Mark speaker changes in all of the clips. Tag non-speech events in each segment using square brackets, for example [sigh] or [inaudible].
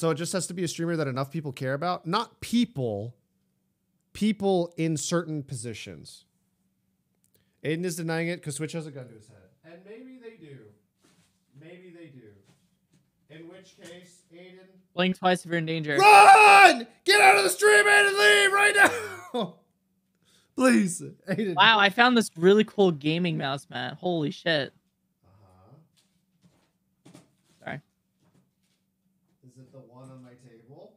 Speaker 1: So it just has to be a streamer that enough people care about. Not people, people in certain positions. Aiden is denying it because Switch has a gun to his head. And maybe they do. Maybe they do. In which case, Aiden.
Speaker 2: Blink twice if you're in danger.
Speaker 1: Run! Get out of the stream, Aiden! Leave right now! [laughs] Please, Aiden.
Speaker 2: Wow, I found this really cool gaming mouse, man. Holy shit.
Speaker 1: Uh-huh.
Speaker 2: Sorry.
Speaker 1: Is it the one on my table?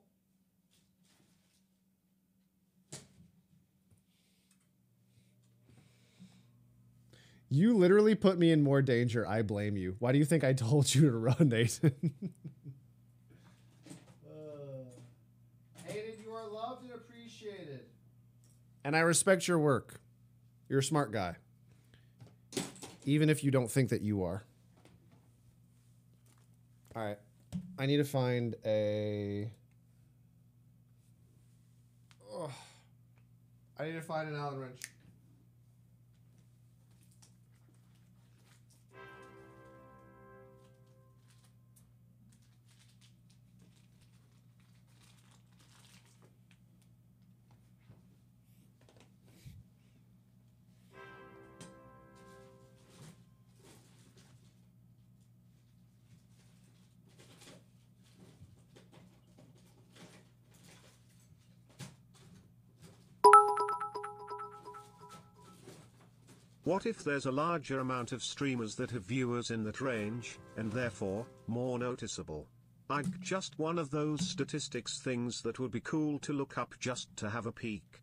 Speaker 1: You literally put me in more danger. I blame you. Why do you think I [laughs] told you to run, Nathan? [laughs] Uh, Aiden, you are loved and appreciated. And I respect your work. You're a smart guy. Even if you don't think that you are. All right. I need to find a. I need to find an Allen wrench.
Speaker 3: What if there's a larger amount of streamers that have viewers in that range, and therefore, more noticeable? Like just one of those statistics things that would be cool to look up just to have a peek.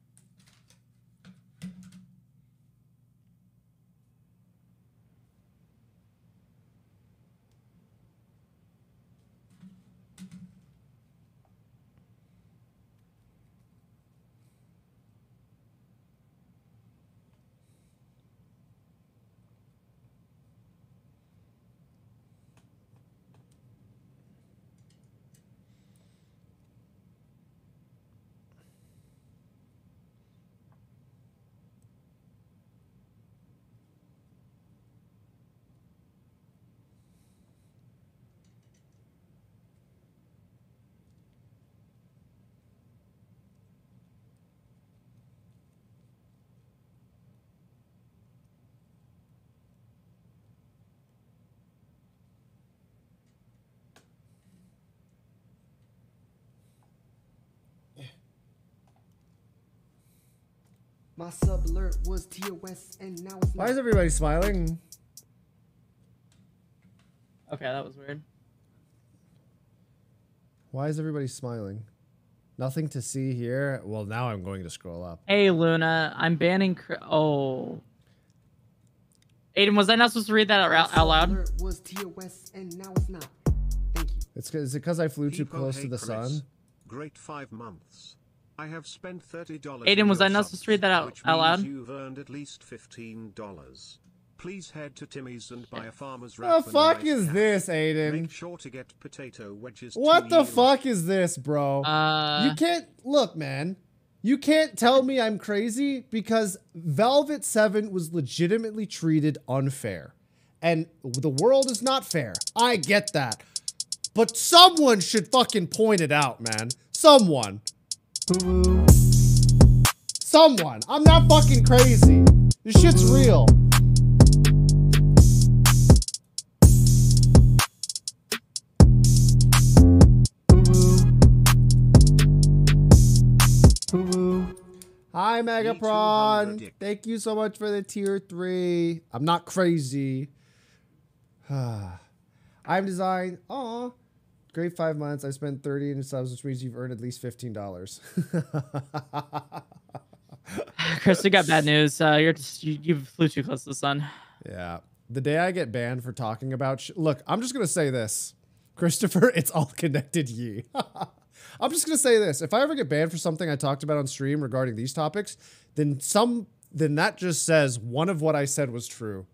Speaker 4: My sub alert was TOS and now it's
Speaker 1: Why is everybody smiling?
Speaker 2: Okay, that was weird.
Speaker 1: Why is everybody smiling? Nothing to see here. Well, now I'm going to scroll up.
Speaker 2: Hey, Luna, I'm banning. Cr- oh. Aiden, was I not supposed to read that out, out loud?
Speaker 4: was TOS and now it's not. Thank you.
Speaker 1: It's 'cause- is it because I flew too
Speaker 3: People
Speaker 1: close to the
Speaker 3: Chris.
Speaker 1: sun?
Speaker 3: Great five months. I have spent thirty dollars.
Speaker 2: Aiden, was I not supposed to read that out-
Speaker 3: which
Speaker 2: out loud?
Speaker 3: You've earned at least fifteen dollars. Please head to Timmy's and buy a farmer's
Speaker 1: The
Speaker 3: wrap. and a
Speaker 1: fuck is
Speaker 3: cap.
Speaker 1: this, Aiden?
Speaker 3: Make sure to get potato wedges.
Speaker 1: What
Speaker 3: to
Speaker 1: the
Speaker 3: you.
Speaker 1: fuck is this, bro?
Speaker 2: Uh,
Speaker 1: you can't look, man. You can't tell me I'm crazy because Velvet 7 was legitimately treated unfair. And the world is not fair. I get that. But someone should fucking point it out, man. Someone. Someone. I'm not fucking crazy. This shit's real. Hi, Megapron. Thank you so much for the tier three. I'm not crazy. [sighs] I'm designed. Aw. Great five months. I spent 30 in subs, which means you've earned at least $15.
Speaker 2: Chris, [laughs] we got bad news. Uh, you're just, you, you flew too close to the sun.
Speaker 1: yeah. The day I get banned for talking about sh- look, I'm just gonna say this, Kristofer. [laughs] It's all connected, ye. [laughs] I'm just gonna say this: if I ever get banned for something I talked about on stream regarding these topics, then some, then that just says one of what I said was true.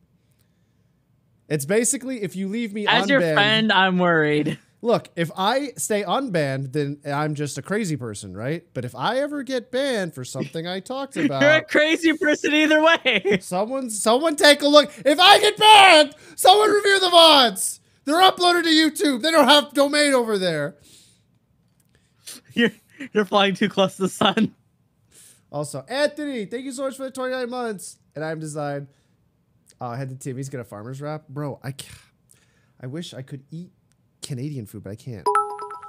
Speaker 1: It's basically if you leave me
Speaker 2: As
Speaker 1: unbanned.
Speaker 2: your friend, I'm worried.
Speaker 1: Look, if I stay unbanned, then I'm just a crazy person, right? But if I ever get banned for something I talked about, [laughs]
Speaker 2: You're a crazy person either way.
Speaker 1: Someone, someone take a look. If I get banned, someone review the VODs. They're uploaded to YouTube. They don't have domain over there.
Speaker 2: you're you're flying too close to the sun.
Speaker 1: Also, Anthony, thank you so much for the 29 months. And I'm design. Oh, I had to Timmy's get a farmer's wrap. Bro, I I wish I could eat Canadian food, but I can't.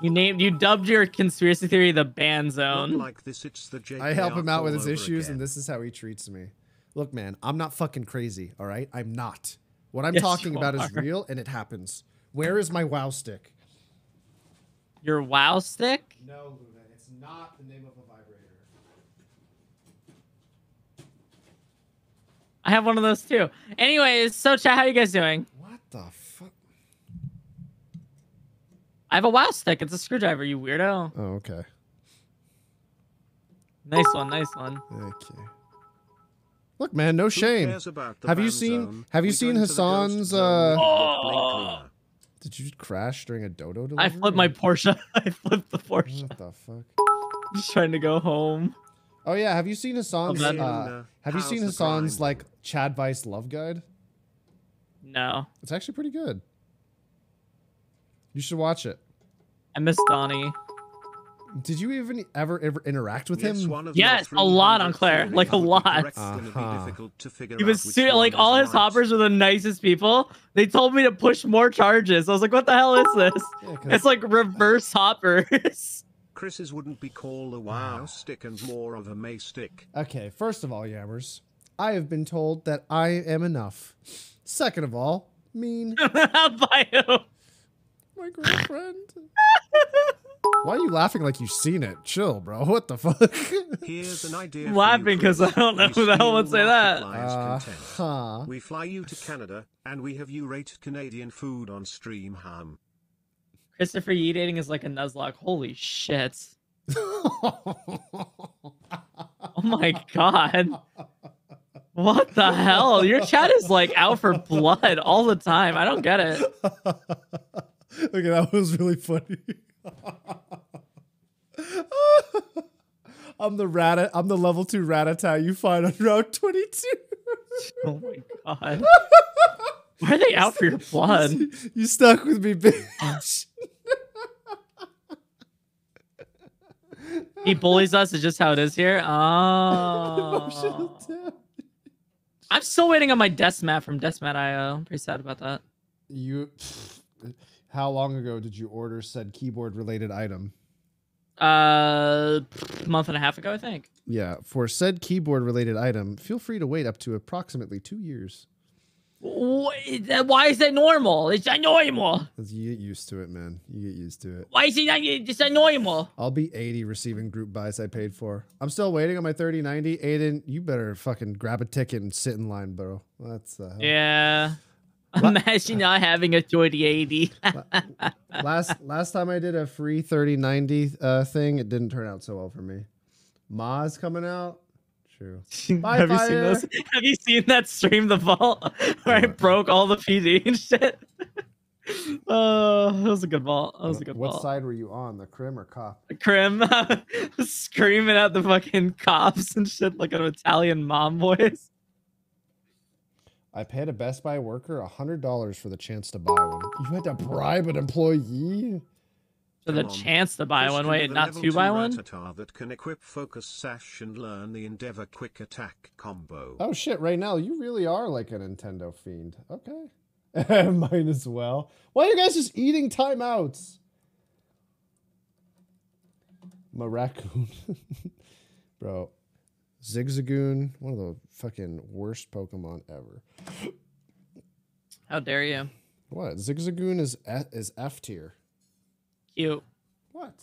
Speaker 2: You named you dubbed your conspiracy theory the ban
Speaker 3: Not
Speaker 2: zone.
Speaker 3: like this, it's the JKR
Speaker 1: I help him out with his issues,
Speaker 3: again.
Speaker 1: and this is how he treats me. Look, man, I'm not fucking crazy, all right? I'm not. What I'm
Speaker 2: Yes,
Speaker 1: talking
Speaker 2: you
Speaker 1: about is [laughs] real, and it happens. Where is my wow stick?
Speaker 2: Your wow stick?
Speaker 1: No, Luna, it's not the name of a vibrator.
Speaker 2: I have one of those too. Anyways, so chat, how you guys doing?
Speaker 1: What the fuck?
Speaker 2: I have a wow stick. It's a screwdriver, you weirdo.
Speaker 1: Oh, okay.
Speaker 2: Nice one, nice one.
Speaker 1: Okay. Look, man, no
Speaker 3: Who
Speaker 1: shame.
Speaker 3: cares about the
Speaker 1: Have you seen-
Speaker 3: zone?
Speaker 1: have you
Speaker 3: We
Speaker 1: seen
Speaker 3: go into the ghost
Speaker 1: Hassan's, uh,
Speaker 3: the blink cleaner.
Speaker 1: Did you crash during a dodo delivery?
Speaker 2: I flipped my Porsche. [laughs] I flipped the Porsche.
Speaker 1: What the fuck? [laughs]
Speaker 2: Just trying to go home.
Speaker 1: Oh yeah, have you seen Hassan's?
Speaker 2: man.
Speaker 1: Uh, have you seen Hassan's
Speaker 3: grind?
Speaker 1: like Chad Vice love guide?
Speaker 2: No.
Speaker 1: It's actually pretty good. You should watch it.
Speaker 2: I miss Donnie.
Speaker 1: Did you even ever ever interact with
Speaker 3: Yes,
Speaker 1: him?
Speaker 2: Yes, a lot on Claire, like a lot.
Speaker 3: correct, gonna be
Speaker 1: Uh-huh.
Speaker 3: difficult to figure
Speaker 2: He was
Speaker 3: which
Speaker 2: ser- like all his
Speaker 3: right.
Speaker 2: hoppers were the nicest people. They told me to push more charges. I was like, what the hell is this?
Speaker 1: Yeah, 'cause-
Speaker 2: It's like reverse hoppers. [laughs]
Speaker 3: Chris's wouldn't be called a wow stick and more of a may stick.
Speaker 1: Okay, first of all, Yammers, I have been told that I am enough. Second of all, mean [laughs]
Speaker 2: By who?
Speaker 1: My girlfriend. Why are you laughing like you've seen it? Chill, bro. [laughs] What the fuck?
Speaker 3: Here's an idea.
Speaker 2: Laughing
Speaker 3: because
Speaker 2: I don't know
Speaker 3: We
Speaker 2: who the hell would say that.
Speaker 1: Uh huh.
Speaker 3: We fly you to Canada, and we have you rate Canadian food on stream ham.
Speaker 2: Kristofer Yee dating is like a Nuzlocke. Holy shit. Oh my god. What the hell? Your chat is like out for blood all the time. I don't get it. [laughs]
Speaker 1: okay, that was really funny. I'm the rat. I'm the level two rat you find on Route 22.
Speaker 2: Oh my god. [laughs] Why are they out for your blood?
Speaker 1: you stuck with me, bitch.
Speaker 2: He bullies us. It's just how it is here. Oh.
Speaker 1: oh.
Speaker 2: I'm still waiting on my Deathmat from Deathmat.io. I'm pretty sad about that.
Speaker 1: You. How long ago did you order said keyboard related item?
Speaker 2: Uh, a month and a half ago, I think.
Speaker 1: Yeah, for said keyboard related item, feel free to wait up to approximately two years.
Speaker 2: Wh- Why is that normal? It's not normal.
Speaker 1: You get used to it, man. You get used to it.
Speaker 2: Why is it not? It's not normal.
Speaker 1: I'll be 80 receiving group buys I paid for. I'm still waiting on my 3090. Aiden, you better fucking grab a ticket and sit in line, bro. That's the hell.
Speaker 2: Yeah. Imagine not having a 3080.
Speaker 1: last last time I did a free 3090 uh, thing, it didn't turn out so well for me. Ma's coming out. True. Bye, [laughs]
Speaker 2: Have you seen
Speaker 1: Fire.
Speaker 2: those? Have you seen that stream, The Vault, where I broke all the PD and shit? [laughs] Oh, that was a good vault. That was a good
Speaker 1: what
Speaker 2: vault.
Speaker 1: side were you on, the crim or cop?
Speaker 2: Crim [laughs] screaming at the fucking cops and shit like an Italian mom voice.
Speaker 1: I paid a Best Buy worker $100 for the chance to buy one. You had to bribe an employee?
Speaker 2: For the
Speaker 3: on.
Speaker 2: chance to buy
Speaker 3: Push
Speaker 2: one.
Speaker 3: to
Speaker 2: Wait, not to buy one?
Speaker 3: That can equip focus sash and learn the Endeavor quick attack combo.
Speaker 1: Oh shit, Raynell, you really are like a Nintendo fiend. Okay. [laughs] Mine as well. Why are you guys just eating timeouts? My raccoon. [laughs] Bro. Zigzagoon, one of the fucking worst Pokemon ever.
Speaker 2: How dare you?
Speaker 1: What? Zigzagoon is F- is F tier.
Speaker 2: Cute.
Speaker 1: What?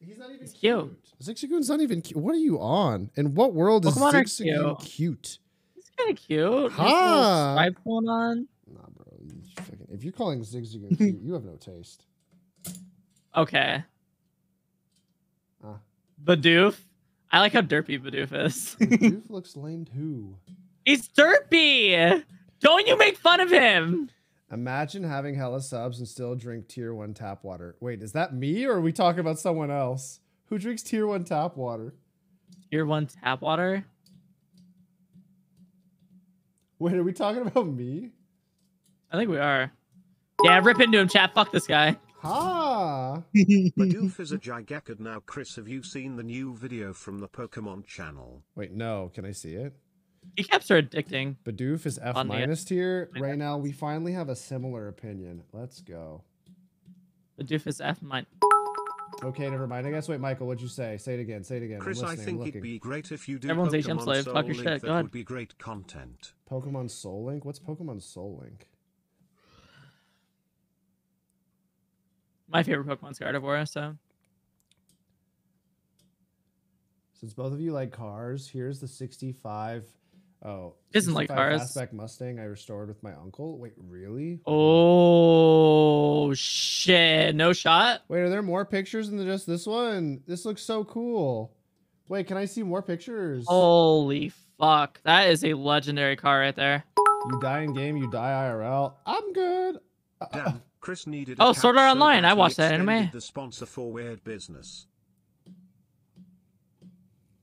Speaker 1: He's not even
Speaker 2: He's cute.
Speaker 1: Zigzagoon's not even cute. What are you on? In what world is
Speaker 2: Pokemon are
Speaker 1: Zigzagoon cute?
Speaker 2: He's kind of cute. He has a
Speaker 1: Huh.
Speaker 2: stripe going on.
Speaker 1: Nah, bro. You fucking, if you're calling Zigzagoon cute, you have no taste.
Speaker 2: Okay.
Speaker 1: Ah.
Speaker 2: Bidoof. I like how derpy Bidoof is. [laughs]
Speaker 1: Doof looks lame too.
Speaker 2: He's derpy. Don't you make fun of him.
Speaker 1: Imagine having hella subs and still drink tier one tap water. Wait, is that me or are we talking about someone else? Who drinks tier one tap water?
Speaker 2: Tier one tap water.
Speaker 1: Wait, are we talking about me?
Speaker 2: I think we are. Yeah, rip into him, chat. Fuck this guy.
Speaker 1: Ha!
Speaker 3: Bidoof is a [laughs] gigacad now. Chris, have you seen the new video from the Pokemon channel?
Speaker 1: Wait, no. Can I see it?
Speaker 2: Kneecaps are addicting.
Speaker 1: Bidoof is F minus tier. Right now, we finally have a similar opinion. Let's go.
Speaker 2: The doofus F mine.
Speaker 1: Okay, never mind. I guess. Wait, Michael, what'd you say? Say it again. Say it again. I'm
Speaker 3: Chris, I
Speaker 1: listening, I'm
Speaker 3: think
Speaker 1: looking.
Speaker 3: it'd be great if you do
Speaker 2: Everyone's
Speaker 3: Pokemon
Speaker 2: HM slave.
Speaker 3: Soul
Speaker 2: Talk your shit.
Speaker 3: That
Speaker 2: Go ahead.
Speaker 3: would be great content.
Speaker 1: Pokemon Soul Link? What's Pokemon Soul Link?
Speaker 2: My favorite Pokemon's Gardevoir, so
Speaker 1: Since both of you like cars, here's the 65. Oh,
Speaker 2: Doesn't like
Speaker 1: 65
Speaker 2: cars.
Speaker 1: Fastback Mustang I restored with my uncle. Wait, really?
Speaker 2: Oh shit! No shot.
Speaker 1: Wait, are there more pictures than just this one? This looks so cool. Wait, can I see more pictures?
Speaker 2: Holy fuck! That is a legendary car right there.
Speaker 1: You die in game, you die IRL. I'm good. Uh,
Speaker 3: Damn, Chris needed.
Speaker 2: Oh,
Speaker 3: a
Speaker 2: Sword Art Online,
Speaker 3: bad
Speaker 2: I watched that anime.
Speaker 3: The sponsor for Weird Business.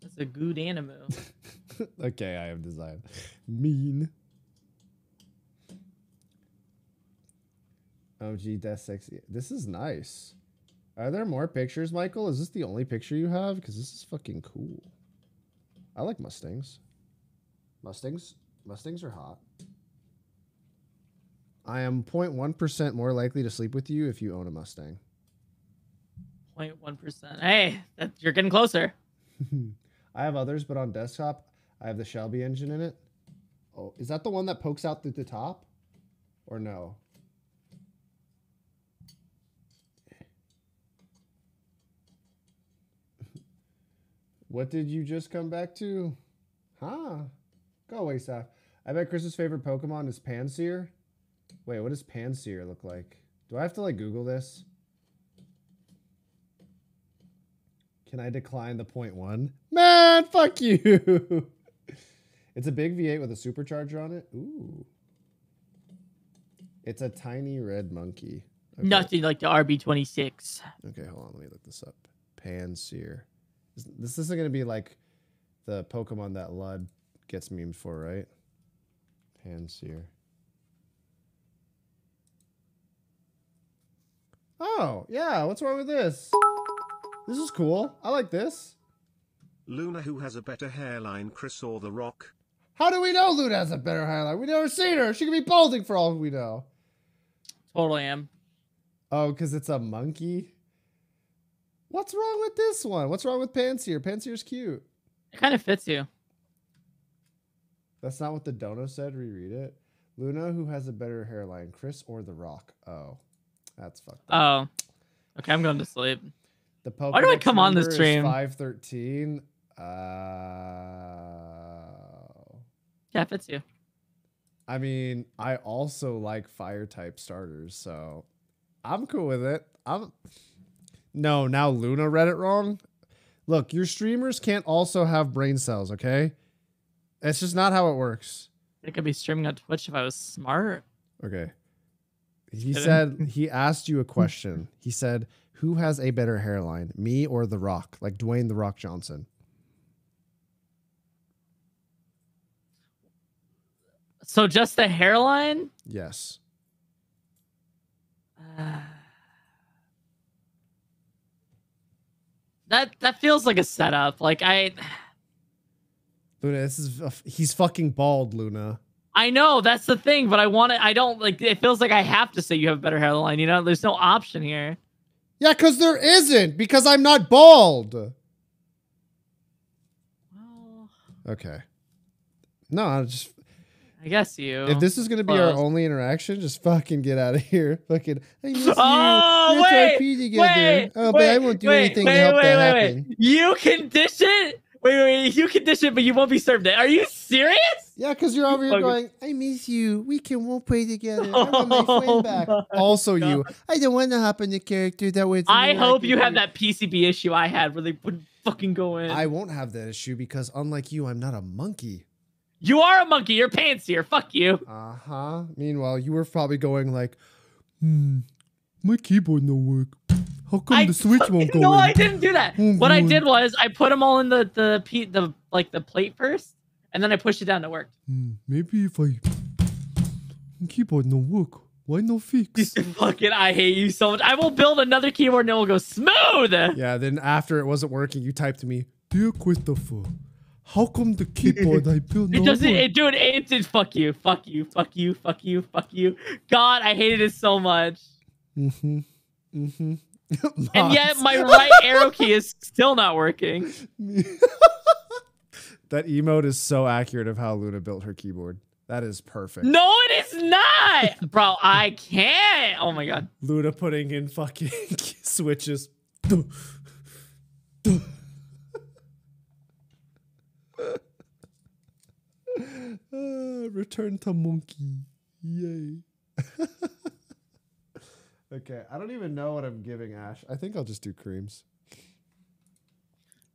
Speaker 2: That's a good anime. [laughs]
Speaker 1: okay, I have design. Mean. Oh, gee, that's sexy. This is nice. Are there more pictures, Michael? Is this the only picture you have? Because this is fucking cool. I like Mustangs. Mustangs? Mustangs are hot. I am 0.1% more likely to sleep with you if you own a Mustang.
Speaker 2: 0.1 percent. Hey, that, you're getting closer. [laughs]
Speaker 1: I have others, but on desktop, I have the Shelby engine in it. Oh, is that the one that pokes out through the top? Or no? [laughs] what did you just come back to? Huh? Go away, Saf. I bet Chris's favorite Pokemon is Pansear. Wait, what does Pansear look like? Do I have to like Google this? Can I decline the point one? Man, fuck you. [laughs] it's a big V8 with a supercharger on it. Ooh. It's a tiny red monkey. Okay.
Speaker 2: Nothing like the RB26.
Speaker 1: Okay, hold on. Let me look this up. Pansear. This, this isn't going to be like the Pokemon that Lud gets memed for, right? Pansear. Oh, yeah. What's wrong with this? This is cool. I like this.
Speaker 3: Luna, who has a better hairline, Chris or The Rock?
Speaker 1: How do we know Luna has a better hairline? We never seen her. She could be balding for all we know.
Speaker 2: Totally am.
Speaker 1: Oh, because it's a monkey? What's wrong with this one? What's wrong with Pansear? Pansear's cute.
Speaker 2: It kind of fits you.
Speaker 1: That's not what the dono said. Reread it. Luna, who has a better hairline, Chris or The Rock? Oh, that's fucked up.
Speaker 2: Oh. Okay, I'm going to sleep.
Speaker 1: the
Speaker 2: why do I come on this stream?
Speaker 1: 513. Uh,
Speaker 2: Yeah, it fits you.
Speaker 1: I mean, I also like fire type starters, so I'm cool with it. I'm No, now Luna read it wrong. Look, your streamers can't also have brain cells, okay? It's just not how it works.
Speaker 2: I could be streaming on Twitch if I was smart.
Speaker 1: Okay. He said [laughs] he asked you a question. He said, "Who has a better hairline, me or The Rock? Like Dwayne The Rock Johnson?"
Speaker 2: So just the hairline?
Speaker 1: Yes. [sighs]
Speaker 2: That that feels like a setup. Like I [sighs]
Speaker 1: Luna, this is he's fucking bald, Luna.
Speaker 2: I know that's the thing, but I want to I don't like it feels like I have to say you have a better hairline, you know? There's no option here.
Speaker 1: Yeah, cuz there isn't because I'm not bald.
Speaker 2: Well,
Speaker 1: Okay. No, I just
Speaker 2: I guess you.
Speaker 1: if this is gonna be our only interaction, just fucking get out of here. [laughs] Fucking I miss you.
Speaker 2: Oh
Speaker 1: Let's
Speaker 2: wait,
Speaker 1: together.
Speaker 2: wait,
Speaker 1: oh, but I won't do
Speaker 2: wait,
Speaker 1: anything
Speaker 2: wait,
Speaker 1: to help
Speaker 2: wait,
Speaker 1: that
Speaker 2: wait,
Speaker 1: happen.
Speaker 2: Wait. You can dish it. Wait, wait, you can dish it, but you won't be served it. Are you serious?
Speaker 1: Yeah, because you're over here going, I miss you. We can won't play together. I want my friend [laughs] back.
Speaker 2: Oh my
Speaker 1: Also, you. I don't want to hop on the character that way.
Speaker 2: I hope you have that PCB issue I had where they would fucking go in.
Speaker 1: I won't have that issue because, unlike you, I'm not a monkey.
Speaker 2: You are a monkey. You're Pansear. Fuck you.
Speaker 1: Uh huh. Meanwhile, you were probably going like, hmm, my keyboard no work. How come
Speaker 2: I
Speaker 1: the switch won't go
Speaker 2: no,
Speaker 1: in?
Speaker 2: I didn't do that. What I did was I put them all in the the pe- the like the plate first, and then I pushed it down. It worked.
Speaker 1: Hmm, maybe if I keyboard no work. Why no fix? [laughs]
Speaker 2: Fucking, I hate you so much. I will build another keyboard and it will go smooth.
Speaker 1: yeah, then after it wasn't working, you typed to me, Dear Kristofer, how come the keyboard I built [laughs]
Speaker 2: It
Speaker 1: no
Speaker 2: doesn't,
Speaker 1: work?"
Speaker 2: it, dude, it's, it's fuck you, fuck you, fuck you, fuck you, fuck you. God, I hated it so much.
Speaker 1: Mm-hmm. Mm-hmm. [laughs]
Speaker 2: And yet my right arrow key is still not working.
Speaker 1: That emote is so accurate of how Luna built her keyboard. That is perfect.
Speaker 2: No, it is not. Bro, I can't. Oh my god.
Speaker 1: Luna putting in fucking [laughs] switches. Uh, [laughs] return to monkey. Yay. [laughs] okay, I don't even know what I'm giving Ash. I think I'll just do creams.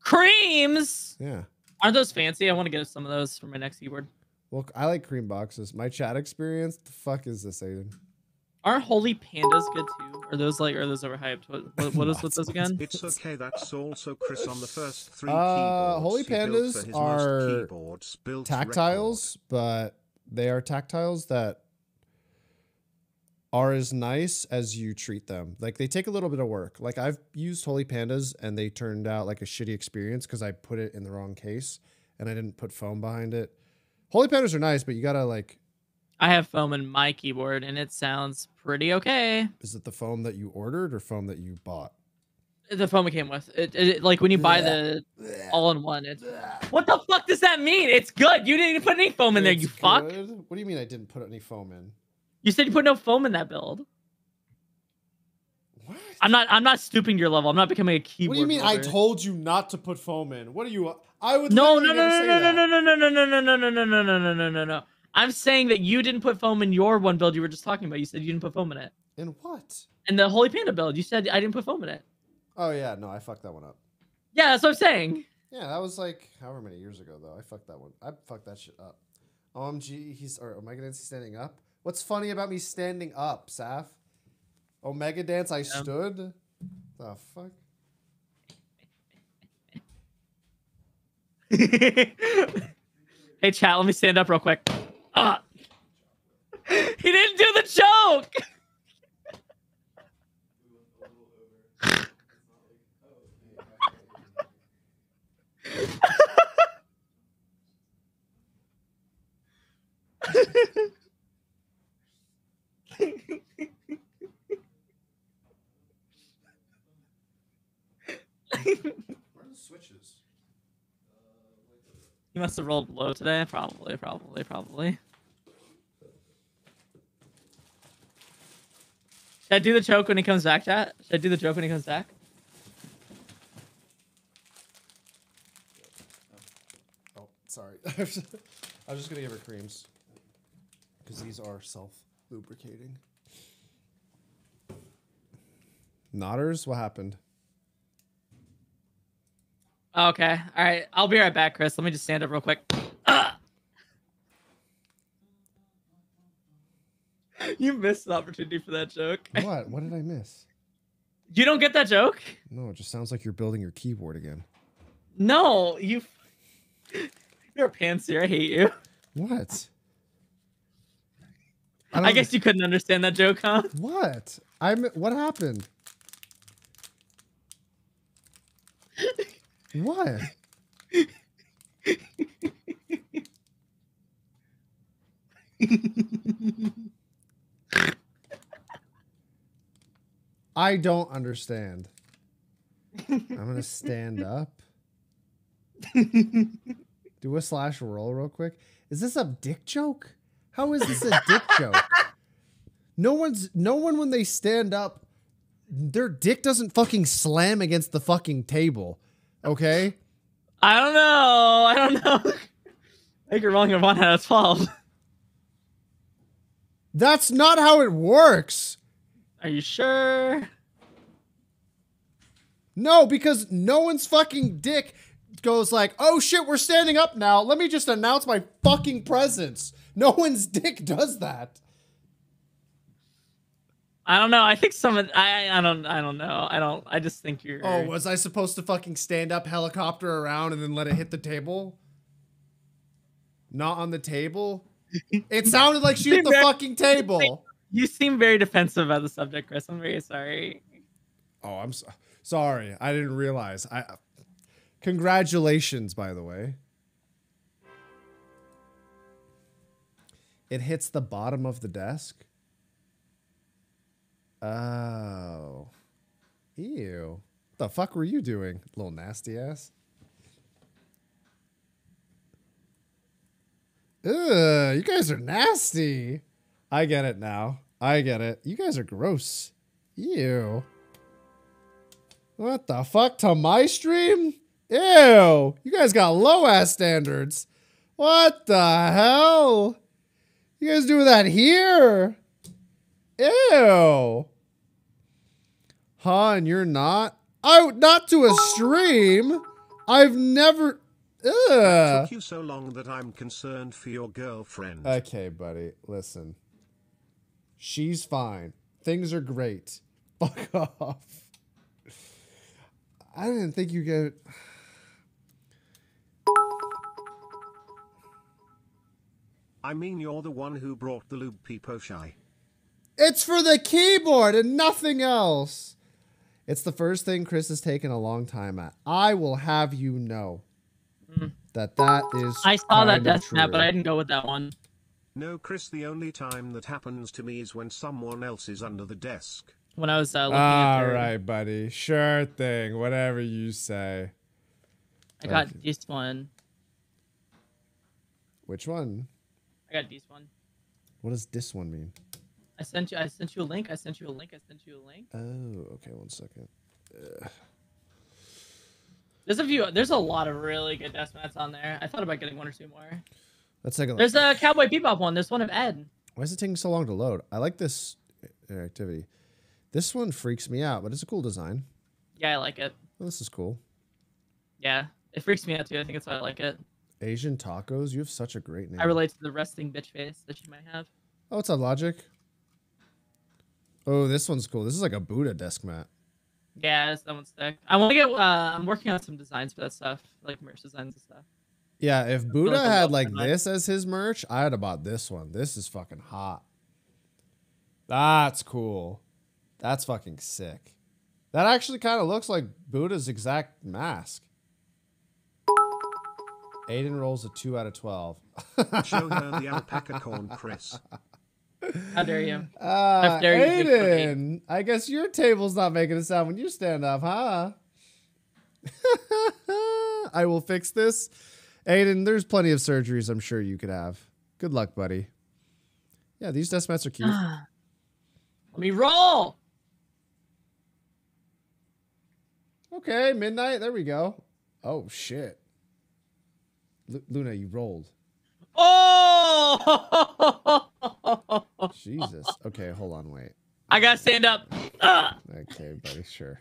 Speaker 2: Creams.
Speaker 1: Yeah.
Speaker 2: Aren't those fancy? I want to get some of those for my next keyboard.
Speaker 1: Well, I like cream boxes. My chat experience, the fuck is this, Aiden?
Speaker 2: Aren't holy pandas good too? Are those like are those overhyped? What what, what is [laughs] with those again? [laughs]
Speaker 3: It's okay, that's also Chris on the first three
Speaker 1: Uh,
Speaker 3: keyboards.
Speaker 1: Holy
Speaker 3: he built
Speaker 1: Pandas
Speaker 3: for his
Speaker 1: are
Speaker 3: most keyboards built
Speaker 1: tactiles, but they are tactiles that are as nice as you treat them. Like they take a little bit of work. Like I've used Holy Pandas and they turned out like a shitty experience because I put it in the wrong case and I didn't put foam behind it. Holy Pandas are nice, but you gotta like,
Speaker 2: I have foam in my keyboard and it sounds pretty okay.
Speaker 1: is it the foam that you ordered or foam that you bought?
Speaker 2: The foam it came with. It, it like when you buy the all in one. It's what the fuck does that mean? It's good. You didn't even put any foam in there.
Speaker 1: It's
Speaker 2: You fuck.
Speaker 1: good? What do you mean I didn't put any foam in?
Speaker 2: You said you put no foam in that build.
Speaker 1: What?
Speaker 2: I'm not. I'm not stooping to your level. I'm not becoming a keyboard.
Speaker 1: What do you mean I told you not to put foam in? What are you? I would
Speaker 2: No, no, no, no, no, no, no, no, no, no, no, no, no, no, no, no, no, no, no. I'm saying that you didn't put foam in your one build you were just talking about. You said you didn't put foam in it.
Speaker 1: In what?
Speaker 2: And the Holy Panda build, you said I didn't put foam in it.
Speaker 1: Oh yeah, no, I fucked that one up.
Speaker 2: Yeah, that's what I'm saying.
Speaker 1: Yeah, that was like however many years ago though. I fucked that one. I fucked that shit up. OMG, he's or Omega Dance he's standing up. What's funny about me standing up, Saf? Omega Dance, I stood. The fuck? [laughs]
Speaker 2: hey, chat, let me stand up real quick. Ah. He didn't do the joke. [laughs] [laughs]
Speaker 1: Where are the switches?
Speaker 2: He must have rolled low today. Probably, probably, probably. Should I do the choke when he comes back, chat? Should I do the joke when he comes back?
Speaker 1: Oh, sorry. [laughs] I was just gonna give her creams. Because these are self lubricating. Nodders, what happened?
Speaker 2: Okay. All right. I'll be right back, Chris. Let me just stand up real quick. [laughs] You missed the opportunity for that joke. [laughs]
Speaker 1: What? What did I miss?
Speaker 2: You don't get that joke?
Speaker 1: No, it just sounds like you're building your keyboard again.
Speaker 2: No, you. You're a Pansear. I hate you.
Speaker 1: What?
Speaker 2: I,
Speaker 1: don't-
Speaker 2: guess you couldn't understand that joke, huh?
Speaker 1: What? I'm. What happened? [laughs] what? I don't understand. I'm gonna stand up. Do a slash roll real quick. Is this a dick joke? How is this a dick joke? No one's no one when they stand up, their dick doesn't fucking slam against the fucking table. Okay?
Speaker 2: I don't know. I don't know. [laughs] I think you're wrong in one out of twelve.
Speaker 1: That's not how it works.
Speaker 2: Are you sure?
Speaker 1: No, because no one's fucking dick goes like, "Oh shit, we're standing up now. Let me just announce my fucking presence." No one's [laughs] dick does that.
Speaker 2: I don't know. I think some of I I don't I don't know. I don't. I just think you're.
Speaker 1: Oh, was I supposed to fucking stand up, helicopter around, and then let it hit the table? Not on the table. It sounded like shoot hit the [laughs] fucking table.
Speaker 2: You seem very defensive about the subject, Chris. I'm very sorry.
Speaker 1: Oh, I'm so- sorry. I didn't realize. I Congratulations, by the way. It hits the bottom of the desk. Oh. Ew. What the fuck were you doing? Little nasty ass. Ugh, you guys are nasty. I get it now. I get it. You guys are gross. Ew. What the fuck? To my stream? Ew. You guys got low ass standards. What the hell? You guys doing that here? Ew. Huh, and you're not? Oh, not to a stream. I've never. Ugh.
Speaker 3: Took you so long that I'm concerned for your girlfriend.
Speaker 1: Okay, buddy. Listen. She's fine. Things are great. [laughs] Fuck off. I didn't think you get.
Speaker 3: I mean, you're the one who brought the lube peepo shy.
Speaker 1: It's for the keyboard and nothing else. It's the first thing Chris has taken a long time at. I will have you know that that is.
Speaker 2: I saw that
Speaker 1: kind of
Speaker 2: death map, but. I didn't go with that one.
Speaker 3: No, Chris, the only time that happens to me is when someone else is under the desk.
Speaker 2: When I was uh, looking at
Speaker 1: All
Speaker 2: their-
Speaker 1: right, buddy. Sure thing. Whatever you say.
Speaker 2: I got
Speaker 1: Okay.
Speaker 2: this one.
Speaker 1: Which one?
Speaker 2: I got this one.
Speaker 1: What does this one mean?
Speaker 2: I sent you. I sent you a link. I sent you a link. I sent you a link.
Speaker 1: Oh, okay. One second.
Speaker 2: There's a few. There's a lot of really good death mats on there. I thought about getting one or two more.
Speaker 1: Let's take a look.
Speaker 2: There's a Cowboy Bebop one. There's one of Ed.
Speaker 1: Why is it taking so long to load? I like this uh, activity. This one freaks me out, but it's a cool design.
Speaker 2: Yeah, I like it.
Speaker 1: Well, this is cool.
Speaker 2: Yeah, it freaks me out too. I think that's why I like it.
Speaker 1: Asian tacos. You have such a great name.
Speaker 2: I relate to the resting bitch face that you might have.
Speaker 1: Oh, it's up, Logic? Oh, this one's cool. This is like a Buddha desk mat.
Speaker 2: Yeah, that's- that one's sick. I want to get. Uh, I'm working on some designs for that stuff, like merch designs and stuff.
Speaker 1: Yeah, if Buddha
Speaker 2: like
Speaker 1: had like this as his merch, I'd have bought this one. This is fucking hot. That's cool. That's fucking sick. That actually kind of looks like Buddha's exact mask. Aiden rolls a 2 out of 12.
Speaker 3: Show her the alpaca corn, Chris. [laughs]
Speaker 2: How dare you?
Speaker 1: Uh,
Speaker 2: dare you.
Speaker 1: Aiden, I guess your table's not making a sound when you stand up, huh? [laughs] I will fix this. Aiden, there's plenty of surgeries I'm sure you could have. Good luck, buddy. Yeah, these desk mats are cute.
Speaker 2: Let me roll.
Speaker 1: okay, midnight. There we go. Oh, shit. Lu- Luna, you rolled.
Speaker 2: Oh! [laughs]
Speaker 1: Jesus. Okay, hold on, wait.
Speaker 2: I gotta stand up.
Speaker 1: Okay, buddy, sure.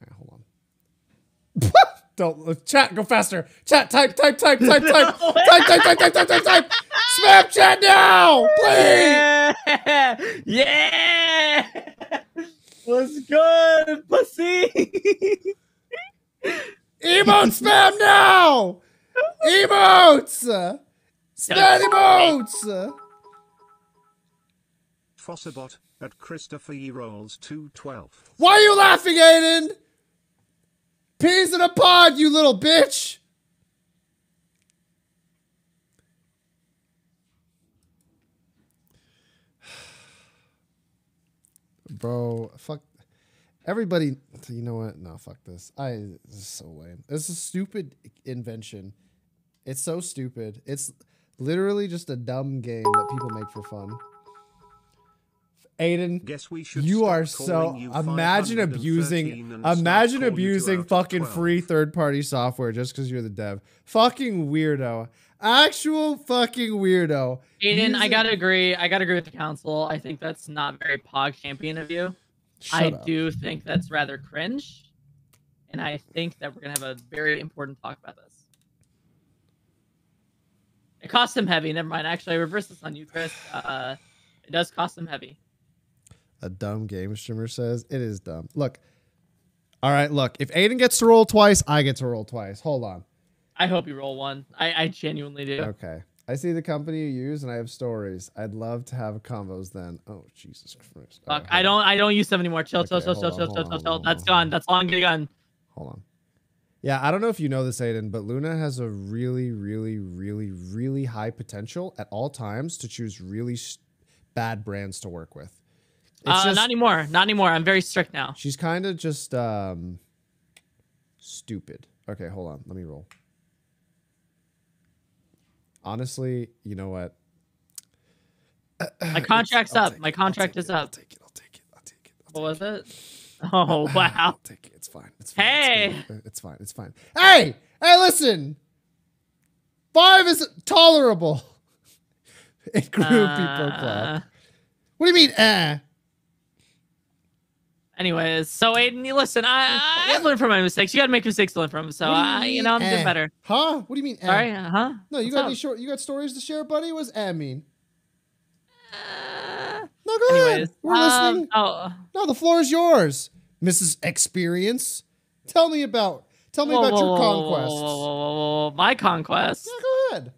Speaker 1: Right, hold on. [laughs] Don't uh, chat. Go faster. Chat. Type. Type. Type. Type. Type. [laughs] type. Type. Type. Type. Type. Type. Type. Spam chat now, please.
Speaker 2: Yeah! yeah! What's good, pussy?
Speaker 1: Emote spam now. Emotes. Spam emotes.
Speaker 3: Fossabot at Christopher E. Rolls 212.
Speaker 1: Why are you laughing, Aiden? Peas in a pod, you little bitch. [sighs] Bro, fuck. Everybody, you know what? No, fuck this. I this is so lame. This is a stupid invention. It's so stupid. It's literally just a dumb game that people make for fun. Aiden,
Speaker 3: Guess we should.
Speaker 1: you are so
Speaker 3: you
Speaker 1: imagine abusing imagine abusing
Speaker 3: 2 out of
Speaker 1: fucking free third-party software just because you're the dev fucking weirdo actual fucking weirdo
Speaker 2: Aiden, I gotta agree. I gotta agree with the council. I think that's not very pog champion of you.
Speaker 1: Shut
Speaker 2: I
Speaker 1: up.
Speaker 2: do think that's rather cringe. And I think that we're gonna have a very important talk about this. It costs him heavy. Never mind. Actually, I reversed this on you, Chris. Uh, it does cost him heavy.
Speaker 1: a dumb game streamer says it is dumb look all right look if aiden gets to roll twice i get to roll twice hold on
Speaker 2: I hope you roll one. I, I genuinely do.
Speaker 1: okay I see the company you use and I have stories. I'd love to have combos then. Oh Jesus Christ!
Speaker 2: Fuck, I don't I don't use them anymore. Chill, chill, chill, chill, chill, chill, chill, chill. That's gone.
Speaker 1: on.
Speaker 2: That's long gone.
Speaker 1: Hold on. Yeah, I don't know if you know this, Aiden, but Luna has a really, really, really, really high potential at all times to choose really s- bad brands to work with. It's
Speaker 2: Uh,
Speaker 1: just,
Speaker 2: not anymore. Not anymore. I'm very strict now.
Speaker 1: she's kind of just um stupid. Okay, hold on. Let me roll. Honestly, you know what?
Speaker 2: My [clears throat] contract's up. My contract is
Speaker 1: it, I'll
Speaker 2: up.
Speaker 1: take it. I'll take it. I'll take it. I'll
Speaker 2: What
Speaker 1: take
Speaker 2: was it? Oh [laughs] wow.
Speaker 1: Take it. It's fine. It's fine.
Speaker 2: Hey!
Speaker 1: It's, it's fine. It's fine. Hey! Hey, listen! Five is tolerable. [laughs] Group people
Speaker 2: Uh,
Speaker 1: clap. What do you mean, eh?
Speaker 2: Anyways, so Aiden, you listen. I, I I've learned from my mistakes. You got to make mistakes to learn from. So
Speaker 1: you
Speaker 2: I, you know, I'm doing
Speaker 1: eh?
Speaker 2: better.
Speaker 1: Huh? What do you mean, eh?
Speaker 2: Sorry, huh?
Speaker 1: No, you
Speaker 2: What's
Speaker 1: got
Speaker 2: up?
Speaker 1: any short? You got stories to share, buddy? What's eh mean?
Speaker 2: Uh,
Speaker 1: No, go ahead. We're
Speaker 2: um,
Speaker 1: listening.
Speaker 2: Oh,
Speaker 1: No, the floor is yours, Mrs. Experience. Tell me about. Tell me
Speaker 2: whoa,
Speaker 1: about
Speaker 2: whoa,
Speaker 1: your conquests.
Speaker 2: Whoa. My conquests.
Speaker 1: Yeah, go ahead.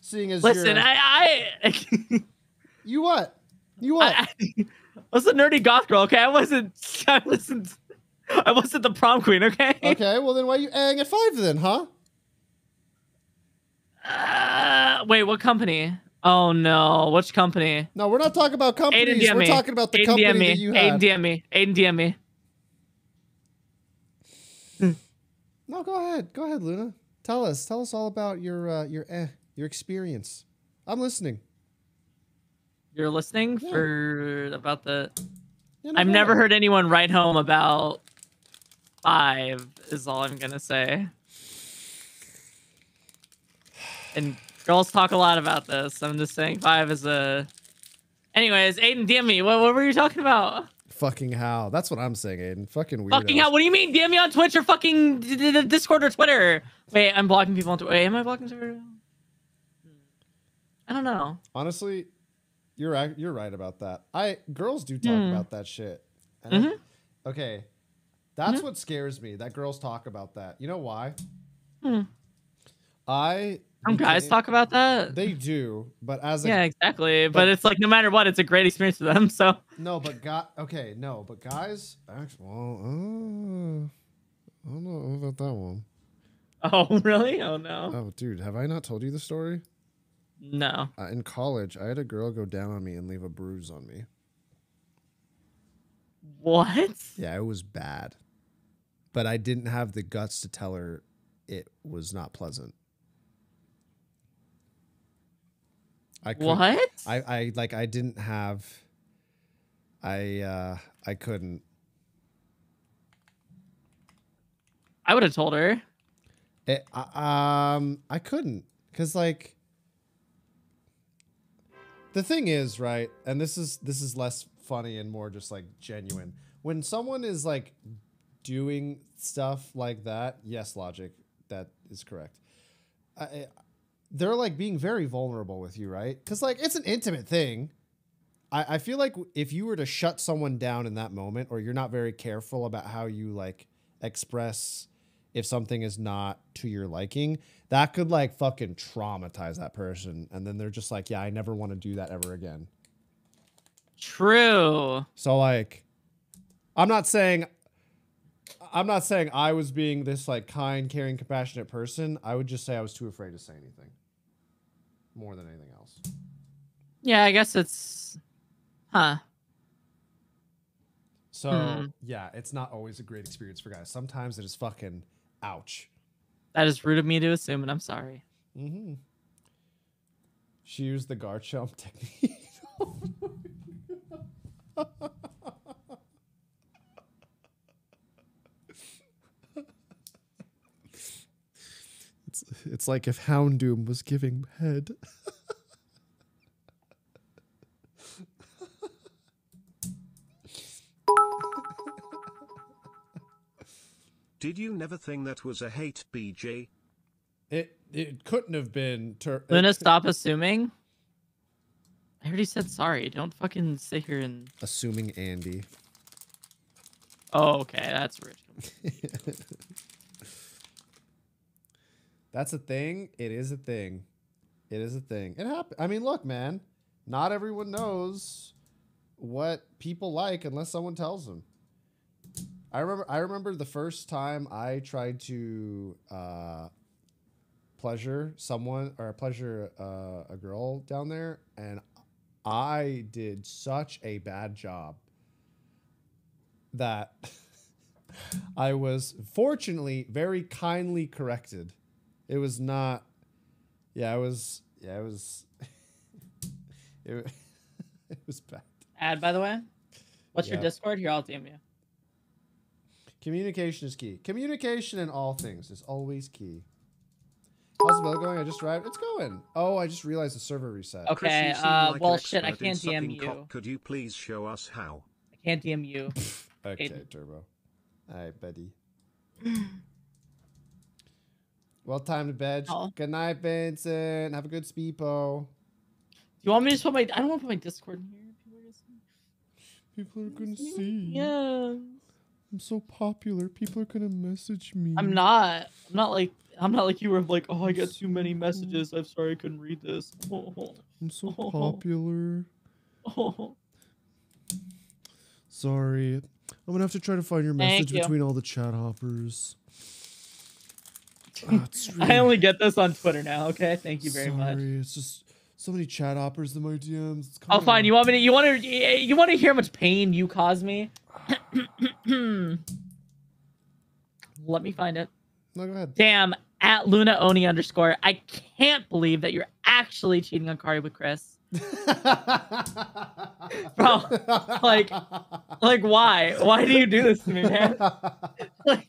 Speaker 1: Seeing as
Speaker 2: Listen, I, I, [laughs]
Speaker 1: you what? You what?
Speaker 2: I, I was a nerdy goth girl. Okay, I wasn't. [laughs] I wasn't. I wasn't the prom queen. Okay.
Speaker 1: okay, well then why are you adding at five then, huh?
Speaker 2: Uh, wait, what company? Oh no, which company?
Speaker 1: No, we're not talking about companies. We're
Speaker 2: me.
Speaker 1: talking about the
Speaker 2: Aiden
Speaker 1: company
Speaker 2: DM me.
Speaker 1: that you have. Aiden.
Speaker 2: DM me. Aiden DM me.
Speaker 1: No, go ahead. Go ahead, Luna. Tell us. Tell us all about your uh, your eh, your experience. I'm listening.
Speaker 2: You're listening
Speaker 1: Yeah.
Speaker 2: for about the.
Speaker 1: Yeah, no,
Speaker 2: I've
Speaker 1: go
Speaker 2: never heard anyone write home about five. Is all I'm gonna say. And girls talk a lot about this. I'm just saying five is a. Anyways, Aiden, DM me. What, what were you talking about?
Speaker 1: Fucking how? That's what I'm saying, Aiden. Fucking weird.
Speaker 2: Fucking hell! What do you mean? DM me on Twitch or fucking Discord or Twitter. Wait, I'm blocking people on Twitter. Wait, am I blocking Twitter? I don't know.
Speaker 1: Honestly, you're you're right about that. I girls do talk
Speaker 2: Hmm.
Speaker 1: about that shit. And I-
Speaker 2: Mhm.
Speaker 1: okay, that's what scares me. That girls talk about that. You know why?
Speaker 2: Hmm.
Speaker 1: I
Speaker 2: Some guys talk about that.
Speaker 1: They do, but as a
Speaker 2: yeah, exactly. But,
Speaker 1: but-
Speaker 2: it's like no matter what, it's a great experience for them. [laughs] So
Speaker 1: no, but guy. Okay, no, but guys. Actually, well, uh, I don't know about that one. [laughs]
Speaker 2: Oh, really? Oh no.
Speaker 1: Oh, dude, have I not told you the story?
Speaker 2: No.
Speaker 1: Uh, in college, I had a girl go down on me and leave a bruise on me.
Speaker 2: What?
Speaker 1: Yeah, it was bad. But I didn't have the guts to tell her it was not pleasant. I could,
Speaker 2: What?
Speaker 1: I, I like I didn't have I uh I couldn't.
Speaker 2: I would have told her.
Speaker 1: It, um I couldn't cuz like the thing is, right? And this is this is less funny and more just like genuine. When someone is like doing stuff like that, yes, logic, that is correct. I, I- they're like being very vulnerable with you, right? Because like it's an intimate thing. I, I feel like if you were to shut someone down in that moment, or you're not very careful about how you like express if something is not to your liking, that could like fucking traumatize that person, and then they're just like, yeah, I never want to do that ever again.
Speaker 2: True.
Speaker 1: So like I'm not saying I'm not saying I was being this like kind, caring, compassionate person. I would just say I was too afraid to say anything. More than anything else.
Speaker 2: Yeah, I guess it's. Huh.
Speaker 1: So
Speaker 2: Hmm.
Speaker 1: yeah, it's not always a great experience for guys. Sometimes it is fucking ouch.
Speaker 2: That is rude of me to assume, and I'm sorry.
Speaker 1: Mm-hmm. She used the Garchomp [laughs] technique. [laughs] it's, it's like if Houndoom was giving head.
Speaker 3: Did you never think that was a hate BJ?
Speaker 1: It it couldn't have been. Tur-
Speaker 2: Luna,
Speaker 1: it-
Speaker 2: stop assuming. I already said sorry. Don't fucking sit here and.
Speaker 1: Assuming Andy.
Speaker 2: Oh, okay, that's rude. [laughs]
Speaker 1: That's a thing. It is a thing. It is a thing. It happened. I mean, look, man. Not everyone knows what people like unless someone tells them. I remember. I remember the first time I tried to uh, pleasure someone or pleasure uh, a girl down there, and I did such a bad job that [laughs] I was fortunately very kindly corrected. It was not. Yeah, it was. Yeah, it was. [laughs] it, [laughs] it was bad.
Speaker 2: Ad, by the way. What's your Discord? Here, I'll DM you.
Speaker 1: Communication is key. Communication in all things is always key. How's the bill going? I just arrived. It's going. Oh, I just realized the server reset.
Speaker 2: Okay.
Speaker 3: Chris,
Speaker 2: uh,
Speaker 3: like
Speaker 2: well, shit, I can't DM you.
Speaker 3: cock. Could you please show us how?
Speaker 2: I can't DM you. [laughs]
Speaker 1: Okay,
Speaker 2: Aiden.
Speaker 1: Turbo. All right, buddy. Well, time to bed.
Speaker 2: Oh.
Speaker 1: Good night, Vincent. Have a good speepo.
Speaker 2: Do you want me to just put my? I don't want to put my Discord in here. People are gonna see.
Speaker 1: People are gonna see.
Speaker 2: Yeah.
Speaker 1: I'm so popular. People are gonna message me.
Speaker 2: I'm not. I'm not like. I'm not like you were like. Oh, I got too many messages. I'm sorry, I couldn't read this. [laughs]
Speaker 1: I'm so
Speaker 2: Oh. [laughs]
Speaker 1: popular.
Speaker 2: Oh. [laughs]
Speaker 1: Sorry. I'm gonna have to try to find your message
Speaker 2: you.
Speaker 1: between all the chat hoppers. Ah, it's [laughs]
Speaker 2: I only get this on Twitter now. Okay, thank you very much.
Speaker 1: Sorry, It's just so many chat hoppers in my DMs.
Speaker 2: Oh,
Speaker 1: kinda-
Speaker 2: fine. You want me to? You want to? You want to hear how much pain you caused me? [clears throat] Let me find it.
Speaker 1: No, go ahead.
Speaker 2: Damn. At Luna Oni underscore. I can't believe that you're actually cheating on Kari with Chris. [laughs] Bro, like- Like, why? Why do you do this to me, man? [laughs] Like,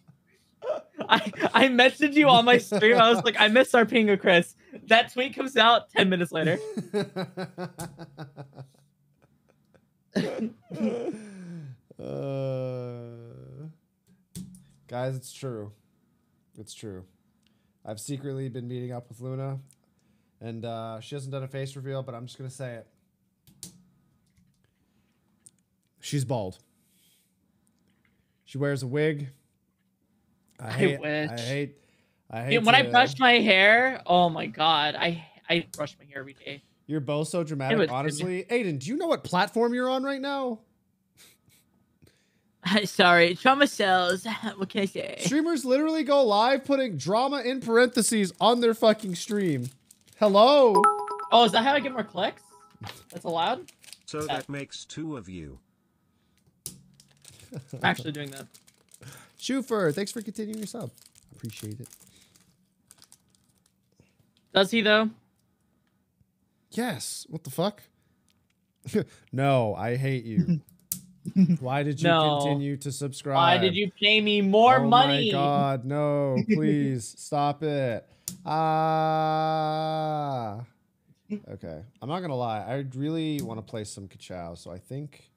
Speaker 2: I I messaged you on my stream. I was like, I miss our ping with Chris. That tweet comes out ten minutes later.
Speaker 1: uh, guys, it's true. It's true. I've secretly been meeting up with Luna, and uh, she hasn't done a face reveal, but I'm just gonna say it. She's bald. She wears a wig. I hate. I
Speaker 2: wish.
Speaker 1: hate. I hate.
Speaker 2: Dude, when I brush my hair, oh my god, I I brush my hair every day.
Speaker 1: You're both so dramatic.
Speaker 2: was-
Speaker 1: Honestly, Aiden, do you know what platform you're on right now?
Speaker 2: I [laughs] sorry, trauma cells. [laughs] What can I say?
Speaker 1: Streamers literally go live putting drama in parentheses on their fucking stream. Hello?
Speaker 2: Oh, is that how I get more clicks? That's allowed.
Speaker 3: So that makes two of you.
Speaker 2: I'm actually doing that.
Speaker 1: Schufer, thanks for continuing your sub. Appreciate it.
Speaker 2: Does he though?
Speaker 1: Yes. What the fuck? [laughs] no, I hate you. [laughs] Why did you
Speaker 2: No.
Speaker 1: continue to subscribe?
Speaker 2: Why did you pay me more
Speaker 1: oh
Speaker 2: money?
Speaker 1: my god, no. [laughs] Please stop it. Ah. Okay. I'm not going to lie. I really want to play some Ka Chao, so I think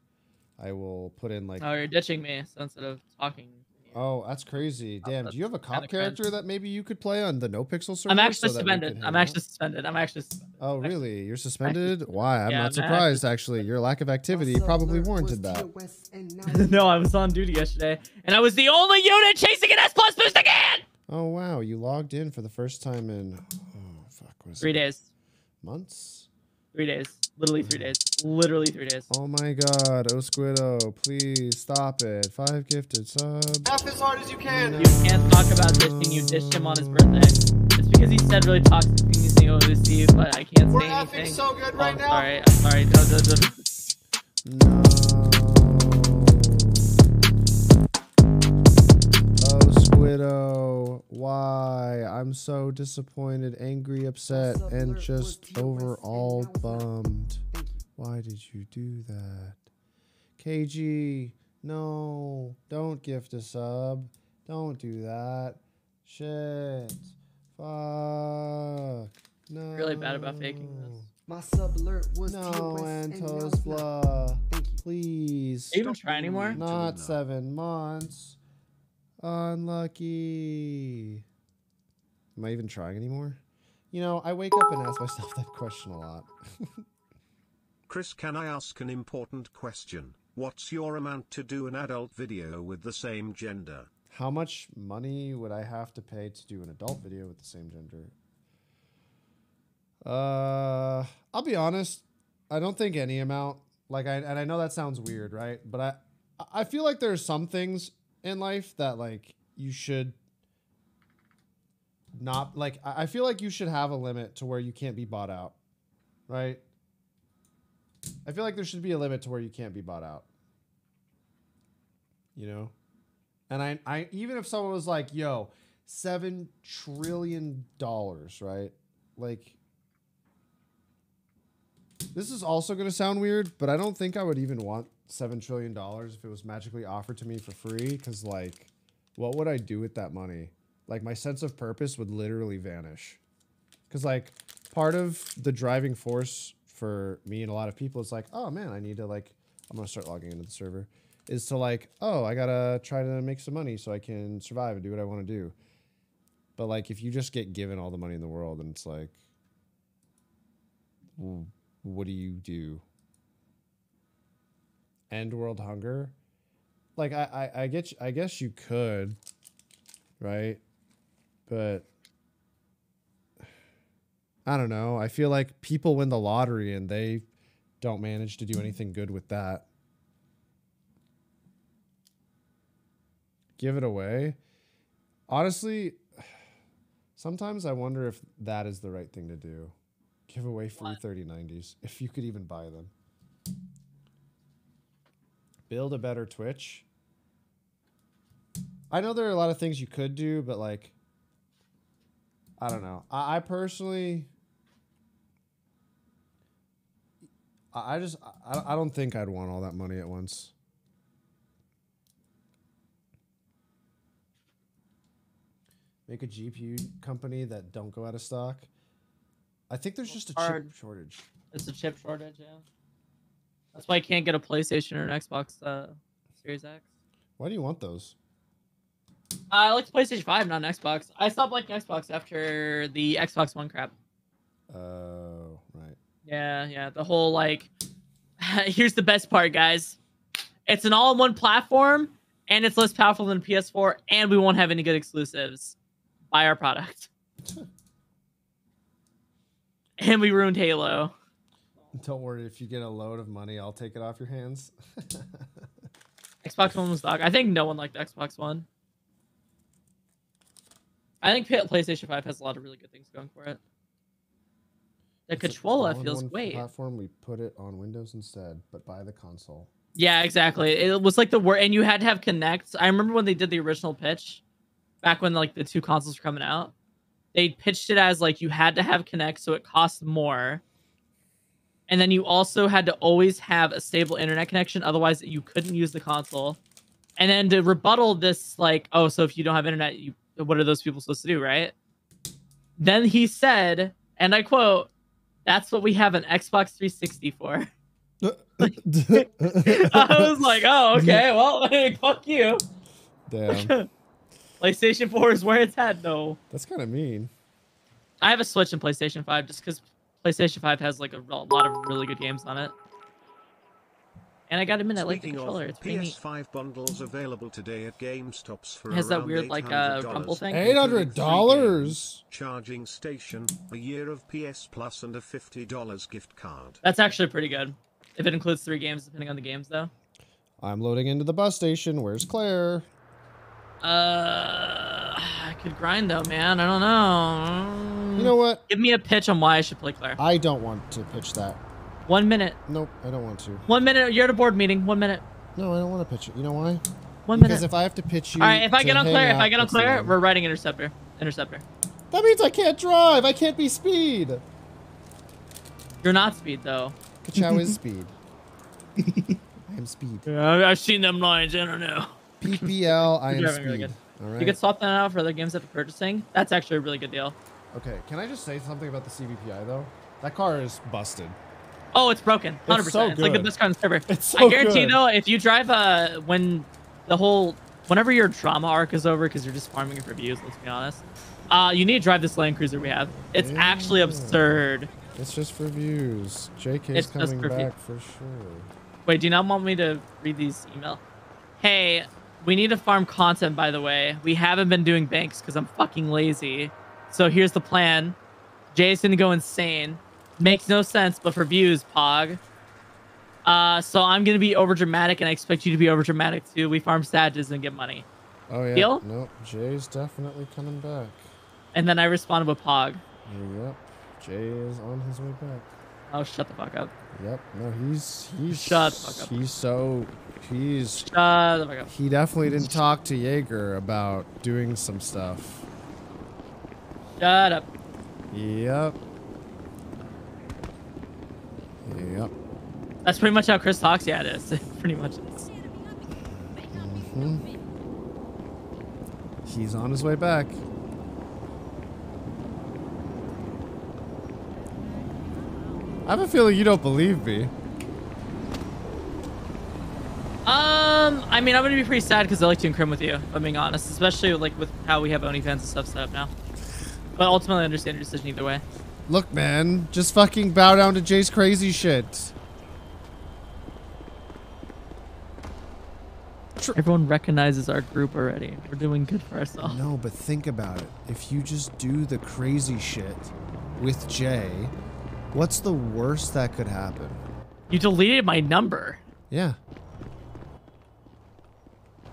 Speaker 1: I will put in like
Speaker 2: Oh, you're ditching me so instead of talking.
Speaker 1: Oh, that's crazy. Damn. Do you have a cop character
Speaker 2: cringe.
Speaker 1: that maybe you could play on the no pixel server?
Speaker 2: I'm actually
Speaker 1: so
Speaker 2: suspended. I'm actually suspended. I'm actually suspended.
Speaker 1: Oh, really? You're suspended? Why? I'm
Speaker 2: Yeah,
Speaker 1: not
Speaker 2: I'm
Speaker 1: surprised, actually. Your lack of activity probably warranted that. [laughs]
Speaker 2: no, I was on duty yesterday, and I was the only unit chasing an S plus boost again.
Speaker 1: Oh, wow. You logged in for the first time in, oh, fuck, was
Speaker 2: Three
Speaker 1: it
Speaker 2: days.
Speaker 1: months?
Speaker 2: Three days. Literally three days. Literally three days.
Speaker 1: Oh my god, oh Osquido, please stop it. Five gifted subs.
Speaker 4: Laugh as hard as you can.
Speaker 2: You can't talk about this dishing. You dished him on his birthday. It's because he said really toxic things in OC, but I can't
Speaker 4: We're
Speaker 2: say
Speaker 4: laughing
Speaker 2: anything.
Speaker 4: so good
Speaker 2: Oh,
Speaker 4: right
Speaker 2: I'm
Speaker 4: now.
Speaker 2: sorry. I'm sorry. No, oh no, no.
Speaker 1: No. Osquido, why? I'm so disappointed, angry, upset, and just overall bummed. Why did you do that? KG, no, don't gift a sub. Don't do that. Shit. Fuck. No.
Speaker 2: Really bad about faking this.
Speaker 4: My sub alert was
Speaker 1: No,
Speaker 4: TOS and now
Speaker 1: Antos
Speaker 4: it's
Speaker 1: blah.
Speaker 4: Thank you.
Speaker 1: Please.
Speaker 2: Are you even try anymore?
Speaker 1: Not seven months. Unlucky. Am I even trying anymore? You know, I wake up and ask myself that question a lot. [laughs]
Speaker 3: Chris, can I ask an important question? What's your amount to do an adult video with the same gender?
Speaker 1: How much money would I have to pay to do an adult video with the same gender? Uh, I'll be honest. I don't think any amount. Like I and I know that sounds weird, right? But I I feel like there's some things in life that like you should not like. I feel like you should have a limit to where you can't be bought out, right? I feel like there should be a limit to where you can't be bought out. You know, and I I even if someone was like, "Yo, seven trillion dollars," right? Like this is also going to sound weird, but I don't think I would even want seven trillion dollars if it was magically offered to me for free. Because like, what would I do with that money? Like, my sense of purpose would literally vanish. Because like, part of the driving force for me and a lot of people is like, oh man, I need to like, I'm gonna start logging into the server. Is to like, oh, I gotta try to make some money so I can survive and do what I want to do. But like, if you just get given all the money in the world, and it's like, what do you do? End world hunger? Like I, I, I get, I guess you could, right? But I don't know. I feel like people win the lottery and they don't manage to do anything good with that. Give it away. Honestly, sometimes I wonder if that is the right thing to do. Give away free 3090s if you could even buy them. Build a better Twitch. I know there are a lot of things you could do, but like, I don't know. I, I personally, I, I just, I, I don't think I'd want all that money at once. Make a GPU company that don't go out of stock. I think there's just a chip shortage.
Speaker 2: It's a chip shortage, yeah. That's why I can't get a PlayStation or an Xbox uh, Series X.
Speaker 1: Why do you want those?
Speaker 2: Uh, I like the PlayStation 5, not an Xbox. I stopped liking Xbox after the Xbox One crap.
Speaker 1: Oh, right.
Speaker 2: Yeah, yeah. The whole like, [laughs] here's the best part, guys. It's an all-in-one platform, and it's less powerful than PS4, and we won't have any good exclusives. Buy our product. [laughs] and we ruined Halo.
Speaker 1: Don't worry, if you get a load of money, I'll take it off your hands. [laughs]
Speaker 2: Xbox One was dog. I think no one liked Xbox One. I think PlayStation 5 has a lot of really good things going for it. The
Speaker 1: It's
Speaker 2: controller feels great.
Speaker 1: Platform, we put it on Windows instead, but buy the console.
Speaker 2: Yeah, exactly. It was like the word, and you had to have Kinect. I remember when they did the original pitch, back when like the two consoles were coming out. They pitched it as like you had to have Kinect, so it cost more, and then you also had to always have a stable internet connection, otherwise you couldn't use the console. And then to rebuttal this, like, oh, so if you don't have internet, you what are those people supposed to do, right? Then he said, and I quote, "That's what we have an Xbox 360 for." [laughs] I was like, oh, okay, [laughs] well, [laughs] fuck you.
Speaker 1: Damn,
Speaker 2: PlayStation 4 is where it's at, though.
Speaker 1: that's kind of mean.
Speaker 2: I have a Switch and PlayStation 5 just because PlayStation 5 has like a lot of really good games on it. And I got to admit, I like the controller.
Speaker 3: of
Speaker 2: It's pretty neat.
Speaker 3: PS5 bundles available today at GameStops for
Speaker 2: It has that weird, like, uh,
Speaker 3: $800,
Speaker 2: rumble thing.
Speaker 1: Eight hundred dollars.
Speaker 3: Charging station, a year of PS Plus, and a $50 gift card.
Speaker 2: That's actually pretty good. If it includes three games, depending on the games, though.
Speaker 1: I'm loading into the bus station. Where's Claire?
Speaker 2: Uh, I could grind though, man. I don't know.
Speaker 1: You know what?
Speaker 2: Give me a pitch on why I should play Claire.
Speaker 1: I don't want to pitch that.
Speaker 2: One minute.
Speaker 1: Nope, I don't want to.
Speaker 2: One minute. You're at a board meeting. One minute.
Speaker 1: No, I don't want to pitch it. You know why?
Speaker 2: One minute.
Speaker 1: Because
Speaker 2: minute.
Speaker 1: if I have to pitch you,
Speaker 2: All right. If I get on
Speaker 1: hang
Speaker 2: Claire, if I get on
Speaker 1: that's the
Speaker 2: Claire,
Speaker 1: one.
Speaker 2: we're riding Interceptor. Interceptor.
Speaker 1: that means I can't drive. I can't be speed.
Speaker 2: You're not speed though.
Speaker 1: Ka Chao is [laughs] speed. [laughs] I am speed.
Speaker 2: Yeah, I've seen them lines. I don't know. [laughs]
Speaker 1: PPL, I am speed.
Speaker 2: really.
Speaker 1: All right.
Speaker 2: You could swap that out for other games that you're purchasing. That's actually a really good deal.
Speaker 1: Okay, can I just say something about the CVPI though? That car is busted.
Speaker 2: Oh, it's broken. Hundred
Speaker 1: It's so.
Speaker 2: It's like the best car on the server.
Speaker 1: It's so
Speaker 2: I guarantee
Speaker 1: good.
Speaker 2: though, if you drive uh when the whole whenever your drama arc is over, because you're just farming it for views. Let's be honest. Uh, you need to drive this Land Cruiser we have. It's actually absurd.
Speaker 1: It's just for views. JK's
Speaker 2: It's just
Speaker 1: coming
Speaker 2: for view-
Speaker 1: back for sure.
Speaker 2: Wait, do you not want me to read these email? Hey, we need to farm content, by the way. We haven't been doing banks because I'm fucking lazy. So here's the plan. Jay's gonna go insane. Makes no sense, but for views, Pog. Uh, so I'm gonna be over dramatic, and I expect you to be over dramatic too. We farm stages and get money,
Speaker 1: Oh yeah.
Speaker 2: Deal?
Speaker 1: Nope. Jay's definitely coming back.
Speaker 2: and then I responded with Pog.
Speaker 1: Yep. Jay is on his way back.
Speaker 2: Oh, shut the fuck up.
Speaker 1: Yep. No, he's he's
Speaker 2: Shut the fuck up.
Speaker 1: He's so he's
Speaker 2: Shut the fuck up.
Speaker 1: he definitely didn't talk to Jaeger about doing some stuff.
Speaker 2: Shut up.
Speaker 1: Yep. Yep.
Speaker 2: That's pretty much how Chris talks. Yeah, it is. [laughs] pretty much. Is.
Speaker 1: hmm He's on his way back. I have a feeling you don't believe me.
Speaker 2: Um, I mean, I'm gonna be pretty sad because I like to encrim with you. If I'm being honest, especially like with how we have OnlyFans and stuff set up now. But ultimately, I understand your decision either way.
Speaker 1: Look, man, just fucking bow down to Jay's crazy shit.
Speaker 2: Everyone recognizes our group already. We're doing good for ourselves.
Speaker 1: No, but think about it. If you just do the crazy shit with Jay, what's the worst that could happen?
Speaker 2: You deleted my number.
Speaker 1: Yeah.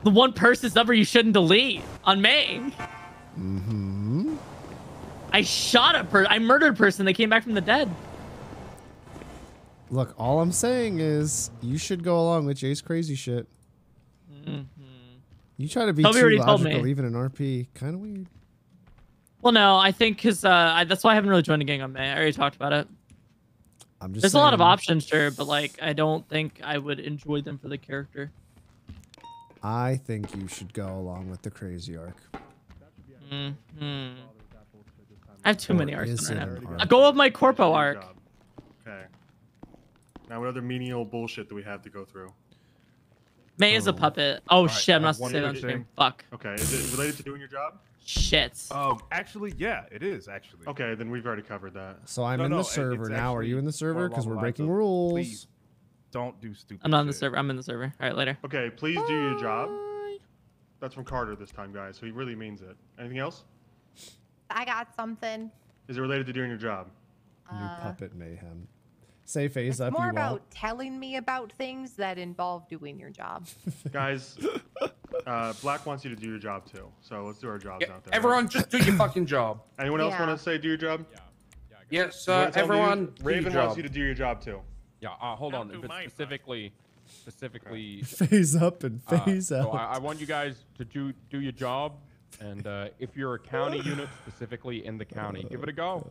Speaker 2: The one person's number you shouldn't delete on May.
Speaker 1: Mm-hmm.
Speaker 2: I shot a person. I murdered a person. They came back from the dead.
Speaker 1: Look, all I'm saying is you should go along with Jay's crazy shit. You try to be
Speaker 2: Toby
Speaker 1: too logical, even in RP. Kind of weird.
Speaker 2: Well, no, I think because uh, that's why I haven't really joined the gang on May. I already talked about it.
Speaker 1: I'm just
Speaker 2: There's a lot of options, sure, but like I don't think I would enjoy them for the character.
Speaker 1: I think you should go along with the crazy arc.
Speaker 2: hmm I have too many arcs right now. I'll
Speaker 1: arc?
Speaker 2: go with my corpo arc.
Speaker 5: Okay. Now, what other menial bullshit do we have to go through?
Speaker 2: May is a
Speaker 1: Oh.
Speaker 2: puppet. Oh
Speaker 5: Alright,
Speaker 2: shit, I'm not
Speaker 5: have
Speaker 2: supposed to say that on stream. Fuck.
Speaker 5: Okay, is it related to doing your job?
Speaker 2: Shit.
Speaker 6: Um, actually, yeah, it is actually.
Speaker 5: Okay, then we've already covered that.
Speaker 1: So I'm
Speaker 6: No,
Speaker 1: in
Speaker 6: no,
Speaker 1: the server now. Are you in the server? Because we're breaking rules.
Speaker 6: Please don't do stupid.
Speaker 2: I'm not in the server. I'm in the server. All right, later.
Speaker 5: Okay, please do your job. That's from Carter this time, guys, so he really means it. Anything else?
Speaker 7: I got something.
Speaker 5: Is it related to doing your job?
Speaker 1: You
Speaker 7: Uh,
Speaker 1: puppet mayhem. Say phase
Speaker 7: It's
Speaker 1: up.
Speaker 7: more
Speaker 1: you
Speaker 7: about
Speaker 1: won't.
Speaker 7: telling me about things that involve doing your job. [laughs]
Speaker 5: Guys, uh, Black wants you to do your job too, so let's do our jobs
Speaker 8: Yeah,
Speaker 5: out there.
Speaker 8: everyone, just do your [laughs] fucking job.
Speaker 5: Anyone else
Speaker 7: Yeah.
Speaker 5: want to say do your job?
Speaker 8: Yes,
Speaker 5: You wanna
Speaker 8: uh,
Speaker 5: tell me-
Speaker 8: everyone, do your
Speaker 5: Raven
Speaker 8: job.
Speaker 5: wants you to do your job too.
Speaker 9: Yeah, uh, hold
Speaker 6: Now
Speaker 9: on.
Speaker 6: do
Speaker 9: But
Speaker 6: mine,
Speaker 9: specifically, specifically, [laughs]
Speaker 1: phase up and
Speaker 9: uh,
Speaker 1: phase
Speaker 9: so
Speaker 1: out.
Speaker 9: I, I want you guys to do do your job, and uh, if you're a county unit, specifically in the county, give it a go.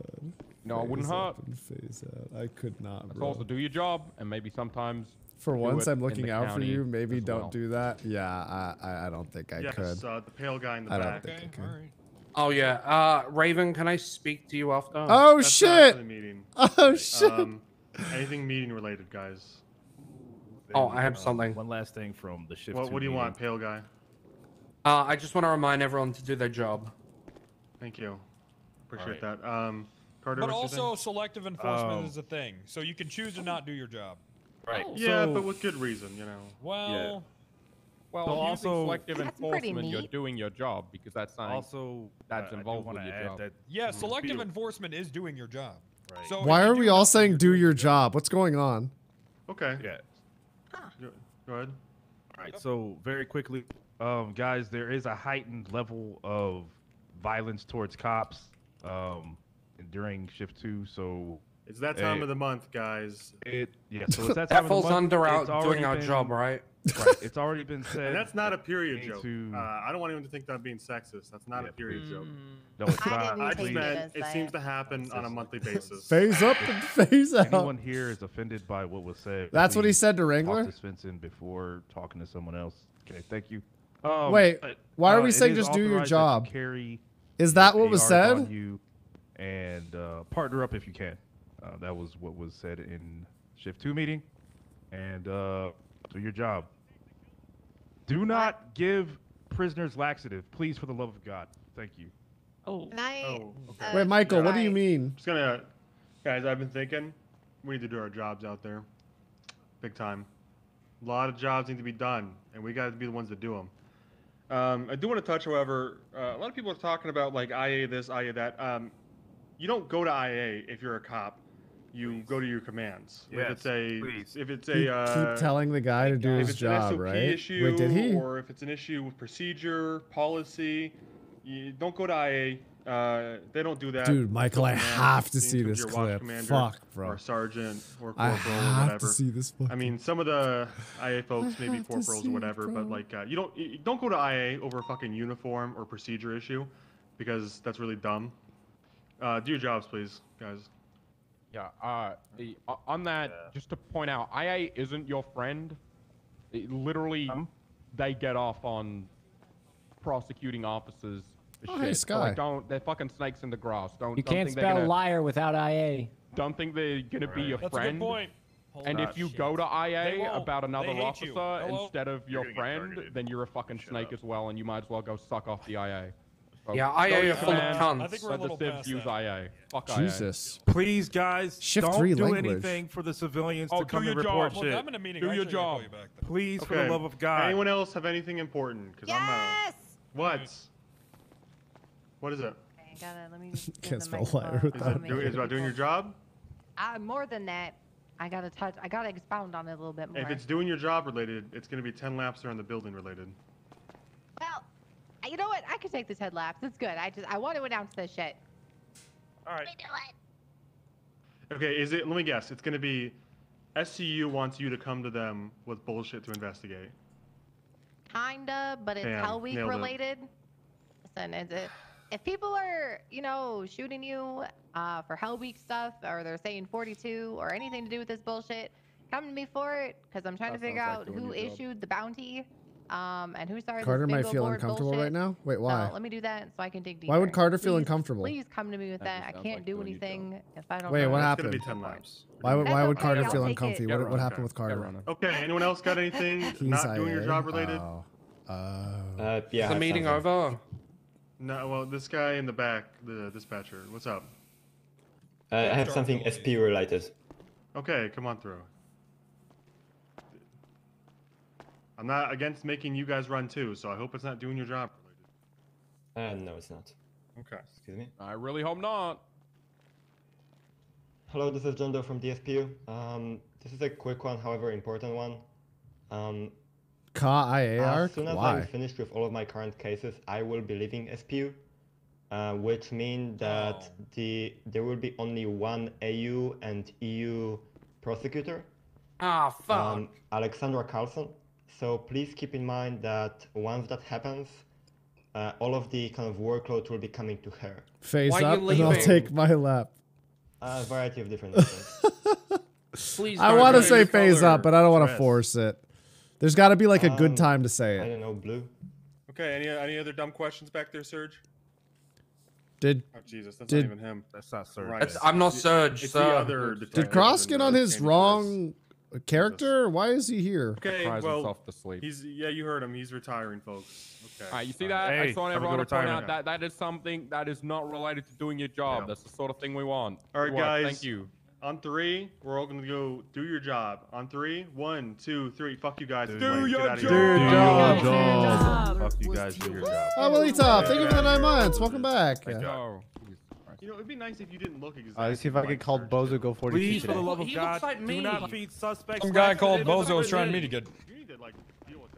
Speaker 9: No, it wouldn't
Speaker 1: Phase
Speaker 9: hurt.
Speaker 1: phase out. I could not,
Speaker 9: That's
Speaker 1: bro.
Speaker 9: also do your job, and maybe sometimes
Speaker 1: For once, I'm looking out for you. Maybe don't
Speaker 9: well.
Speaker 1: do that. Yeah, I, I, I don't think I
Speaker 5: yes,
Speaker 1: could.
Speaker 5: Uh, the pale guy in the
Speaker 1: I don't
Speaker 5: back.
Speaker 1: think I could.
Speaker 8: Oh yeah, uh, Raven, can I speak to you after?
Speaker 1: Oh
Speaker 5: That's
Speaker 1: shit!
Speaker 5: for the meeting. [laughs]
Speaker 1: Oh shit!
Speaker 5: Um, anything meeting related, guys?
Speaker 8: Oh, I have something.
Speaker 6: One last thing from the shift.
Speaker 5: What, what do you
Speaker 6: meeting.
Speaker 5: want, pale guy?
Speaker 8: Uh, I just want to remind everyone to do their job.
Speaker 5: Thank you. Appreciate
Speaker 6: Alright.
Speaker 5: that. Um, Carter,
Speaker 10: But also, selective enforcement
Speaker 6: Um,
Speaker 10: is a thing, so you can choose to not do your job.
Speaker 6: Right.
Speaker 5: thing? Yeah,
Speaker 6: so,
Speaker 5: but with good reason, you know.
Speaker 10: Well,
Speaker 9: well,
Speaker 6: So
Speaker 9: using
Speaker 6: also-
Speaker 9: selective
Speaker 7: That's pretty
Speaker 9: enforcement, you're
Speaker 7: neat.
Speaker 9: doing your job because that's something.
Speaker 6: also
Speaker 9: That's
Speaker 6: uh,
Speaker 9: involved with your job.
Speaker 6: That,
Speaker 10: yeah, selective
Speaker 6: Feel-
Speaker 10: enforcement is doing your job.
Speaker 6: Right.
Speaker 10: So
Speaker 1: Why are we all saying do your job? What's going on?
Speaker 5: Okay.
Speaker 6: yeah.
Speaker 5: Go go ahead.
Speaker 6: All right. So very quickly, um, guys, there is a heightened level of violence towards cops um, during shift two. So
Speaker 5: It's that time
Speaker 6: Hey.
Speaker 5: of the month, guys.
Speaker 6: it yeah. So it's [laughs] that, time
Speaker 8: That
Speaker 6: of the month.
Speaker 8: under our doing our
Speaker 6: been-
Speaker 8: job, right?
Speaker 6: Right. [laughs] It's already been said.
Speaker 5: And that's not a period joke.
Speaker 6: to-
Speaker 5: Uh, I don't want anyone to think that I'm being sexist. That's not
Speaker 6: Yeah.
Speaker 5: a period joke.
Speaker 6: no, it's
Speaker 7: I
Speaker 6: not.
Speaker 5: I just meant
Speaker 7: as
Speaker 5: it seems to happen on a monthly basis. [laughs]
Speaker 1: Phase up and phase out.
Speaker 6: Anyone here is offended by what was said.
Speaker 1: That's what he said to Wrangler.
Speaker 6: Talk to Svensson before talking to someone else. Okay, thank you. Um,
Speaker 1: Wait, why are
Speaker 6: uh,
Speaker 1: we
Speaker 6: it
Speaker 1: saying just do your
Speaker 6: authorized that you
Speaker 1: job?
Speaker 6: Carry
Speaker 1: Is that
Speaker 6: your
Speaker 1: what was
Speaker 6: ARs
Speaker 1: said?
Speaker 6: on you and uh, partner up if you can. Uh, that was what was said in shift two meeting. And uh, do your job. Do not give prisoners laxative, please, for the love of God. Thank you.
Speaker 2: Oh,
Speaker 7: Can I?
Speaker 5: Oh, okay.
Speaker 7: uh,
Speaker 1: Wait, Michael, what do you
Speaker 7: try-
Speaker 1: mean?
Speaker 5: just gonna, guys. I've been thinking, we need to do our jobs out there, big time. A lot of jobs need to be done, and we got to be the ones that do them. Um, I do want to touch, however, uh, a lot of people are talking about like IA this, IA that. Um, you don't go to IA if you're a cop. You go to your commands. if it's a
Speaker 10: please.
Speaker 5: if it's
Speaker 1: Keep,
Speaker 5: a uh,
Speaker 1: keep telling the guy to do
Speaker 5: if
Speaker 1: his job,
Speaker 5: SOP
Speaker 1: right?
Speaker 5: issue
Speaker 1: Wait, did he?
Speaker 5: or if it's an issue with procedure, policy, you don't go to IA. Uh, they don't do that.
Speaker 1: Dude, Michael, I have to see this clip. Fuck, bro.
Speaker 5: Or sergeant or
Speaker 1: I
Speaker 5: corporal or
Speaker 1: have
Speaker 5: whatever.
Speaker 1: to see this.
Speaker 5: I mean, some of the IA [laughs] folks, maybe corporals
Speaker 1: see
Speaker 5: or
Speaker 1: it,
Speaker 5: whatever, but like uh, you don't you don't go to IA over a fucking uniform or procedure issue, because that's really dumb. Uh, do your jobs, please, guys.
Speaker 6: Yeah. Uh, the, uh, on that, just to point out, IA isn't your friend. It literally, they get off on prosecuting officers. For
Speaker 1: Oh, hey,
Speaker 6: shit. So, like, don't they're fucking snakes in the grass. Don't
Speaker 11: You
Speaker 6: don't
Speaker 11: can't
Speaker 6: think they're
Speaker 11: spell
Speaker 6: gonna,
Speaker 11: liar without IA.
Speaker 6: Don't think they're gonna be your
Speaker 9: That's
Speaker 6: friend.
Speaker 9: a good point.
Speaker 6: And
Speaker 10: Ah,
Speaker 6: if you
Speaker 10: shit.
Speaker 6: go to IA about another officer
Speaker 9: you.
Speaker 6: Instead of
Speaker 10: You're
Speaker 6: your friend, then you're a fucking
Speaker 10: Shut
Speaker 6: snake
Speaker 10: up.
Speaker 6: as well, and you might as well go suck off the IA. So
Speaker 8: Yeah,
Speaker 6: go to
Speaker 8: IA
Speaker 6: your
Speaker 8: are full of
Speaker 6: command,
Speaker 8: cunts.
Speaker 9: I think we're a
Speaker 6: the
Speaker 9: little
Speaker 6: civs
Speaker 9: past
Speaker 6: use
Speaker 9: that.
Speaker 6: IA. Fuck
Speaker 1: Jesus.
Speaker 10: Please, guys,
Speaker 1: Shift
Speaker 10: don't
Speaker 1: three
Speaker 10: do
Speaker 1: language.
Speaker 10: anything for the civilians
Speaker 6: Oh,
Speaker 10: to
Speaker 6: do
Speaker 10: come
Speaker 6: your
Speaker 10: and report
Speaker 6: job.
Speaker 9: Look,
Speaker 10: shit.
Speaker 9: I'm in a meeting.
Speaker 6: Do your
Speaker 9: Actually, I'll call
Speaker 6: job.
Speaker 9: you back, though.
Speaker 10: Please, for
Speaker 5: Okay.
Speaker 10: the love of God.
Speaker 5: Anyone else have anything important? Because I'm uh,
Speaker 7: Yes.
Speaker 5: what? What is it?
Speaker 7: Okay, gotta let me. [laughs]
Speaker 1: Can't
Speaker 7: the
Speaker 1: spell
Speaker 7: microphone.
Speaker 1: liar with
Speaker 5: Is
Speaker 7: I'll
Speaker 5: it do, is it about doing your job?
Speaker 7: Uh, more than that, I gotta touch. I gotta expound on it a little bit more.
Speaker 5: If it's doing your job related, it's gonna be ten laps around the building related.
Speaker 7: Well, you know what? I could take the TED laps. It's good. I just I want to announce this shit.
Speaker 10: All right.
Speaker 7: do it.
Speaker 5: Okay, is it? Let me guess. It's gonna be SCU wants you to come to them with bullshit to investigate.
Speaker 7: Kinda, but it's
Speaker 5: Bam,
Speaker 7: Hell Week
Speaker 5: nailed it.
Speaker 7: related. Listen, is it? If people are, you know, shooting you uh, for Hell Week stuff, or they're saying 42, or anything to do with this bullshit, come to me for it, because I'm trying
Speaker 6: That
Speaker 7: to figure
Speaker 6: sounds like
Speaker 7: out who
Speaker 6: your job.
Speaker 7: issued the bounty, um, and who started
Speaker 1: Carter
Speaker 7: this
Speaker 1: might feel uncomfortable
Speaker 7: bullshit.
Speaker 1: right now. Wait,
Speaker 7: So
Speaker 1: why?
Speaker 7: let me do that so I can dig deeper.
Speaker 1: Why would Carter feel
Speaker 7: Please-
Speaker 1: uncomfortable?
Speaker 7: Please come to me with
Speaker 6: That
Speaker 7: that. I can't
Speaker 6: like
Speaker 7: do
Speaker 6: doing job.
Speaker 7: anything if I don't.
Speaker 1: Wait,
Speaker 7: know
Speaker 1: what
Speaker 5: it's
Speaker 1: happened?
Speaker 5: gonna be ten laps.
Speaker 1: Why would
Speaker 7: That's
Speaker 1: why would
Speaker 7: okay,
Speaker 1: Carter
Speaker 7: I'll
Speaker 1: feel
Speaker 7: take
Speaker 1: uncomfortable? What, what happened with
Speaker 6: Get
Speaker 1: Carter?
Speaker 6: running.
Speaker 5: Okay, anyone else got anything [laughs]
Speaker 1: He's
Speaker 5: not doing your job related?
Speaker 1: Oh. Oh.
Speaker 12: Uh, yeah.
Speaker 8: Is the meeting over?
Speaker 5: No, well, this guy in the back, the dispatcher. What's up?
Speaker 12: Uh, I have something
Speaker 9: building.
Speaker 12: SP related.
Speaker 5: Okay, come on through. I'm not against making you guys run too, so I hope it's not doing your job.
Speaker 12: Uh, no, it's not.
Speaker 5: Okay.
Speaker 12: Excuse me.
Speaker 6: I really hope not.
Speaker 12: Hello, this is John Doe from DSPU. Um, this is a quick one, however important one. Um,
Speaker 1: Ka IA
Speaker 12: as soon as
Speaker 1: Why?
Speaker 12: I'm finished with all of my current cases, I will be leaving SPU, uh, which means that
Speaker 9: Oh.
Speaker 12: the there will be only one AU and EU prosecutor,
Speaker 8: Ah, fuck.
Speaker 12: um, Alexandra Carlson. So please keep in mind that once that happens, uh, all of the kind of workload will be coming to her.
Speaker 1: Phase
Speaker 8: Why
Speaker 1: up and I'll
Speaker 8: leaving?
Speaker 1: take my lap.
Speaker 12: A variety of different [laughs] reasons.
Speaker 8: Please.
Speaker 1: I want to say phase up, but I don't want to force it. There's got to be like a good
Speaker 12: Um,
Speaker 1: time to say it.
Speaker 12: I don't know, blue.
Speaker 5: Okay. Any any other dumb questions back there, Serge?
Speaker 1: Did
Speaker 5: Oh Jesus, that's
Speaker 1: Did-
Speaker 5: not even him.
Speaker 10: That's not sir.
Speaker 5: Right.
Speaker 8: That's- I'm not Serge.
Speaker 5: It's
Speaker 8: sir.
Speaker 5: the other.
Speaker 1: did Cross get on his
Speaker 5: Candy Crush.
Speaker 1: wrong character? Why is he here?
Speaker 5: Okay,
Speaker 6: Cries
Speaker 5: well,
Speaker 6: himself to sleep.
Speaker 5: he's yeah, you heard him. He's retiring, folks. Okay.
Speaker 6: Alright, you see that? I
Speaker 10: Hey,
Speaker 6: just want everyone
Speaker 10: good
Speaker 6: to point out that that is something that is not related to doing your job.
Speaker 5: Yeah.
Speaker 6: That's the sort of thing we want.
Speaker 5: All right,
Speaker 6: Good work,
Speaker 5: guys.
Speaker 6: Thank you.
Speaker 5: On three, we're all gonna go do your job. On three, one, two, three. Fuck you guys.
Speaker 10: Do
Speaker 5: It's
Speaker 6: your job.
Speaker 1: Do your
Speaker 10: job.
Speaker 1: job.
Speaker 10: Fuck you guys, do your job.
Speaker 1: Abuelita, thank you for the nine months. Welcome back.
Speaker 10: Thank you.
Speaker 6: Oh,
Speaker 5: You know, it'd be nice if you didn't look exactly.
Speaker 13: Uh, let's see if I
Speaker 5: like
Speaker 13: can call
Speaker 5: Serge
Speaker 13: Bozo
Speaker 5: did.
Speaker 13: Go 42
Speaker 10: Please, for the love of
Speaker 8: He
Speaker 10: God,
Speaker 8: looks like
Speaker 10: do not feed suspects.
Speaker 9: Some guy called Bozo
Speaker 10: never
Speaker 9: was trying to
Speaker 10: did.
Speaker 9: meet again.
Speaker 5: You need to like deal with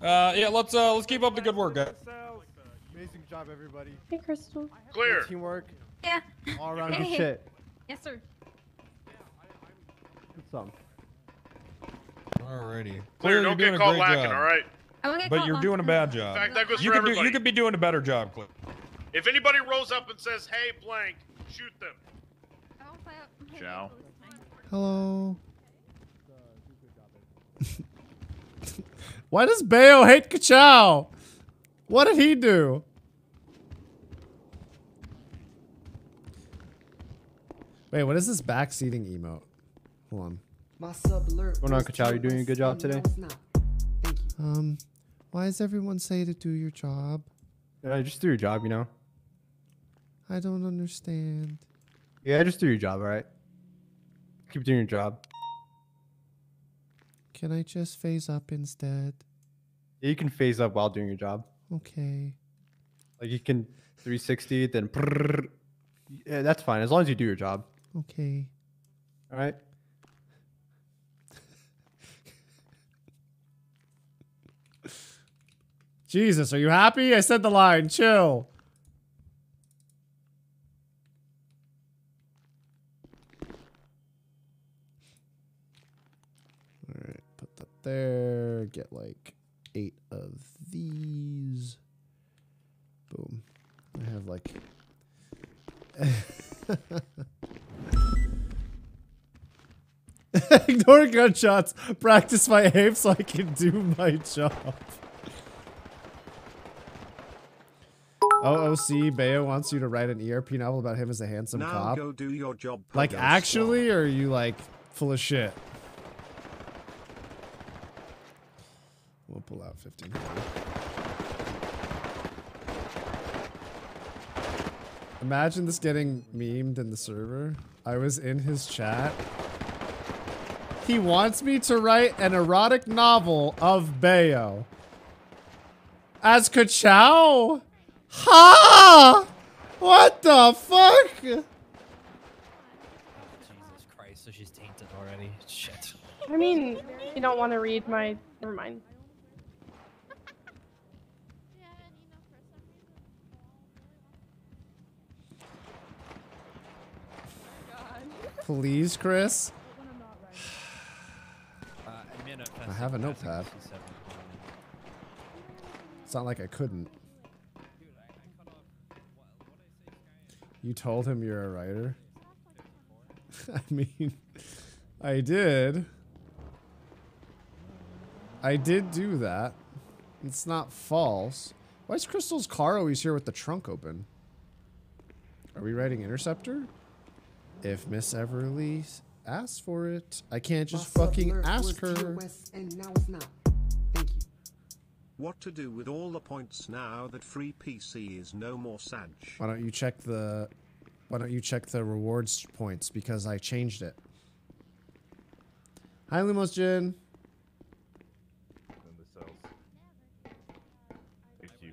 Speaker 5: that.
Speaker 9: Uh, yeah, let's uh, let's keep up the good work, guys.
Speaker 13: Amazing job, everybody.
Speaker 7: Hey, Crystal.
Speaker 10: Clear.
Speaker 13: Teamwork.
Speaker 7: Yeah.
Speaker 13: All around good shit.
Speaker 7: Yes, sir.
Speaker 13: Good song.
Speaker 9: Alrighty.
Speaker 14: Clear,
Speaker 9: Clear,
Speaker 14: don't
Speaker 9: you're
Speaker 14: get
Speaker 9: doing a
Speaker 14: caught
Speaker 9: great
Speaker 14: lacking,
Speaker 9: job.
Speaker 14: all right?
Speaker 7: I won't get
Speaker 9: But you're doing a bad job.
Speaker 14: In fact, that goes
Speaker 9: you
Speaker 14: for
Speaker 9: could do, you could be doing a better job, Clear.
Speaker 14: If anybody rolls up and says, "Hey, blank," shoot them.
Speaker 7: I won't play up. [laughs]
Speaker 14: Ciao.
Speaker 1: Hello. [laughs] Why does Bayo hate Ka Chao? What did he do? Wait, what is this backseating emote? Hold on.
Speaker 4: My sub alert.
Speaker 13: What's going on,
Speaker 4: was
Speaker 13: Ka Chao? You doing a good job today?
Speaker 4: no, it's not. Thank you.
Speaker 1: Um, why does everyone say to do your job?
Speaker 13: Yeah, just do your job, you know.
Speaker 1: I don't understand.
Speaker 13: Yeah, just do your job, all right. Keep doing your job.
Speaker 1: Can I just phase up instead?
Speaker 13: Yeah, you can phase up while doing your job.
Speaker 1: Okay.
Speaker 13: Like you can 360, then Yeah, that's fine as long as you do your job.
Speaker 1: Okay.
Speaker 13: All right.
Speaker 1: Jesus, are you happy? I said the line. Chill. All right, put that there. Get like eight of these. Boom. I have like. [laughs] Ignore gunshots. Practice my aim so I can do my job. OOC Bayo wants you to write an ERP novel about him as a handsome
Speaker 3: now
Speaker 1: cop.
Speaker 3: go do your job.
Speaker 1: Like actually, or are you like full of shit? We'll pull out 15. Imagine this getting memed in the server. I was in his chat. He wants me to write an erotic novel of Bayo. As Ka Chao? Ha! What the fuck?
Speaker 11: Jesus Christ, so she's tainted already. Shit.
Speaker 14: I mean, you don't want to read my. Never mind.
Speaker 1: Please, Chris.
Speaker 11: Uh,
Speaker 1: I have a notepad. It's not like I couldn't. You told him you're a writer? [laughs] I mean, I did. I did do that. It's not false. Why is Crystal's car always here with the trunk open? Are we riding Interceptor? If Miss Everly asks for it, I can't just
Speaker 4: My
Speaker 1: fucking ask her.
Speaker 3: What to do with all the points now that free PC is no more Sag?
Speaker 1: Why don't you check the why don't you check the rewards points because I changed it. Hi Lumos Jin.
Speaker 6: In. Thank you.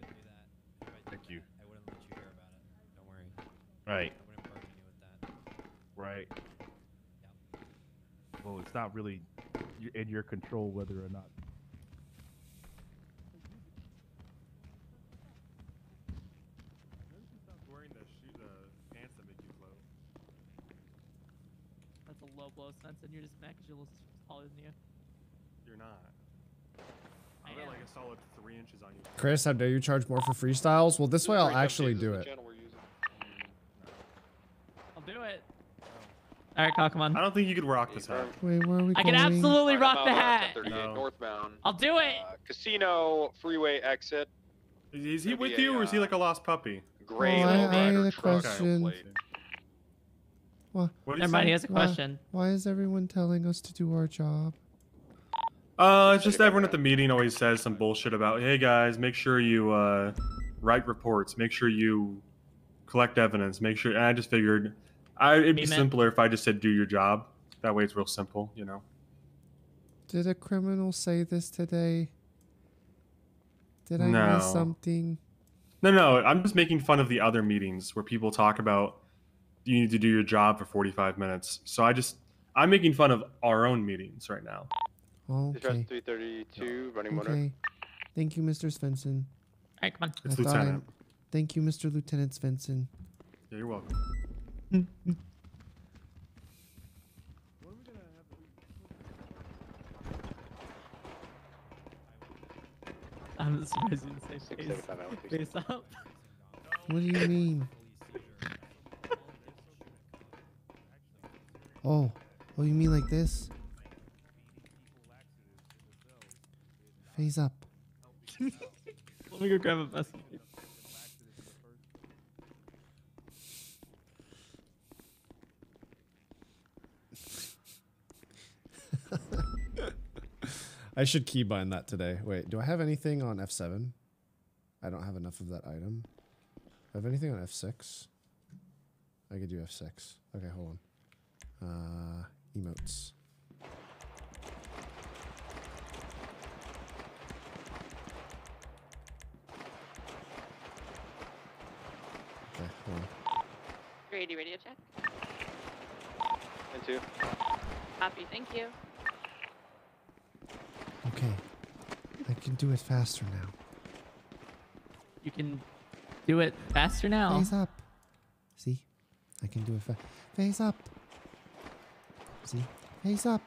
Speaker 6: Thank you.
Speaker 11: I wouldn't let you hear about it. Don't worry.
Speaker 6: Right.
Speaker 11: I wouldn't burden you with that.
Speaker 6: Right. Well, it's not really in your control whether or not.
Speaker 5: Wearing the shoe, the pants that make you float.
Speaker 2: That's a low blow, You're just mad 'cause you're a little taller than you.
Speaker 5: You're not.
Speaker 2: I
Speaker 5: I got like a solid three inches on you.
Speaker 1: Chris, how dare you charge more for freestyles? Well, this way I'll actually do it.
Speaker 2: I'll do it. All right, Kyle, come on.
Speaker 5: I don't think you could rock this hat.
Speaker 1: Wait, where are we
Speaker 2: I can
Speaker 1: going?
Speaker 2: absolutely rock the hat.
Speaker 15: 1038 northbound.
Speaker 2: I'll do it.
Speaker 15: Uh, casino freeway exit.
Speaker 5: Is, is he
Speaker 15: Maybe
Speaker 5: with
Speaker 15: a,
Speaker 5: you or is he
Speaker 15: uh,
Speaker 5: like a lost puppy?
Speaker 15: Gray
Speaker 1: Oh, I- I
Speaker 15: lowrider
Speaker 1: had a
Speaker 15: truck.
Speaker 1: question.
Speaker 15: Plate.
Speaker 1: Wha-
Speaker 5: What
Speaker 2: Never mind, he has a
Speaker 1: why-
Speaker 2: question.
Speaker 1: Why is everyone telling us to do our job?
Speaker 5: Uh, it's just everyone at the meeting always says some bullshit about, hey guys, make sure you uh, write reports, make sure you collect evidence, make sure. And I just figured, I, it'd be
Speaker 2: Me,
Speaker 5: simpler if I just said do your job. That way, it's real simple, you know.
Speaker 1: Did a criminal say this today? Did I
Speaker 5: No.
Speaker 1: miss something?
Speaker 5: No, no, I'm just making fun of the other meetings where people talk about you need to do your job for 45 minutes. So I just, I'm making fun of our own meetings right now.
Speaker 1: Okay.
Speaker 15: 332, running motor.
Speaker 1: Okay. Thank you, Mr. Svensson.
Speaker 2: All right, come on.
Speaker 5: It's
Speaker 1: I thought I-
Speaker 5: Lieutenant.
Speaker 1: Thank you, Mr. Lieutenant Svensson.
Speaker 5: Yeah, you're welcome. [laughs]
Speaker 2: I'm surprised you didn't say face,
Speaker 15: seven, five, nine, one, six,
Speaker 2: face up.
Speaker 1: What do you mean? Oh, oh, you mean like this? Face up.
Speaker 2: Let me go grab a message. [laughs]
Speaker 1: I should keybind that today. Wait, do I have anything on F7? I don't have enough of that item. Do I have anything on F6? I could do F6. Okay, hold on. Uh, emotes. Okay, hold on.
Speaker 16: 380 radio check.
Speaker 15: And two.
Speaker 16: Copy, thank you.
Speaker 1: Okay. I can do it faster now.
Speaker 2: You can do it faster now.
Speaker 1: Face up. See? I can do it fast. Face up. See? Face up.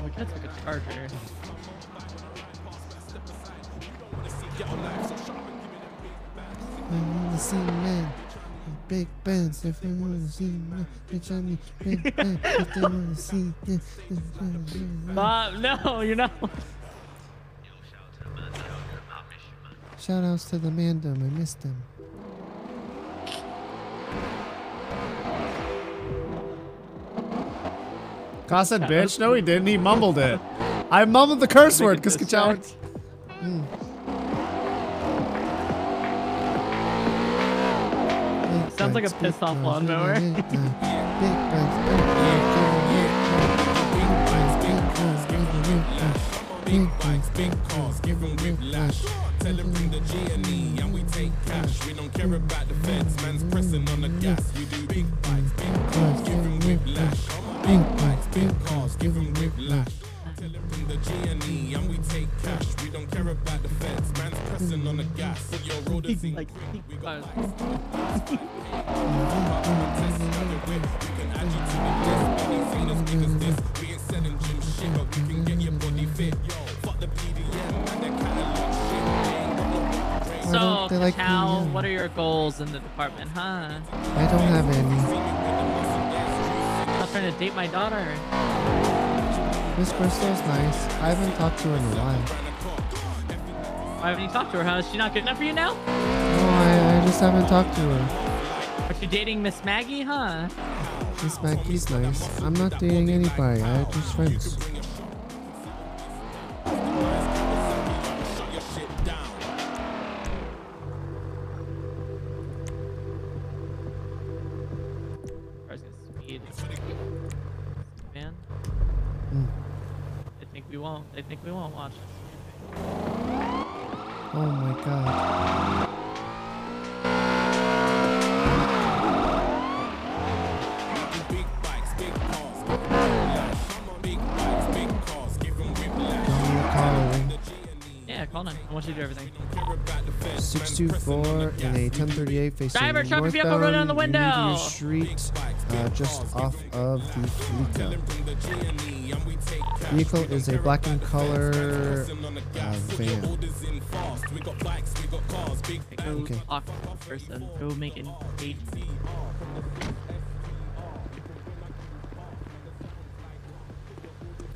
Speaker 2: Oh, that's like a charger.
Speaker 1: I wanna see man. Big bands, if I wanna see man, bitch, I need big band, if they wanna see yeah, uh,
Speaker 2: Bob, no, you're not.
Speaker 1: Shout outs to the Mandem, I missed them. Ka said bitch? No, he didn't. He mumbled it. I mumbled the curse word because Ka Chao. Hmm.
Speaker 2: Sounds like a pissed off lawnmower.
Speaker 17: Big bikes, big cars, give 'em whiplash. Tell them bring the G and E and we take cash. We don't care about the feds, man's pressing on the gas. We do big bikes, big cars, give 'em whiplash. Big bikes, big cars, give 'em whiplash. Tell them bring the G and E and we take cash. We don't care about the feds, man's pressing on the gas. Put your rollers in quick. We got bikes. We can add you to the list. Ain't seen as big as this. We ain't selling gym shit, but we can get your body fit. Yo, fuck the PDM and their catalog shit. They ain't got no brain.
Speaker 2: So,
Speaker 1: they like
Speaker 2: Cal, what are your goals in the department, huh?
Speaker 1: I don't have any.
Speaker 2: Trying to date my daughter.
Speaker 1: Miss Crystal's nice. I haven't talked to her in a while.
Speaker 2: Why haven't you talked to her, huh? Is she not good enough for you now?
Speaker 1: No, I, I just haven't talked to her.
Speaker 2: Are you dating Miss Maggie, huh?
Speaker 1: Miss Maggie's nice. I'm not dating anybody. I have just friends.
Speaker 17: Whiplash. Give
Speaker 1: me a call.
Speaker 2: Yeah, call nine. I want you to do everything.
Speaker 1: 624 in a 1038 facing
Speaker 2: Driver, truck and vehicle, roll down the
Speaker 1: northbound
Speaker 2: window.
Speaker 1: Street, uh, just off of the Fleeca. Vehicle is a black in color uh, van. Okay.
Speaker 2: talk to the person. Go make an engagement.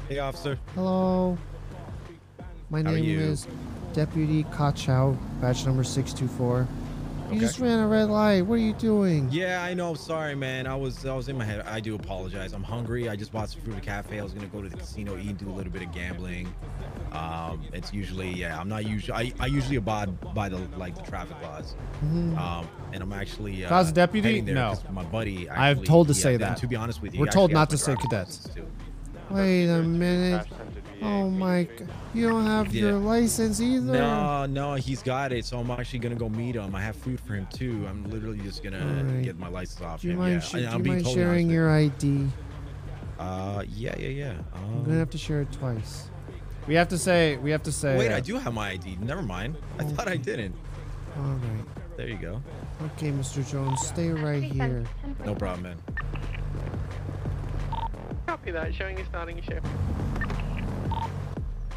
Speaker 18: Hey, officer.
Speaker 1: Hello. My
Speaker 18: How
Speaker 1: name is Deputy Ka Chao, badge number 624. You
Speaker 18: Okay.
Speaker 1: just ran a red light. What are you doing?
Speaker 18: Yeah, I know. I'm sorry, man. I was I was in my head. I do apologize. I'm hungry. I just bought some food at cafe. I was gonna go to the casino, eat, and do a little bit of gambling. Um, it's usually yeah. I'm not usually. I, I usually abide by the like the traffic laws.
Speaker 1: Mhm.
Speaker 18: Um, and I'm actually uh,
Speaker 1: Cause deputy? No.
Speaker 18: My buddy.
Speaker 1: I've
Speaker 18: actually-
Speaker 1: told to
Speaker 18: yeah,
Speaker 1: say that.
Speaker 18: To be honest with you,
Speaker 1: We're told not to say cadets. Wait a minute. Oh my g- You don't have
Speaker 18: Yeah.
Speaker 1: your license either.
Speaker 18: No, no, he's got it. So I'm actually gonna go meet him. I have food for him too. I'm literally just gonna
Speaker 1: Alright.
Speaker 18: get my license off
Speaker 1: Do you
Speaker 18: him.
Speaker 1: mind,
Speaker 18: yeah,
Speaker 1: sh- do you mind
Speaker 18: totally
Speaker 1: sharing
Speaker 18: with
Speaker 1: your ID?
Speaker 18: Uh, yeah, yeah, yeah.
Speaker 1: I'm
Speaker 18: Um,
Speaker 1: gonna have to share it twice. We have to say. We have to say.
Speaker 18: Wait,
Speaker 1: uh,
Speaker 18: I do have my ID. Never mind. I thought I didn't.
Speaker 1: All right.
Speaker 18: There you go.
Speaker 1: Okay, Mr. Jones, stay right here.
Speaker 18: No problem, man.
Speaker 19: Copy that, showing you starting your shift.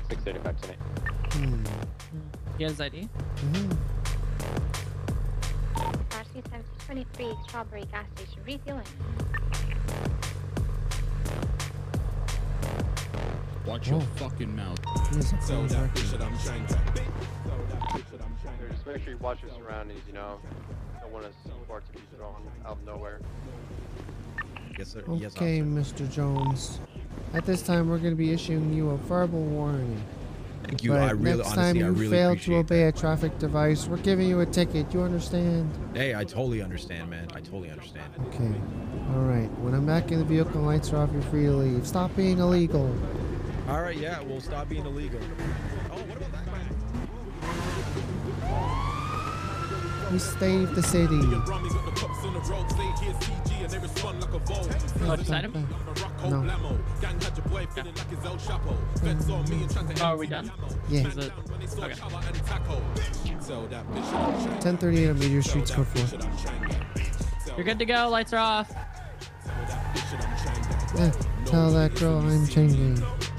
Speaker 15: 635 tonight.
Speaker 1: Hmm.
Speaker 2: He has ID.
Speaker 1: Mhm.
Speaker 20: RC 723 Strawberry gas station refueling.
Speaker 17: Watch
Speaker 1: your
Speaker 17: fucking mouth.
Speaker 1: He's a
Speaker 17: Sell
Speaker 1: phone
Speaker 17: that bitch that I'm trying to. Sell that bitch that I'm trying to.
Speaker 15: Just make sure you watch your surroundings, you know. Don't want to support to be thrown out of nowhere.
Speaker 18: Yes, sir. Yes,
Speaker 1: Okay, Mr. Jones. At this time, we're going to be issuing you a verbal warning.
Speaker 18: Thank you.
Speaker 1: But
Speaker 18: I really,
Speaker 1: next
Speaker 18: honestly,
Speaker 1: time you
Speaker 18: I really
Speaker 1: fail to obey a traffic device, we're giving you a ticket. You understand?
Speaker 18: Hey, I totally understand, man. I totally understand.
Speaker 1: Okay. All right. When I'm back in the vehicle and lights are off, you're free to leave. Stop being illegal.
Speaker 18: All right, yeah, we'll stop being illegal. Oh, what about that?
Speaker 1: We saved the city.
Speaker 2: Beside him?
Speaker 1: No.
Speaker 2: Oh, are we done?
Speaker 1: Yeah.
Speaker 2: It? Okay.
Speaker 1: 1038 on Meteor Street, score four.
Speaker 2: You're good to go. Lights are off.
Speaker 1: Eh, tell that girl I'm changing.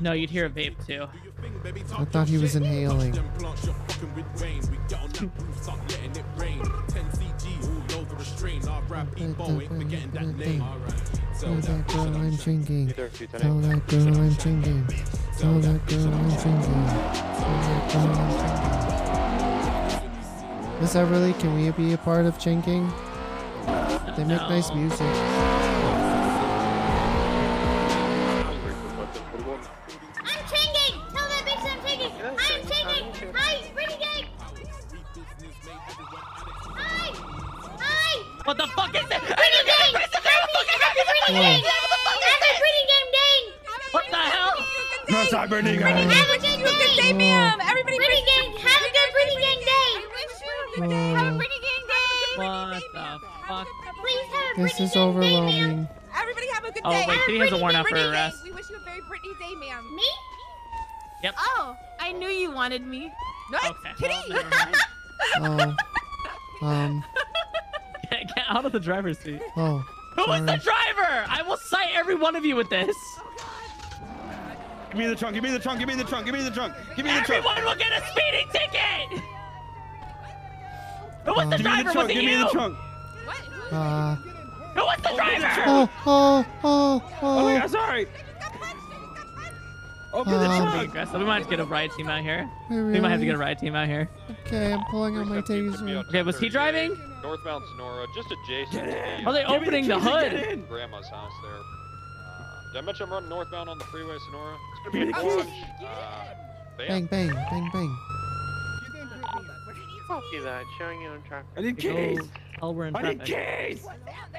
Speaker 2: No, you'd hear a vape too.
Speaker 1: I thought he was inhaling. Tell that girl I'm changing. Tell that girl I'm changing. Tell that girl I'm changing. Tell that girl Miss Everly, can we be a part of changing? They make nice music.
Speaker 20: Happy pretty gang! Happy pretty game day!
Speaker 2: What the hell?
Speaker 10: No cyber nigga.
Speaker 20: Have a good day! ma'am! Everybody pretty gang! Have a good pretty gang day! Have a pretty gang day!
Speaker 2: What the fuck?
Speaker 20: Please have a
Speaker 1: This
Speaker 20: pretty
Speaker 1: is
Speaker 20: gang day, ma'am!
Speaker 1: overwhelming.
Speaker 21: Everybody have a good
Speaker 2: Oh,
Speaker 21: day.
Speaker 2: wait, Kitty has a warrant out for
Speaker 21: Brittany,
Speaker 2: arrest.
Speaker 21: We wish you a very Brittany day, ma'am.
Speaker 20: Me?
Speaker 2: Yep.
Speaker 21: Oh, I knew you wanted me. No,
Speaker 2: Okay.
Speaker 21: Kitty. [laughs]
Speaker 1: Oh. Um.
Speaker 2: Get, [laughs] get out of the driver's seat.
Speaker 1: Oh.
Speaker 2: Who was the driver? I will cite every one of you with this.
Speaker 10: Give me the trunk. Give me the trunk. Give me the trunk. Give me the trunk. Give me the trunk.
Speaker 2: Everyone will get a speeding ticket. Who was
Speaker 1: Um,
Speaker 2: the
Speaker 10: Give me the
Speaker 2: driver?
Speaker 10: trunk.
Speaker 2: Was it
Speaker 10: Give me
Speaker 2: you?
Speaker 10: the trunk.
Speaker 1: Uh.
Speaker 2: Who was the driver?
Speaker 1: Oh, oh, oh,
Speaker 10: Oh my
Speaker 1: oh.
Speaker 10: God, sorry. Open the
Speaker 1: Um,
Speaker 10: trunk.
Speaker 2: aggressive. We might have to get a riot team out here.
Speaker 1: Wait,
Speaker 2: We might have to get a riot team out here.
Speaker 1: Okay, I'm pulling out my taser.
Speaker 2: Okay, was he driving?
Speaker 22: Northbound Senora, just adjacent to the,
Speaker 2: Are they
Speaker 22: uh,
Speaker 2: opening the hood?
Speaker 22: grandma's house there. Uh, did I mention I'm running northbound on the freeway, Senora? It's gonna be
Speaker 10: the
Speaker 22: orange. Uh.
Speaker 1: Bang, bang, bang, bang.
Speaker 19: Copy that. Showing you on track.
Speaker 10: I need keys.
Speaker 2: Oh, we're in
Speaker 10: I need keys.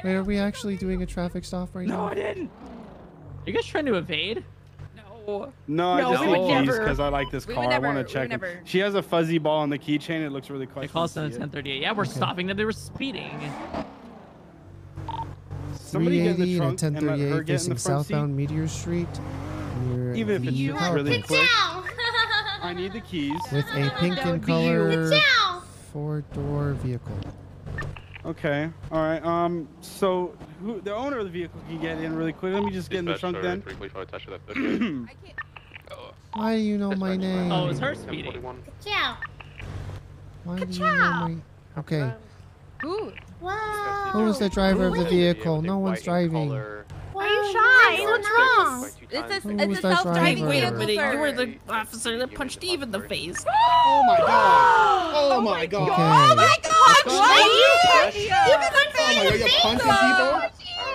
Speaker 1: Wait, are we actually doing a traffic stop right
Speaker 10: No,
Speaker 1: now?
Speaker 10: No, I didn't.
Speaker 2: You guys trying to evade?
Speaker 10: No,
Speaker 21: No,
Speaker 10: I
Speaker 21: we
Speaker 10: just
Speaker 21: would
Speaker 10: need keys
Speaker 21: never.
Speaker 10: because I like this
Speaker 21: We
Speaker 10: car.
Speaker 21: would
Speaker 10: I
Speaker 21: never-
Speaker 10: want
Speaker 21: we
Speaker 10: to
Speaker 21: would
Speaker 10: check. it.
Speaker 21: never.
Speaker 10: She has a fuzzy ball on the keychain. It looks really
Speaker 2: They
Speaker 10: quite.
Speaker 2: call us
Speaker 10: fun
Speaker 2: in at
Speaker 10: see it.
Speaker 2: 1038. Yeah, we're
Speaker 1: Okay.
Speaker 2: stopping them. They were speeding.
Speaker 10: Somebody get in the
Speaker 1: 380 and
Speaker 10: trunk and let her
Speaker 1: 1038
Speaker 10: get in
Speaker 1: facing
Speaker 10: the front seat.
Speaker 1: southbound Meteor Street. Near
Speaker 10: Even if it's
Speaker 1: the
Speaker 10: just really
Speaker 1: plant.
Speaker 10: quick. I need the keys.
Speaker 1: With a pink
Speaker 21: That
Speaker 1: in
Speaker 21: would be you.
Speaker 1: color
Speaker 20: Ciao!
Speaker 1: four-door vehicle.
Speaker 10: Okay. All right. Um. So, who the owner of the vehicle can get in really quick? Let me just get in the trunk then.
Speaker 22: pretty quickly, touch of.
Speaker 1: Why do you know my name?
Speaker 2: Oh, it's her speeding.
Speaker 22: 1041.
Speaker 20: Ciao!
Speaker 1: Why do you know my... Okay.
Speaker 21: Who?
Speaker 20: Wow!
Speaker 1: Who is the driver of the vehicle? No one's driving.
Speaker 20: Why are you oh, shy? What's wrong?
Speaker 21: It's a, it's a self-driving vehicle.
Speaker 1: Wait a minute, you were
Speaker 22: the
Speaker 2: officer that punched Steve in the face.
Speaker 10: Oh my god. Oh my god.
Speaker 1: Okay.
Speaker 21: Oh my god!
Speaker 20: Why
Speaker 21: Why
Speaker 20: you
Speaker 21: are you punching?
Speaker 10: Oh my god, you're punching people?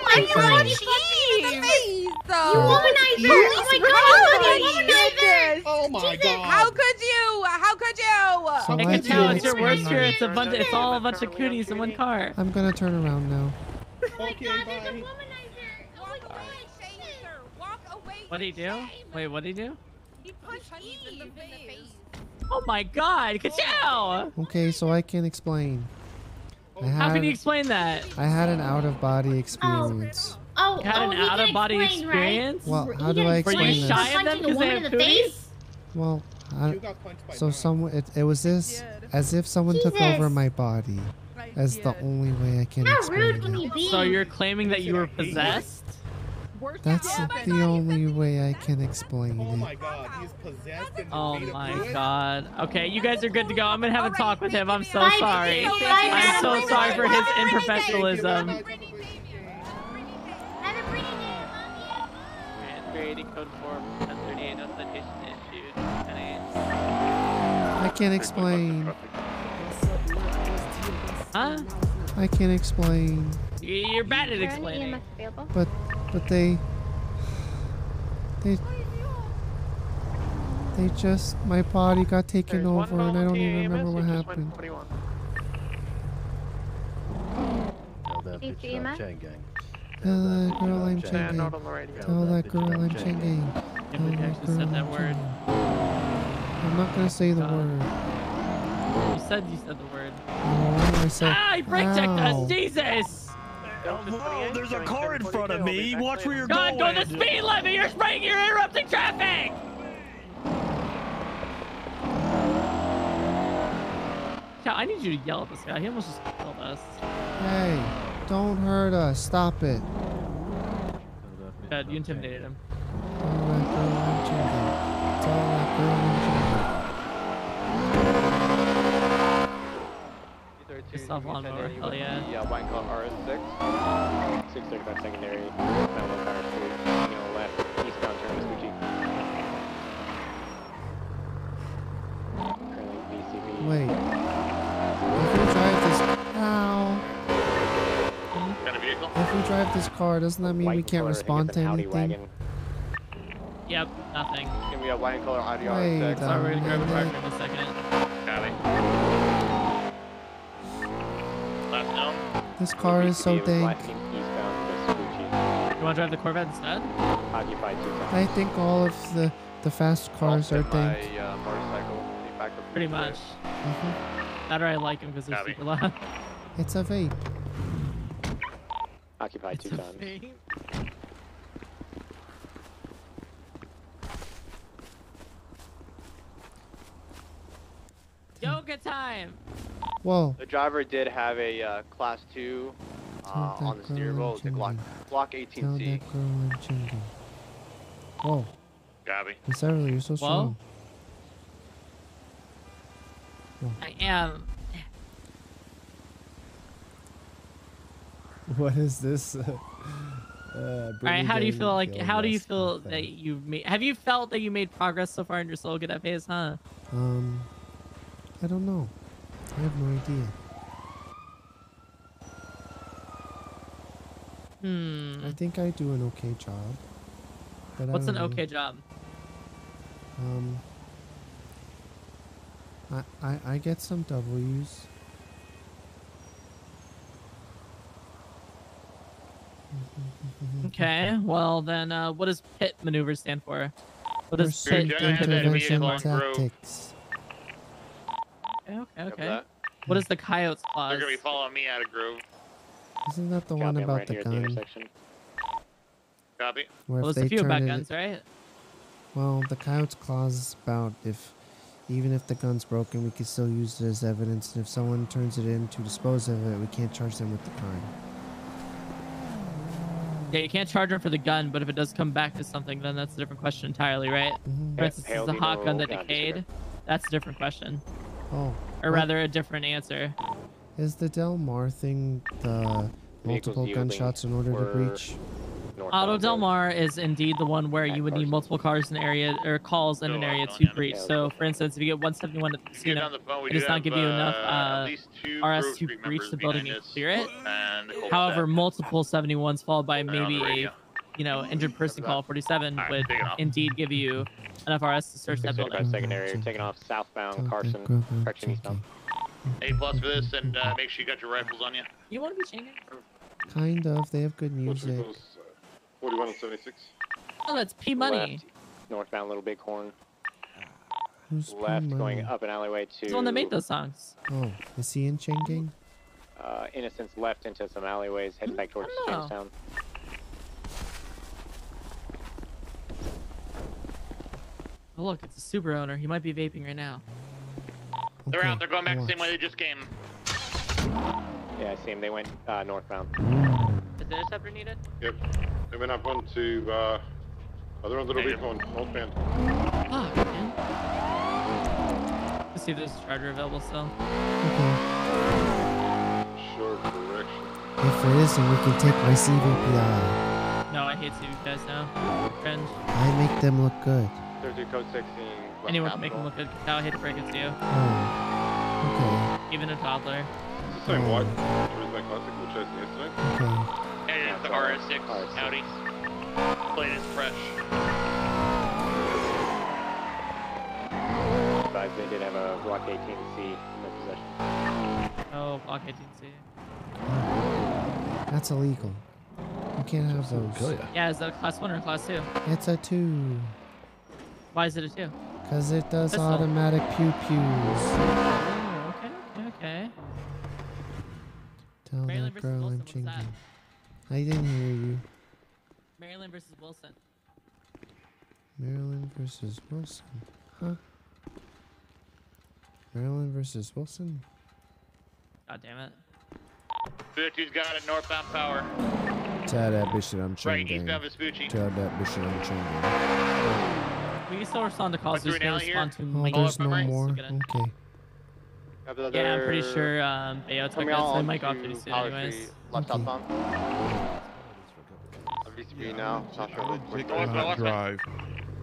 Speaker 20: Why you
Speaker 1: Okay.
Speaker 20: punching
Speaker 21: in the face, though.
Speaker 20: You womanizer! Oh my god, you womanizer!
Speaker 10: Oh my god.
Speaker 21: How could you? How could you?
Speaker 1: So
Speaker 2: I
Speaker 1: I
Speaker 2: can tell it's your worst fear. It's a bunch. It's all a bunch of cooties in one car.
Speaker 1: I'm gonna turn around now.
Speaker 10: Oh okay,
Speaker 20: God, there's a
Speaker 10: bye.
Speaker 20: womanizer! Oh my god!
Speaker 21: Walk away.
Speaker 2: What did he do? Wait, what did he do?
Speaker 21: He punched Eve in the face.
Speaker 2: Oh my God, Ka Chao!
Speaker 1: Okay, so I can explain. I
Speaker 2: How can you explain that?
Speaker 1: I had an out-of-body experience.
Speaker 20: Oh, oh
Speaker 2: You had
Speaker 20: oh,
Speaker 2: an
Speaker 20: he can
Speaker 2: out-of-body
Speaker 20: explain, right?
Speaker 2: experience?
Speaker 1: Well,
Speaker 20: He
Speaker 1: how do
Speaker 20: can
Speaker 1: I
Speaker 2: Were you
Speaker 1: explain
Speaker 20: explain
Speaker 1: this?
Speaker 2: shy of them
Speaker 20: punching a
Speaker 2: because they
Speaker 20: woman
Speaker 2: have
Speaker 20: in the face?
Speaker 1: Well, I,
Speaker 10: You got punched by
Speaker 1: so someone, it, it was this as if someone took over my body, as the only way I can
Speaker 20: How
Speaker 1: explain
Speaker 20: rude can you be?
Speaker 2: So you're claiming that you were possessed?
Speaker 1: That's the only way I can explain
Speaker 10: oh it. Oh my
Speaker 1: it.
Speaker 10: god, he's possessed and
Speaker 2: Oh my
Speaker 10: fluid?
Speaker 2: God. Okay, you guys are good to go. I'm gonna have a talk with him. I'm so
Speaker 20: Bye,
Speaker 2: sorry. I'm
Speaker 20: Madam
Speaker 2: so
Speaker 20: President.
Speaker 2: sorry for his
Speaker 20: Have a pretty day.
Speaker 2: unprofessionalism.
Speaker 20: Have a pretty day, Mom.
Speaker 2: Creating code form 1038 no citation issued.
Speaker 1: I can't explain.
Speaker 2: Huh?
Speaker 1: I can't explain.
Speaker 2: You- You're bad at
Speaker 20: Is there any
Speaker 2: explaining.
Speaker 1: But but they they they just my body got taken
Speaker 19: There's
Speaker 1: over and I don't even remember what
Speaker 19: you just went
Speaker 1: happened.
Speaker 20: Tell that bitch I'm chain.
Speaker 1: Tell that girl I'm
Speaker 19: Yeah,
Speaker 1: chain gang.
Speaker 19: on the radio.
Speaker 1: Tell that girl I'm chain gang.
Speaker 2: Can't
Speaker 1: Tell that
Speaker 2: actually
Speaker 1: girl
Speaker 2: said that
Speaker 1: I'm
Speaker 2: word.
Speaker 1: gang. I'm not gonna say the
Speaker 2: God.
Speaker 1: word.
Speaker 2: You said you said the word.
Speaker 1: No, I say?
Speaker 2: Ah, he brake checked us. Jesus.
Speaker 19: Whoa, there's a car in front of me. Watch where you're
Speaker 2: God, go the speed limit. You're spraying. You're interrupting traffic. Yeah, I need you to yell at this guy. He almost just killed us.
Speaker 1: Hey, don't hurt us. Stop it.
Speaker 2: Good, you intimidated him.
Speaker 1: Oh, Tell that girl I'm chain gang. Tell that girl I'm chain gang.
Speaker 2: Just off lawnmower. Hell yeah.
Speaker 15: The uh, white car RS6. 635 secondary. Mount Power Street. You know, left. Eastbound turn Vespucci. Currently VCB.
Speaker 1: Wait. If we drive this, ow.
Speaker 23: Kind of vehicle?
Speaker 1: If we drive this car, doesn't that mean we can't respond to anything?
Speaker 15: Wagon.
Speaker 2: Yep, nothing.
Speaker 15: It's gonna be a white color Audi
Speaker 1: Wait
Speaker 15: RS6.
Speaker 2: Sorry, we're gonna grab a
Speaker 1: minute.
Speaker 2: in a second.
Speaker 23: Copy. Last known.
Speaker 1: This car is so
Speaker 15: VCB
Speaker 1: dank.
Speaker 15: left Eastbound Vespucci.
Speaker 2: You want to drive the Corvette instead?
Speaker 15: Occupied two times.
Speaker 1: I think all of the the fast cars are
Speaker 15: Offset by,
Speaker 1: dank.
Speaker 15: uh, motorcycle. Back
Speaker 2: Pretty
Speaker 15: the
Speaker 2: much.
Speaker 1: Mhm.
Speaker 2: That or I like him because they're
Speaker 23: Copy.
Speaker 2: super loud.
Speaker 1: It's a vape.
Speaker 15: Occupied two times.
Speaker 2: Yoga time.
Speaker 1: Whoa.
Speaker 15: The driver did have a uh, class two uh, on the steering wheel, the
Speaker 1: I'm
Speaker 15: Glock. Glock 18C.
Speaker 1: that girl I'm changing. Whoa.
Speaker 23: Copy.
Speaker 1: Miss you're so strong.
Speaker 2: I am. [laughs]
Speaker 1: What is this? [laughs] uh,
Speaker 2: All right. How do you feel like? How do you feel that you've made? Have you felt that you made progress so far in your soul get phase, huh?
Speaker 1: Um, I don't know. I have no idea.
Speaker 2: Hmm.
Speaker 1: I think I do an okay job. But
Speaker 2: What's an
Speaker 1: know.
Speaker 2: okay job?
Speaker 1: Um, I, I I get some W's.
Speaker 2: Okay. Well then, uh, what does PIT maneuver stand for? What does PIT
Speaker 1: intervention
Speaker 2: maneuver stand
Speaker 1: tactics.
Speaker 2: Okay. Okay. okay. What is the coyotes clause?
Speaker 23: They're gonna be following me out of Grove.
Speaker 1: Isn't that the one
Speaker 15: Copy, I'm
Speaker 1: about
Speaker 15: right
Speaker 1: the
Speaker 15: here at the
Speaker 1: gun?
Speaker 23: Copy.
Speaker 1: Where
Speaker 2: Well,
Speaker 1: if
Speaker 2: there's a few
Speaker 1: turn
Speaker 2: about
Speaker 1: it,
Speaker 2: guns, right?
Speaker 1: Well, the coyote's clause is about if, even if the gun's broken, we can still use it as evidence, and if someone turns it in to dispose of it, we can't charge them with the crime.
Speaker 2: Yeah, you can't charge them for the gun, but if it does come back to something, then that's a different question entirely, right?
Speaker 1: Mhm.
Speaker 2: For
Speaker 15: Yeah,
Speaker 2: instance,
Speaker 15: hail
Speaker 2: the
Speaker 15: me
Speaker 2: hot gun that decayed. That's a different question,
Speaker 1: Oh,
Speaker 2: or rather, a different answer.
Speaker 1: is the Del Mar thing the multiple gunshots in order to breach?
Speaker 2: Auto Del Mar is indeed the one where you would need multiple cars in an area or calls in an area to
Speaker 23: no, no.
Speaker 2: breach. So, for instance, if you get 171 at the casino,
Speaker 23: on the phone. We
Speaker 2: it does not give you enough
Speaker 23: uh,
Speaker 2: uh,
Speaker 23: at least two
Speaker 2: RS to breach the building and clear it. However, multiple 71s followed by
Speaker 23: Turn on the
Speaker 2: maybe a you know injured person call 47 would
Speaker 23: take it off.
Speaker 2: indeed give you enough RS to search that
Speaker 15: 635
Speaker 2: building.
Speaker 15: secondary, you're taking off southbound Carson,
Speaker 1: girl I'm
Speaker 15: correction eastbound.
Speaker 23: A plus for this, and uh, make sure you got your rifles on you.
Speaker 2: You want to be changing?
Speaker 1: Kind of. They have good music.
Speaker 24: 41 and 76.
Speaker 2: Oh, that's P money.
Speaker 15: Left, northbound Little Bighorn.
Speaker 1: Who's
Speaker 15: Left, going up an alleyway to
Speaker 2: He's the one that made those songs.
Speaker 1: Oh, is he in Chain Gang?
Speaker 15: uh, Innocence left into some alleyways, heading back towards. Jamestown.
Speaker 2: Oh, look, it's a super owner. He might be vaping right now.
Speaker 23: They're out. They're going back the same way they just came.
Speaker 15: Yeah, I see him. They went uh, northbound.
Speaker 2: Is the interceptor needed?
Speaker 24: Yep. They went up one to, uh, other under the
Speaker 23: Negative.
Speaker 24: recon, northbound.
Speaker 2: Fuck, man. Let's see if there's a charger available still.
Speaker 1: Okay.
Speaker 24: Short direction.
Speaker 1: If it isn't, we can take my CVPI.
Speaker 2: No, I hate CV guys now. Cringe.
Speaker 1: I make them look good.
Speaker 15: There's your code 16. West
Speaker 2: Anyone can make him look good. Now I hate to break it to you.
Speaker 1: Oh. Okay.
Speaker 2: Even a toddler.
Speaker 24: same white. my Classic we were chasing yesterday.
Speaker 1: Okay.
Speaker 25: And it's the RS6 Audi. Plate is fresh.
Speaker 15: Advise they did have a Glock 18C in their possession.
Speaker 2: Oh, Glock 18C.
Speaker 1: That's illegal. You can't have those.
Speaker 2: Yeah, is that a class one or a class two?
Speaker 1: It's a two.
Speaker 2: Why is it a two?
Speaker 1: Because it does
Speaker 2: Pistol.
Speaker 1: automatic pew pews.
Speaker 2: Oh, okay, okay, okay.
Speaker 1: Tell
Speaker 2: Maryland
Speaker 1: that
Speaker 2: versus
Speaker 1: girl I'm
Speaker 2: what's
Speaker 1: chinking. I didn't hear you.
Speaker 2: Maryland versus Wilson.
Speaker 1: Maryland versus Wilson. Huh? Maryland versus Wilson?
Speaker 2: God damn it.
Speaker 25: 52's got it, northbound power.
Speaker 1: Tell that bitch that I'm
Speaker 25: Right,
Speaker 1: chinging.
Speaker 25: eastbound Vespucci.
Speaker 1: Tell that bitch that I'm chinging.
Speaker 2: We can still respond to calls. We just
Speaker 25: an
Speaker 2: can't respond to
Speaker 1: Oh,
Speaker 2: my
Speaker 1: there's no
Speaker 2: memories.
Speaker 1: more?
Speaker 2: Look at it.
Speaker 1: Okay.
Speaker 2: Yeah, I'm pretty sure um, Bayo took us. They
Speaker 15: on
Speaker 2: might go up
Speaker 15: to
Speaker 2: pretty soon
Speaker 15: Power
Speaker 2: anyways.
Speaker 15: Street, left
Speaker 1: Okay.
Speaker 15: southbound. I'm now. Not sure.
Speaker 24: Legit
Speaker 15: which
Speaker 24: cannot
Speaker 15: way.
Speaker 24: drive.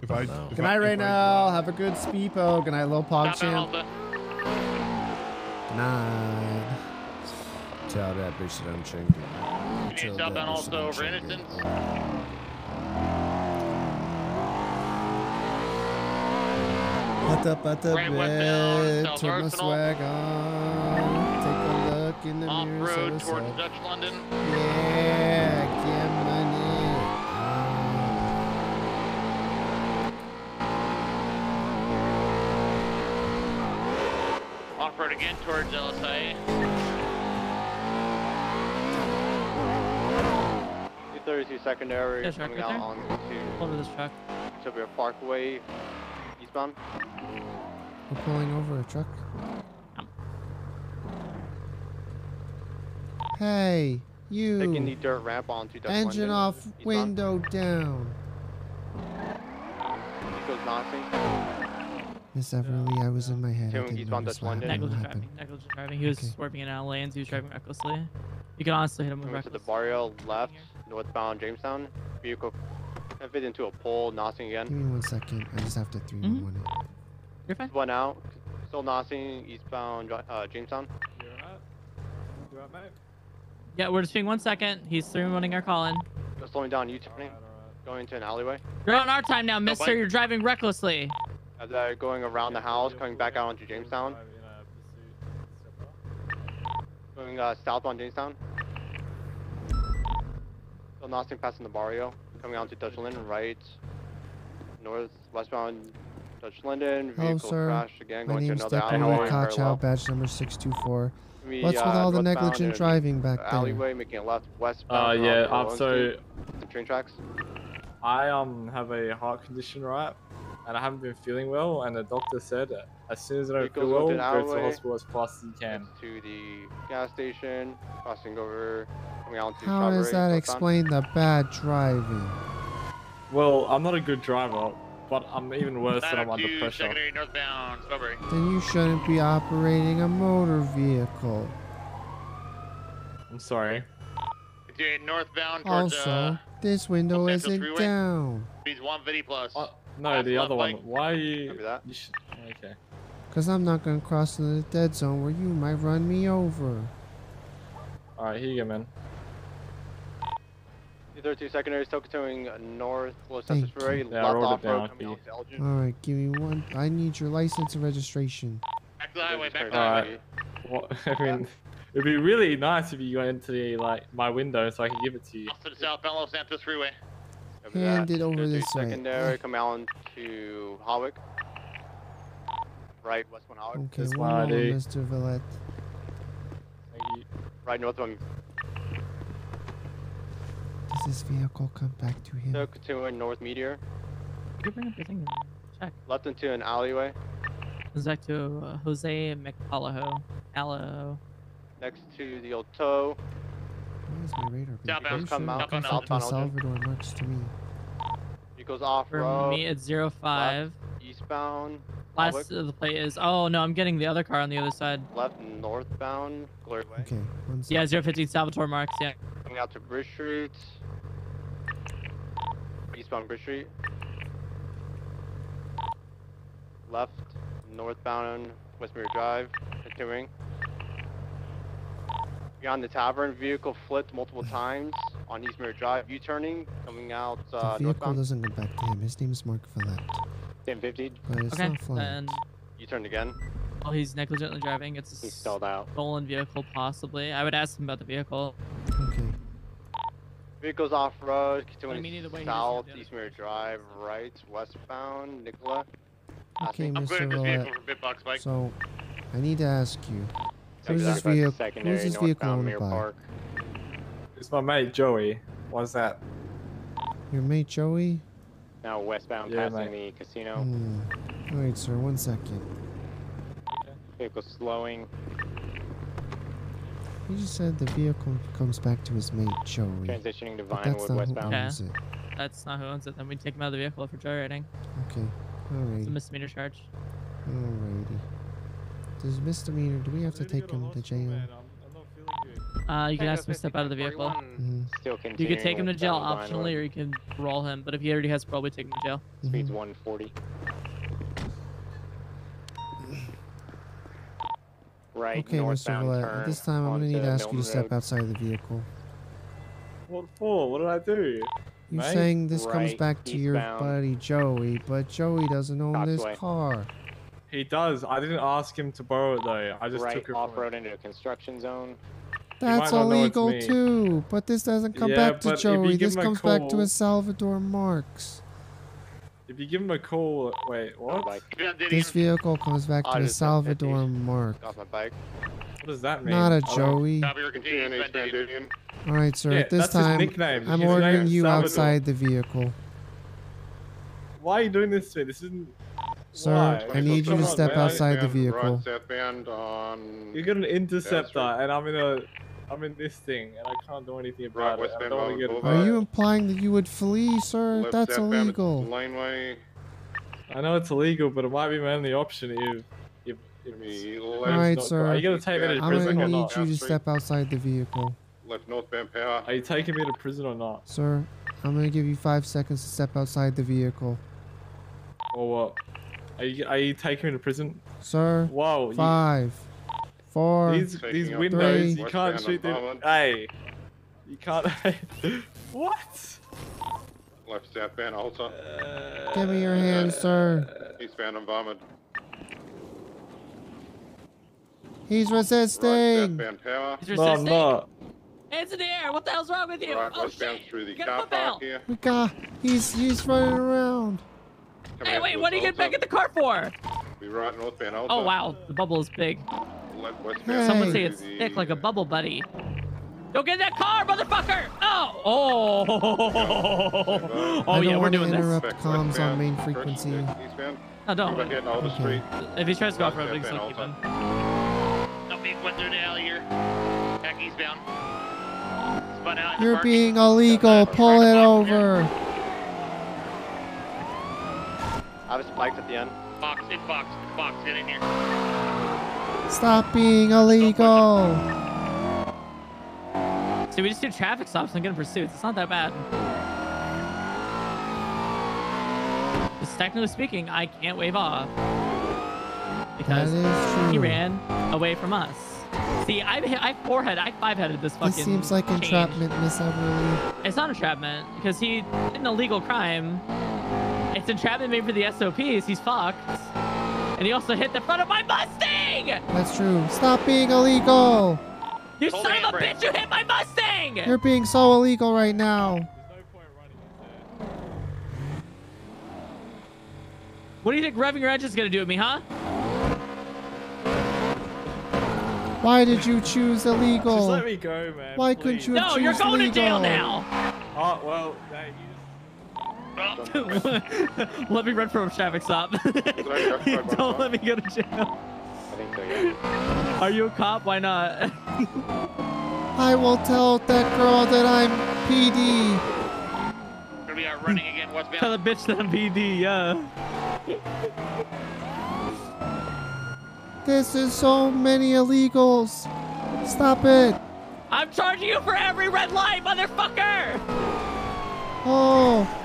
Speaker 24: If I, if
Speaker 1: Good night,
Speaker 24: if I
Speaker 1: Raynell. Have a good speepo. Good night, Lil Pog champ.
Speaker 25: Alpha.
Speaker 1: Good night. Tell that bitch that I'm chinging.
Speaker 25: You need
Speaker 1: that
Speaker 25: southbound also over. Innocence.
Speaker 1: Butter, butter,
Speaker 25: Right westbound,
Speaker 1: bread. Turn my swag on. Take a look in the
Speaker 25: Off
Speaker 1: mirror.
Speaker 25: road
Speaker 1: so
Speaker 25: towards
Speaker 1: sad.
Speaker 25: Dutch London.
Speaker 1: Yeah, get money.
Speaker 25: Off road again towards LSI.
Speaker 15: 232 secondary
Speaker 2: Yeah,
Speaker 15: coming
Speaker 2: right
Speaker 15: out
Speaker 2: there.
Speaker 15: onto
Speaker 2: Hold this truck.
Speaker 15: Sylvia Parkway eastbound.
Speaker 1: We're pulling over a truck. Hey,
Speaker 15: Taking the
Speaker 1: you.
Speaker 15: dirt ramp onto Dutch
Speaker 1: Engine
Speaker 15: London.
Speaker 1: off,
Speaker 15: eastbound.
Speaker 1: window down.
Speaker 15: Eagles Nazi.
Speaker 1: Miss Everly, I was in my head. I
Speaker 15: Two
Speaker 1: didn't
Speaker 15: eastbound
Speaker 1: notice
Speaker 15: Dutch
Speaker 1: what
Speaker 15: London.
Speaker 1: happened.
Speaker 2: Negligent driving. Negligent driving. He was
Speaker 1: Okay.
Speaker 2: swerving in out of lanes. He was driving recklessly. You can honestly hit him with
Speaker 15: Coming to the barrio left, northbound Jamestown. Vehicle fit into a pole, Nossing again.
Speaker 1: Give me one second. I just have to 311 it.
Speaker 2: You're fine.
Speaker 15: One out. Still Nossing, eastbound uh, Jamestown. You're up. You're up, mate.
Speaker 2: Yeah, we're just being one second. He's three running our call in.
Speaker 15: Just slowing down, U-turning. Going into an alleyway.
Speaker 2: You're on our time now, mister.
Speaker 15: bike.
Speaker 2: You're driving recklessly.
Speaker 15: As they're going around the house, coming back out onto Jamestown. Going uh, southbound Jamestown. Still Nossing passing the barrio. Coming onto Dutch London, right. North, westbound Dutch London.
Speaker 1: Hello,
Speaker 15: Vehicle
Speaker 1: sir.
Speaker 15: crash again,
Speaker 1: My
Speaker 15: going to
Speaker 1: name's
Speaker 15: another
Speaker 1: Deputy
Speaker 15: alleyway.
Speaker 1: Rick Ka Chao,
Speaker 15: parallel.
Speaker 1: badge number 624.
Speaker 15: We,
Speaker 1: What's with
Speaker 15: uh,
Speaker 1: all the negligent driving back there?
Speaker 15: Alleyway, making a left westbound.
Speaker 26: Uh, yeah,
Speaker 15: Malone
Speaker 26: um, so
Speaker 15: The train tracks.
Speaker 26: I um have a heart condition, right? And I haven't been feeling well, and the doctor said that as soon as I don't
Speaker 15: Vehicles
Speaker 26: feel well,
Speaker 15: within
Speaker 26: go to the hospital as fast as you can.
Speaker 15: to the gas station, crossing over, coming out to
Speaker 1: How does that explain the bad driving?
Speaker 26: Well, I'm not a good driver, but I'm even worse when I'm under
Speaker 25: 902
Speaker 26: pressure.
Speaker 25: northbound Strawberry.
Speaker 1: Then you shouldn't be operating a motor vehicle.
Speaker 26: I'm sorry.
Speaker 25: Continuing northbound towards
Speaker 1: Also,
Speaker 25: uh,
Speaker 1: this window isn't
Speaker 25: Freeway.
Speaker 1: down.
Speaker 25: speeds 150 plus.
Speaker 26: No,
Speaker 25: Pass
Speaker 26: the
Speaker 25: left
Speaker 26: other one.
Speaker 25: bike.
Speaker 26: Why are you?
Speaker 15: That.
Speaker 26: you should, okay.
Speaker 1: Because I'm not going to cross into the dead zone where you might run me over.
Speaker 26: All right, here you go, man.
Speaker 15: 232 secondary, still continuing north, Los
Speaker 1: Thank
Speaker 15: Santos Freeway,
Speaker 1: you.
Speaker 26: Yeah, I it
Speaker 15: off road
Speaker 26: down,
Speaker 15: coming out to
Speaker 1: Alright, give me one. I need your license and registration.
Speaker 25: Back to the highway, back to the
Speaker 26: All
Speaker 25: highway.
Speaker 26: right. What? [laughs] I mean, it'd be really nice if you went into the like my window so I can give it to you.
Speaker 25: Off To the south, Los Santos Freeway.
Speaker 15: Copy
Speaker 1: Hand it over
Speaker 15: 232
Speaker 1: this way.
Speaker 15: Secondary, come out to Hawick. Right, west one Hawick.
Speaker 1: Okay,
Speaker 26: This
Speaker 1: one
Speaker 26: one,
Speaker 1: moment,
Speaker 26: ID.
Speaker 1: Mr. Villette.
Speaker 15: Right north one.
Speaker 1: Does this vehicle come back to him?
Speaker 15: Still continuing north Meteor.
Speaker 2: You can bring up your thing. Check.
Speaker 15: Left into an alleyway.
Speaker 2: Goes back to uh, Jose McPalaho. Aloe.
Speaker 15: Next to the old toe.
Speaker 1: Why is my radar being
Speaker 25: Southbound,
Speaker 1: pretty
Speaker 15: come out,
Speaker 1: it
Speaker 15: come
Speaker 1: comes
Speaker 15: southbound Elgin.
Speaker 1: Salvador marks to me.
Speaker 15: He goes off
Speaker 2: For
Speaker 15: road.
Speaker 2: me, it's zero five.
Speaker 15: Eastbound.
Speaker 2: Last
Speaker 15: Hawick.
Speaker 2: of the plate is. Oh no, I'm getting the other car on the other side.
Speaker 15: Left northbound. Glory Way.
Speaker 1: Okay, one second.
Speaker 2: Yeah, zero fifteen Salvatore marks. Yeah.
Speaker 15: Coming out to Bridge Street. Eastbound Bridge Street. Left, northbound West Mirror Drive, continuing.
Speaker 27: Beyond the tavern, vehicle flipped multiple [sighs] times on East Mirror Drive, U-turning, coming out
Speaker 1: The
Speaker 27: uh,
Speaker 1: vehicle
Speaker 27: northbound.
Speaker 1: doesn't go back to him. His name is Mark Villette.
Speaker 27: 1050.
Speaker 1: But it's
Speaker 2: Okay,
Speaker 1: not flying.
Speaker 2: then
Speaker 27: U-turned again.
Speaker 2: well, he's negligently driving. It's a
Speaker 27: He's stalled out.
Speaker 2: stolen vehicle, possibly. I would ask him about the vehicle.
Speaker 1: Okay.
Speaker 27: Vehicles off-road,
Speaker 2: I
Speaker 27: continuing
Speaker 2: mean, either way, he
Speaker 27: south,
Speaker 2: doesn't have
Speaker 27: East Mirror Drive, right, westbound, Nicola.
Speaker 1: Okay,
Speaker 27: Passing.
Speaker 1: Mr. Villette.
Speaker 23: Bitbox bike.
Speaker 1: So, I need to ask you. Who's
Speaker 27: Exactly.
Speaker 1: this vehicle?
Speaker 27: Secondary,
Speaker 1: Who's this vehicle
Speaker 27: northbound
Speaker 1: owned
Speaker 27: Mirror
Speaker 1: by?
Speaker 27: Park.
Speaker 26: It's my mate Joey. What's that?
Speaker 1: Your mate Joey?
Speaker 27: Now westbound,
Speaker 26: Yeah,
Speaker 27: passing the casino.
Speaker 1: Hmm. Wait, sir. One second.
Speaker 27: Vehicle slowing.
Speaker 1: You just said the vehicle comes back to his mate Joey.
Speaker 27: Transitioning to
Speaker 1: But that's
Speaker 27: Vinewood
Speaker 1: not
Speaker 27: westbound.
Speaker 1: who owns it.
Speaker 2: That's not who owns it. Then we take him out of the vehicle for joyriding.
Speaker 1: Okay.
Speaker 2: It's a
Speaker 1: Alrighty.
Speaker 2: misdemeanor charge.
Speaker 1: Alrighty. Does misdemeanor? Do we have to take him to jail?
Speaker 2: Uh, you can ask him to step out of the vehicle.
Speaker 1: Mhm.
Speaker 27: Still
Speaker 2: You
Speaker 27: continuing
Speaker 2: could take him to jail optionally, or you can roll him. But if he already has probably we take him to jail.
Speaker 27: Speed's
Speaker 1: Mm-hmm.
Speaker 27: 140. Right,
Speaker 1: Okay, Mr.
Speaker 27: northbound
Speaker 1: Villette. At this time, I'm gonna need to ask you to step
Speaker 27: Road.
Speaker 1: outside of the vehicle.
Speaker 26: What for? What did I do?
Speaker 1: You're
Speaker 26: Mate?
Speaker 1: saying this comes back to your
Speaker 27: eastbound.
Speaker 1: buddy Joey, but Joey doesn't own this
Speaker 27: Causeway.
Speaker 1: car.
Speaker 26: He does. I didn't ask him to borrow it though. I just
Speaker 27: right
Speaker 26: took it from
Speaker 27: off-road into a construction zone.
Speaker 1: That's
Speaker 26: might not know it's
Speaker 1: illegal too. But this doesn't come
Speaker 26: Yeah,
Speaker 1: back to
Speaker 26: but if you
Speaker 1: Joey. This
Speaker 26: him a
Speaker 1: comes back to
Speaker 26: call-
Speaker 1: his Salvador Marks.
Speaker 26: If you give him a call, wait, what?
Speaker 1: This vehicle comes back to his
Speaker 27: just have 50.
Speaker 1: Salvador Mark.
Speaker 27: Off my bike.
Speaker 26: What does that mean?
Speaker 1: Not a Joey.
Speaker 23: Copy your continuing
Speaker 24: East Bandidian.
Speaker 1: All right, sir.
Speaker 26: Yeah,
Speaker 1: At this time. I'm
Speaker 26: His
Speaker 1: ordering you
Speaker 26: Salvador.
Speaker 1: outside the vehicle.
Speaker 26: Why are you doing this to me? This isn't.
Speaker 1: Sir,
Speaker 26: Why?
Speaker 1: I need you to step outside the vehicle.
Speaker 24: southbound on.
Speaker 26: You got an interceptor, and I'm in a, I'm in this thing, and I can't do anything
Speaker 24: Right
Speaker 26: about it. I
Speaker 24: westbound
Speaker 26: don't get.
Speaker 24: Boulevard.
Speaker 1: Are you implying that you would flee, sir?
Speaker 24: Left
Speaker 1: That's
Speaker 24: southbound
Speaker 1: illegal.
Speaker 24: Laneway.
Speaker 26: I know it's illegal, but it might be my only option if, if, if
Speaker 24: Me
Speaker 26: it's
Speaker 1: All right, sir.
Speaker 26: Are you gonna take me to
Speaker 1: I'm
Speaker 26: prison
Speaker 1: gonna need you to step outside the vehicle.
Speaker 24: left northbound power.
Speaker 26: Are you taking me to prison or not?
Speaker 1: Sir, I'm gonna give you five seconds to step outside the vehicle.
Speaker 26: Or what? Are you are you taking me to prison?
Speaker 1: Sir,
Speaker 26: Whoa! you-
Speaker 1: five, four,
Speaker 26: these these windows,
Speaker 1: three.
Speaker 26: you can't shoot them.
Speaker 24: Uncommon.
Speaker 26: Hey, you can't. [laughs] what?
Speaker 24: Left southbound Alta.
Speaker 1: give me your hand, uh, sir.
Speaker 24: Eastbound Environment.
Speaker 1: He's
Speaker 24: Right
Speaker 1: resisting.
Speaker 24: southbound power.
Speaker 2: He's
Speaker 26: No, I'm
Speaker 2: resisting.
Speaker 26: not.
Speaker 2: Hands in the air. What the hell's wrong with you?
Speaker 24: Right
Speaker 2: oh shit.
Speaker 24: through the
Speaker 2: Get
Speaker 24: car park here.
Speaker 1: We got. Ah, he's he's running around.
Speaker 24: Coming
Speaker 2: Hey, wait. What do you get back in the car for?
Speaker 24: Be right northbound Alta.
Speaker 2: Oh wow, the bubble is big.
Speaker 1: Hey.
Speaker 2: Someone say it's thick like a bubble buddy. Don't get in that car, motherfucker! Oh! [laughs] Oh!
Speaker 1: I
Speaker 2: Oh
Speaker 1: don't
Speaker 2: yeah, we're doing this.
Speaker 1: interrupt
Speaker 24: Back
Speaker 1: comms on main frequency.
Speaker 2: No, don't.
Speaker 24: Over hitting Alta
Speaker 1: Okay.
Speaker 24: Street.
Speaker 2: If he tries to go off
Speaker 24: Right
Speaker 2: road, we can still
Speaker 24: southbound
Speaker 2: keep him.
Speaker 23: Don't be went through the alley here. Back eastbound. Spun out in the
Speaker 1: You're being illegal. Uh, Pull it over.
Speaker 27: I have spikes at the end.
Speaker 23: Box, in box, box, get in here.
Speaker 1: Stop being illegal.
Speaker 2: See, we just do traffic stops and get in pursuits. It's not that bad. Just technically speaking, I can't wave off. Because he ran away from us. See, I I four-head, I five-headed this fucking
Speaker 1: This seems like
Speaker 2: change.
Speaker 1: entrapment, Miss Everly.
Speaker 2: It's not entrapment because he did an illegal crime. It's entrapment made for the SOPs. He's fucked. And he also hit the front of my Mustang!
Speaker 1: That's true. Stop being illegal.
Speaker 2: You
Speaker 23: Hold
Speaker 2: son of a
Speaker 23: handbrake.
Speaker 2: bitch! You hit my Mustang!
Speaker 1: You're being so illegal right now.
Speaker 2: What do you think revving your engine gonna do with me, huh?
Speaker 1: Why did you choose illegal?
Speaker 26: Just let me go, man.
Speaker 1: Why
Speaker 26: please.
Speaker 1: couldn't you choose illegal?
Speaker 2: No, you're
Speaker 1: choose
Speaker 2: going to jail now.
Speaker 26: Oh well, hey, you [laughs]
Speaker 2: let me run from a traffic stop. [laughs] Don't let me go to jail.
Speaker 27: So, yeah.
Speaker 2: Are you a cop? Why not?
Speaker 1: I will tell that girl that I'm PD.
Speaker 23: Gonna be out running again,
Speaker 2: Tell the bitch that I'm PD, yeah.
Speaker 1: This is so many illegals. Stop it.
Speaker 2: I'm charging you for every red light, motherfucker!
Speaker 1: Oh.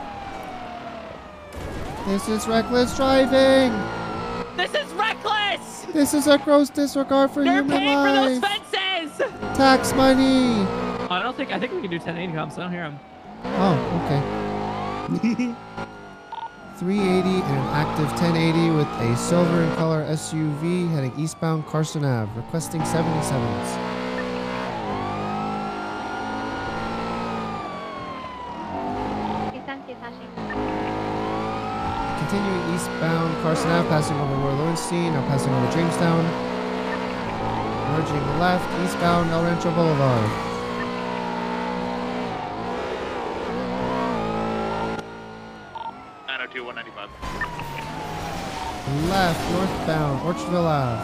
Speaker 1: This is reckless driving.
Speaker 2: This is reckless!
Speaker 1: This is a gross disregard for
Speaker 2: You're
Speaker 1: human
Speaker 2: paying for those
Speaker 1: life.
Speaker 2: fences!
Speaker 1: Tax money.
Speaker 2: Oh, I don't think. I think we can do 1080 comps. I don't hear him.
Speaker 1: Oh, okay. [laughs] 380 and an active 1080 with a silver in color SUV heading eastbound Carson Ave, requesting 77s. Eastbound Carson Ave, passing over Roy Lowenstein, now passing over Jamestown. Merging left, eastbound El Rancho Boulevard.
Speaker 23: Nine two one ninety five.
Speaker 1: Left, northbound, Orchardville Ave.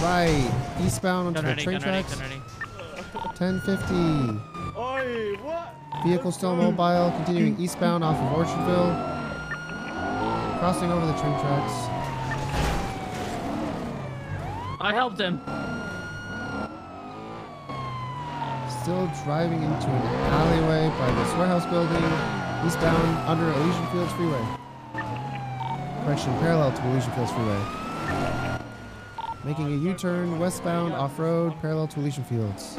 Speaker 1: Right, eastbound onto the train tracks. 1050.
Speaker 10: What?
Speaker 1: Vehicle still mobile, continuing eastbound off of Orchardville. Crossing over the train tracks.
Speaker 2: I helped him.
Speaker 1: Still driving into an alleyway by this warehouse building, eastbound under Elysian Fields Freeway. Correction, parallel to Elysian Fields Freeway. Making a U-turn westbound off-road, parallel to Elysian Fields.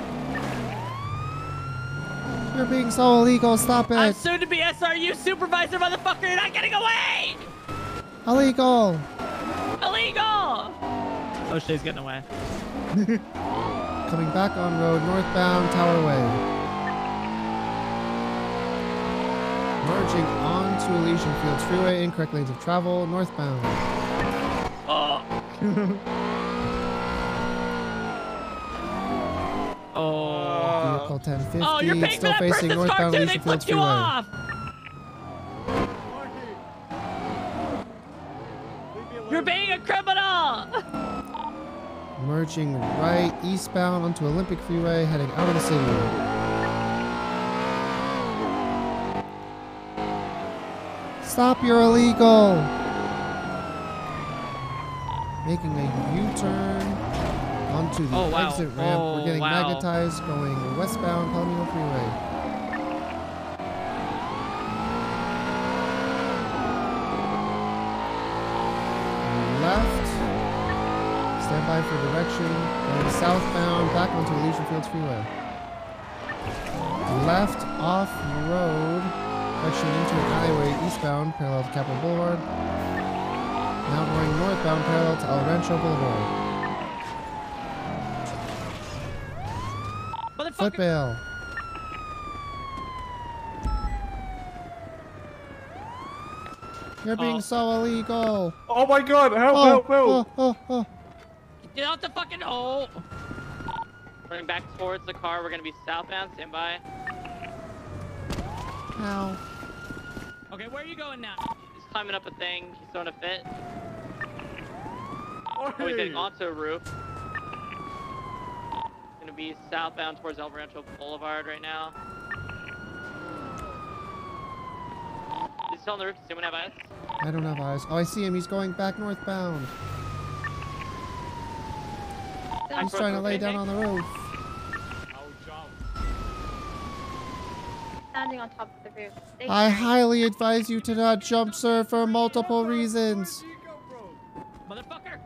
Speaker 1: You're being so illegal, stop it.
Speaker 2: I'm soon to be SRU supervisor, motherfucker. You're not getting away.
Speaker 1: Illegal!
Speaker 2: Illegal. Oh, she's getting away. [laughs]
Speaker 1: Coming back on road, northbound Tower Way. Merging onto Elysian Fields Freeway, incorrect lanes of travel, northbound.
Speaker 2: Oh. [laughs] oh.
Speaker 1: Vehicle 1050,
Speaker 2: Oh, you're paying for
Speaker 1: still
Speaker 2: that
Speaker 1: facing
Speaker 2: person's car
Speaker 1: northbound
Speaker 2: too. They
Speaker 1: Fields
Speaker 2: flipped you
Speaker 1: Freeway.
Speaker 2: off. You're being a criminal.
Speaker 1: Merging right eastbound onto Olympic Freeway, heading out of the city. Stop, you're illegal! Making a U-turn onto the
Speaker 2: Oh, wow.
Speaker 1: exit ramp.
Speaker 2: Oh,
Speaker 1: We're getting
Speaker 2: wow.
Speaker 1: magnetized going westbound Palomino Freeway. Left. Stand by for direction. Going southbound back onto Elysian Fields Freeway. Left off road. Direction into an alleyway eastbound parallel to Capitol Boulevard. Now going northbound parallel to El Rancho Boulevard. Foot bail. You're being
Speaker 2: Oh.
Speaker 1: so illegal.
Speaker 26: Oh my god, help,
Speaker 1: Oh,
Speaker 26: help, help.
Speaker 1: oh, oh, oh.
Speaker 2: Get out the fucking hole.
Speaker 23: Running back towards the car. We're gonna be southbound. Stand by.
Speaker 1: Ow.
Speaker 2: Okay, where are you going now?
Speaker 23: He's climbing up a thing. He's throwing a fit. Oh, he's getting onto a roof. Gonna be southbound towards El Rancho Boulevard right now. He's still on the roof. Does anyone have eyes?
Speaker 1: I don't have eyes. Oh, I see him. He's going back northbound. He's trying to lay down on the roof.
Speaker 20: Standing on top of the roof. Stay
Speaker 1: I highly advise you to not jump, sir, for multiple reasons.
Speaker 2: Motherfucker.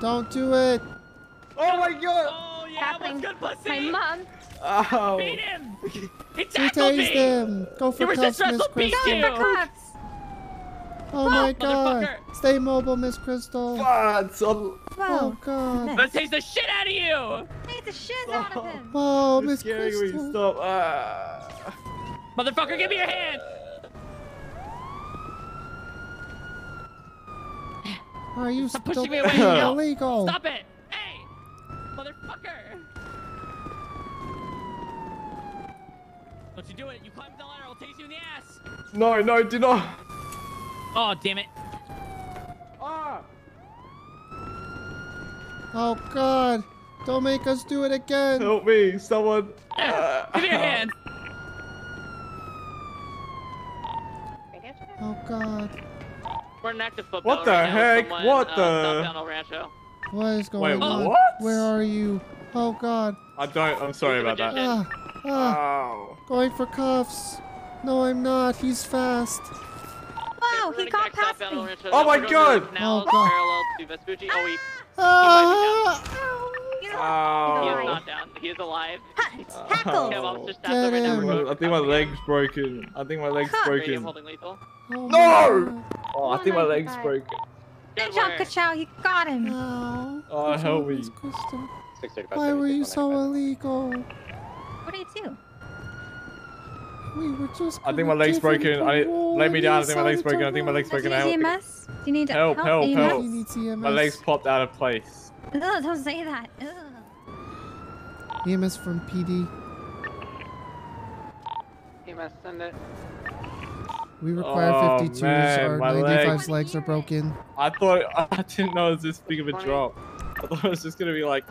Speaker 1: Don't do it.
Speaker 10: Oh my god!
Speaker 2: Oh yeah, what's good pussy?
Speaker 20: My mom.
Speaker 10: Ow.
Speaker 2: Beat him. He
Speaker 1: He
Speaker 2: tackled me.
Speaker 1: tased. Go for
Speaker 2: You
Speaker 1: cuffs, Miss
Speaker 2: wrestle beat
Speaker 1: Crystal.
Speaker 2: you.
Speaker 1: Oh my god. Stay mobile, Miss Crystal.
Speaker 10: God, son.
Speaker 1: Oh god.
Speaker 2: Let's taste the shit out of you.
Speaker 20: Take the shit out of him.
Speaker 1: Oh, Miss Crystal.
Speaker 10: me. Stop. Ah.
Speaker 2: Motherfucker, give me your hand.
Speaker 1: Are you
Speaker 2: Stop
Speaker 1: still
Speaker 2: pushing me away. [laughs] No.
Speaker 1: illegal?
Speaker 2: Stop it. Hey, motherfucker. Don't you do it. You climb the ladder. I'll taste you in the ass.
Speaker 26: No, no, do not.
Speaker 2: Oh, damn it.
Speaker 10: Ah.
Speaker 1: Oh god. Don't make us do it again.
Speaker 26: Help me, someone.
Speaker 2: Give me your [laughs] hand.
Speaker 1: Oh god.
Speaker 23: We're in active foot
Speaker 26: What the
Speaker 23: right now
Speaker 26: heck?
Speaker 23: someone,
Speaker 26: What
Speaker 23: uh,
Speaker 26: the-
Speaker 23: Rancho.
Speaker 1: What is going
Speaker 26: Wait,
Speaker 1: on?
Speaker 26: what?
Speaker 1: Where are you? Oh god.
Speaker 26: I don't. I'm sorry about that.
Speaker 1: Ah, ah.
Speaker 26: Ow.
Speaker 1: Going for cuffs. No, I'm not. He's fast.
Speaker 20: Whoa. no, he got past me.
Speaker 26: Oh my god!
Speaker 23: Now
Speaker 1: Oh, God.
Speaker 23: parallel to Vespucci. Oh, he,
Speaker 1: Ah!
Speaker 23: he is
Speaker 26: Oh.
Speaker 23: not down. He is alive.
Speaker 20: Tackle.
Speaker 23: Kev, officer staff
Speaker 1: Get
Speaker 26: I
Speaker 1: him.
Speaker 26: think my- I think my leg's broken. I think my leg's
Speaker 23: Radium
Speaker 26: broken.
Speaker 23: holding lethal.
Speaker 1: Oh,
Speaker 26: No! Oh, I
Speaker 20: Oh,
Speaker 26: think my leg's broken.
Speaker 20: Good job, Ka Chao. He got him.
Speaker 1: No.
Speaker 26: Oh, help me.
Speaker 1: Krista.
Speaker 15: 635,
Speaker 1: Why were you so illegal?
Speaker 20: What did you do?
Speaker 1: We were just.
Speaker 26: I think my leg's broken. I
Speaker 1: parole
Speaker 26: lay me down. I think my leg's broken. I think my leg's
Speaker 20: Do you
Speaker 26: broken.
Speaker 20: need EMS? Do you need
Speaker 26: Help! Help!
Speaker 20: EMS?
Speaker 26: Help!
Speaker 1: He needs EMS.
Speaker 26: My leg's popped out of place.
Speaker 20: Ugh, don't say that. Ugh.
Speaker 1: EMS from PD.
Speaker 27: EMS, send it.
Speaker 1: We require
Speaker 26: Oh,
Speaker 1: 52s.
Speaker 26: man,
Speaker 1: Our
Speaker 26: my
Speaker 1: 95's
Speaker 26: legs.
Speaker 1: legs are broken.
Speaker 26: I thought [laughs] I didn't know it was this big of a drop. I thought it was just gonna be like,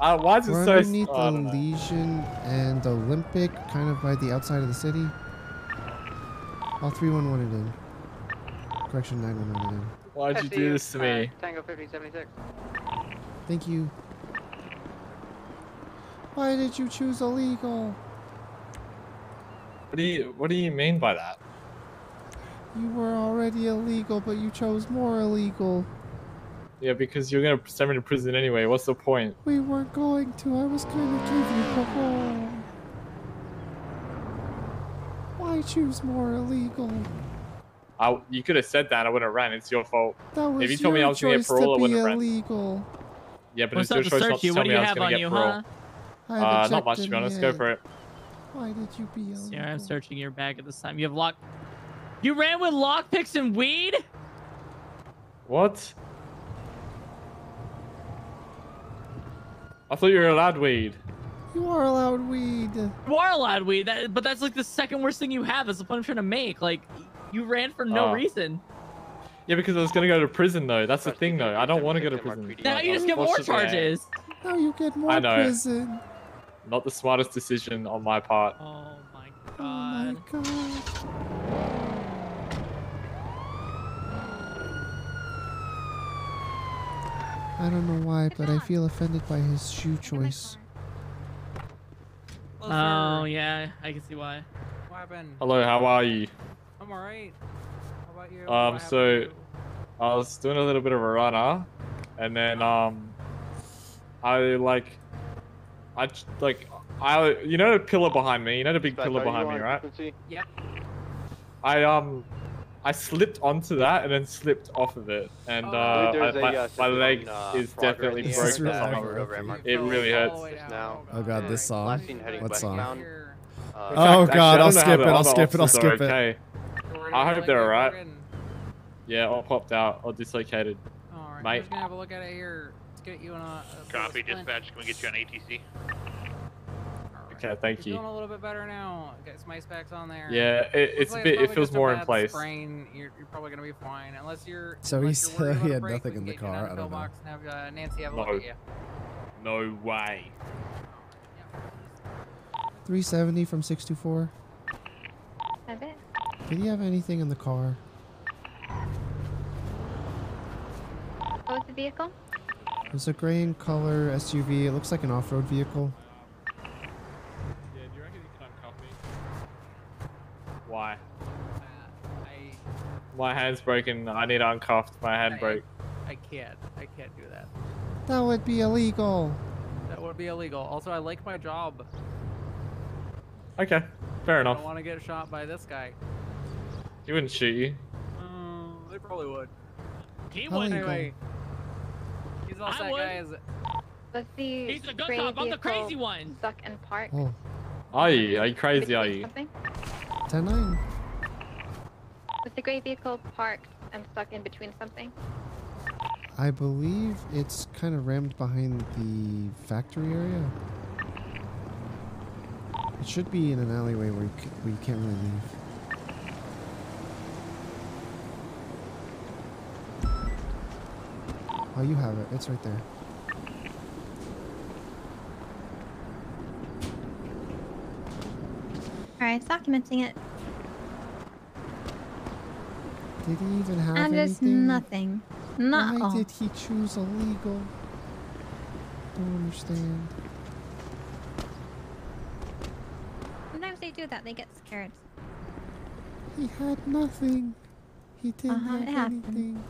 Speaker 26: uh, why is it
Speaker 1: We're
Speaker 26: so?
Speaker 1: underneath
Speaker 26: oh,
Speaker 1: the. Legion and Olympic, kind of by the outside of the city. All 311 in. Correction, 911 in.
Speaker 26: Why'd you do this to me?
Speaker 27: Tango 5076.
Speaker 1: Thank you. Why did you choose illegal?
Speaker 26: What do you What do you mean by that?
Speaker 1: You were already illegal, but you chose more illegal.
Speaker 26: Yeah, because you're gonna send me to prison anyway. What's the point?
Speaker 1: We weren't going to. I was going to give you parole. Why choose more illegal?
Speaker 26: I, you could have said that. I wouldn't have ran. It's your fault.
Speaker 1: That was
Speaker 26: if you told me I was gonna get
Speaker 1: choice to
Speaker 26: parole, I wouldn't have ran.
Speaker 1: illegal.
Speaker 26: Yeah, but
Speaker 2: What's
Speaker 26: it's your choice not
Speaker 2: search
Speaker 26: to tell me I was
Speaker 2: have
Speaker 26: gonna
Speaker 2: on
Speaker 26: get
Speaker 2: you,
Speaker 26: parole.
Speaker 2: huh?
Speaker 1: I haven't
Speaker 26: Uh, not
Speaker 1: checked
Speaker 26: much to
Speaker 1: in
Speaker 26: be honest. Go
Speaker 1: yet.
Speaker 26: for it.
Speaker 1: Why did you be illegal?
Speaker 2: Yeah, I'm searching your bag at this time. You have lock. You ran with lockpicks and weed?
Speaker 26: What? I thought you were allowed weed.
Speaker 1: You are allowed weed.
Speaker 2: You are allowed weed, that, but that's like the second worst thing you have. Is the point I'm trying to make. Like, you ran for no
Speaker 26: Oh.
Speaker 2: reason.
Speaker 26: Yeah, because I was gonna go to prison though. That's the thing though. I don't want to go to prison.
Speaker 2: Now you just get more charges.
Speaker 1: Now you get more
Speaker 26: I know.
Speaker 1: prison.
Speaker 26: Not the smartest decision on my part.
Speaker 2: Oh my god.
Speaker 1: Oh my god. I don't know why, but I feel offended by his shoe choice.
Speaker 2: Oh yeah, I can see why.
Speaker 28: What happened?
Speaker 26: Hello, how are you?
Speaker 28: I'm alright. How about you?
Speaker 26: Um, so
Speaker 28: happened?
Speaker 26: I was doing a little bit of a runner, and then um, I like, I, like, I you know the pillar behind me, you know the big pillar behind me, right?
Speaker 27: frequency?
Speaker 28: Yep.
Speaker 26: I um, I slipped onto that and then slipped off of it, and
Speaker 27: Oh.
Speaker 26: uh,
Speaker 27: There's
Speaker 26: I,
Speaker 27: a,
Speaker 26: my,
Speaker 27: uh,
Speaker 26: my leg
Speaker 27: on, uh,
Speaker 26: is definitely broken.
Speaker 1: really
Speaker 27: hovered
Speaker 26: It really hurts.
Speaker 27: just now.
Speaker 1: Oh god, this song.
Speaker 27: Last seen heading
Speaker 1: What song?
Speaker 27: westbound. Uh,
Speaker 1: Oh
Speaker 26: fact,
Speaker 1: god,
Speaker 26: I
Speaker 1: I'll
Speaker 26: don't know how
Speaker 1: skip it. I'll skip it. I'll skip it.
Speaker 26: okay. I hope they're alright. Yeah, all popped out or dislocated.
Speaker 28: Alright, I'm
Speaker 26: Mate.
Speaker 28: just gonna have a look at it here. Let's get you on a. a
Speaker 23: Copy, dispatch. Can we get you on ATC?
Speaker 26: Okay, thank
Speaker 28: You're
Speaker 26: you.
Speaker 28: doing a little bit better now. Get some ice packs on there.
Speaker 26: Yeah, it- it's a bit- it feels more in place.
Speaker 28: Sprain. You're, you're probably gonna be fine, unless you're.
Speaker 1: So
Speaker 28: unless
Speaker 1: he's
Speaker 28: you're worried
Speaker 1: he had
Speaker 28: break,
Speaker 1: nothing in the
Speaker 28: get you down
Speaker 1: car. I don't know.
Speaker 28: have uh, Nancy have a look
Speaker 26: No.
Speaker 28: at you.
Speaker 26: No way.
Speaker 1: 370 from 624.
Speaker 20: I bet.
Speaker 1: Did he have anything in the car?
Speaker 20: What was the vehicle?
Speaker 1: It's a gray in color SUV. It looks like an off-road vehicle.
Speaker 26: Why?
Speaker 28: I
Speaker 26: My hand's broken. I need to uncuffed. My hand
Speaker 28: I-
Speaker 26: broke.
Speaker 28: I can't. I can't do that.
Speaker 1: That would be illegal.
Speaker 28: That would be illegal. Also, I like my job.
Speaker 26: Okay, fair
Speaker 28: I
Speaker 26: enough.
Speaker 28: I don't want to get shot by this guy.
Speaker 26: He wouldn't shoot you.
Speaker 28: Um, they probably would.
Speaker 2: He
Speaker 1: would.
Speaker 28: Anyway, he's also
Speaker 2: I
Speaker 28: that
Speaker 2: would.
Speaker 28: guy is.
Speaker 20: Was the
Speaker 2: He's the good cop. I'm the crazy one.
Speaker 20: stuck in park?
Speaker 1: Oh,
Speaker 26: Are you? Are you crazy? Are you?
Speaker 20: Something?
Speaker 1: 10-9.
Speaker 20: Was the gray vehicle parked and stuck in between something?
Speaker 1: I believe it's kind of rammed behind the factory area. It should be in an alleyway where you, c- where you can't really leave. Oh, you have it. It's right there.
Speaker 20: Alright, it's documenting it.
Speaker 1: Did he even have
Speaker 20: And there's
Speaker 1: anything?
Speaker 20: nothing. Not
Speaker 1: Why
Speaker 20: all.
Speaker 1: did he choose illegal? Don't understand.
Speaker 20: Sometimes they do that. They get scared.
Speaker 1: He had nothing. He didn't
Speaker 20: Uh-huh,
Speaker 1: have
Speaker 20: it happened.
Speaker 1: anything.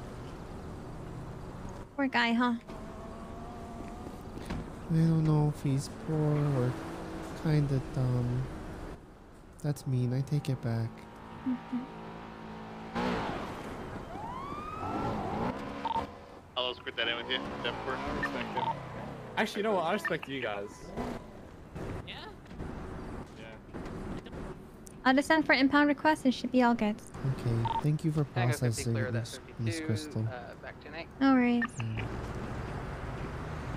Speaker 20: Poor guy, huh?
Speaker 1: I don't know if he's poor or kind of dumb. That's mean. I take it back.
Speaker 23: I'll escort that in with you, Davenport.
Speaker 26: Actually, you know what? I respect you guys.
Speaker 20: I'll just send for impound request. It should be all good.
Speaker 1: Okay. Thank you for processing
Speaker 28: clear that
Speaker 1: Miss, Miss
Speaker 28: 52,
Speaker 1: Crystal.
Speaker 28: Uh, back to night.
Speaker 20: No worries.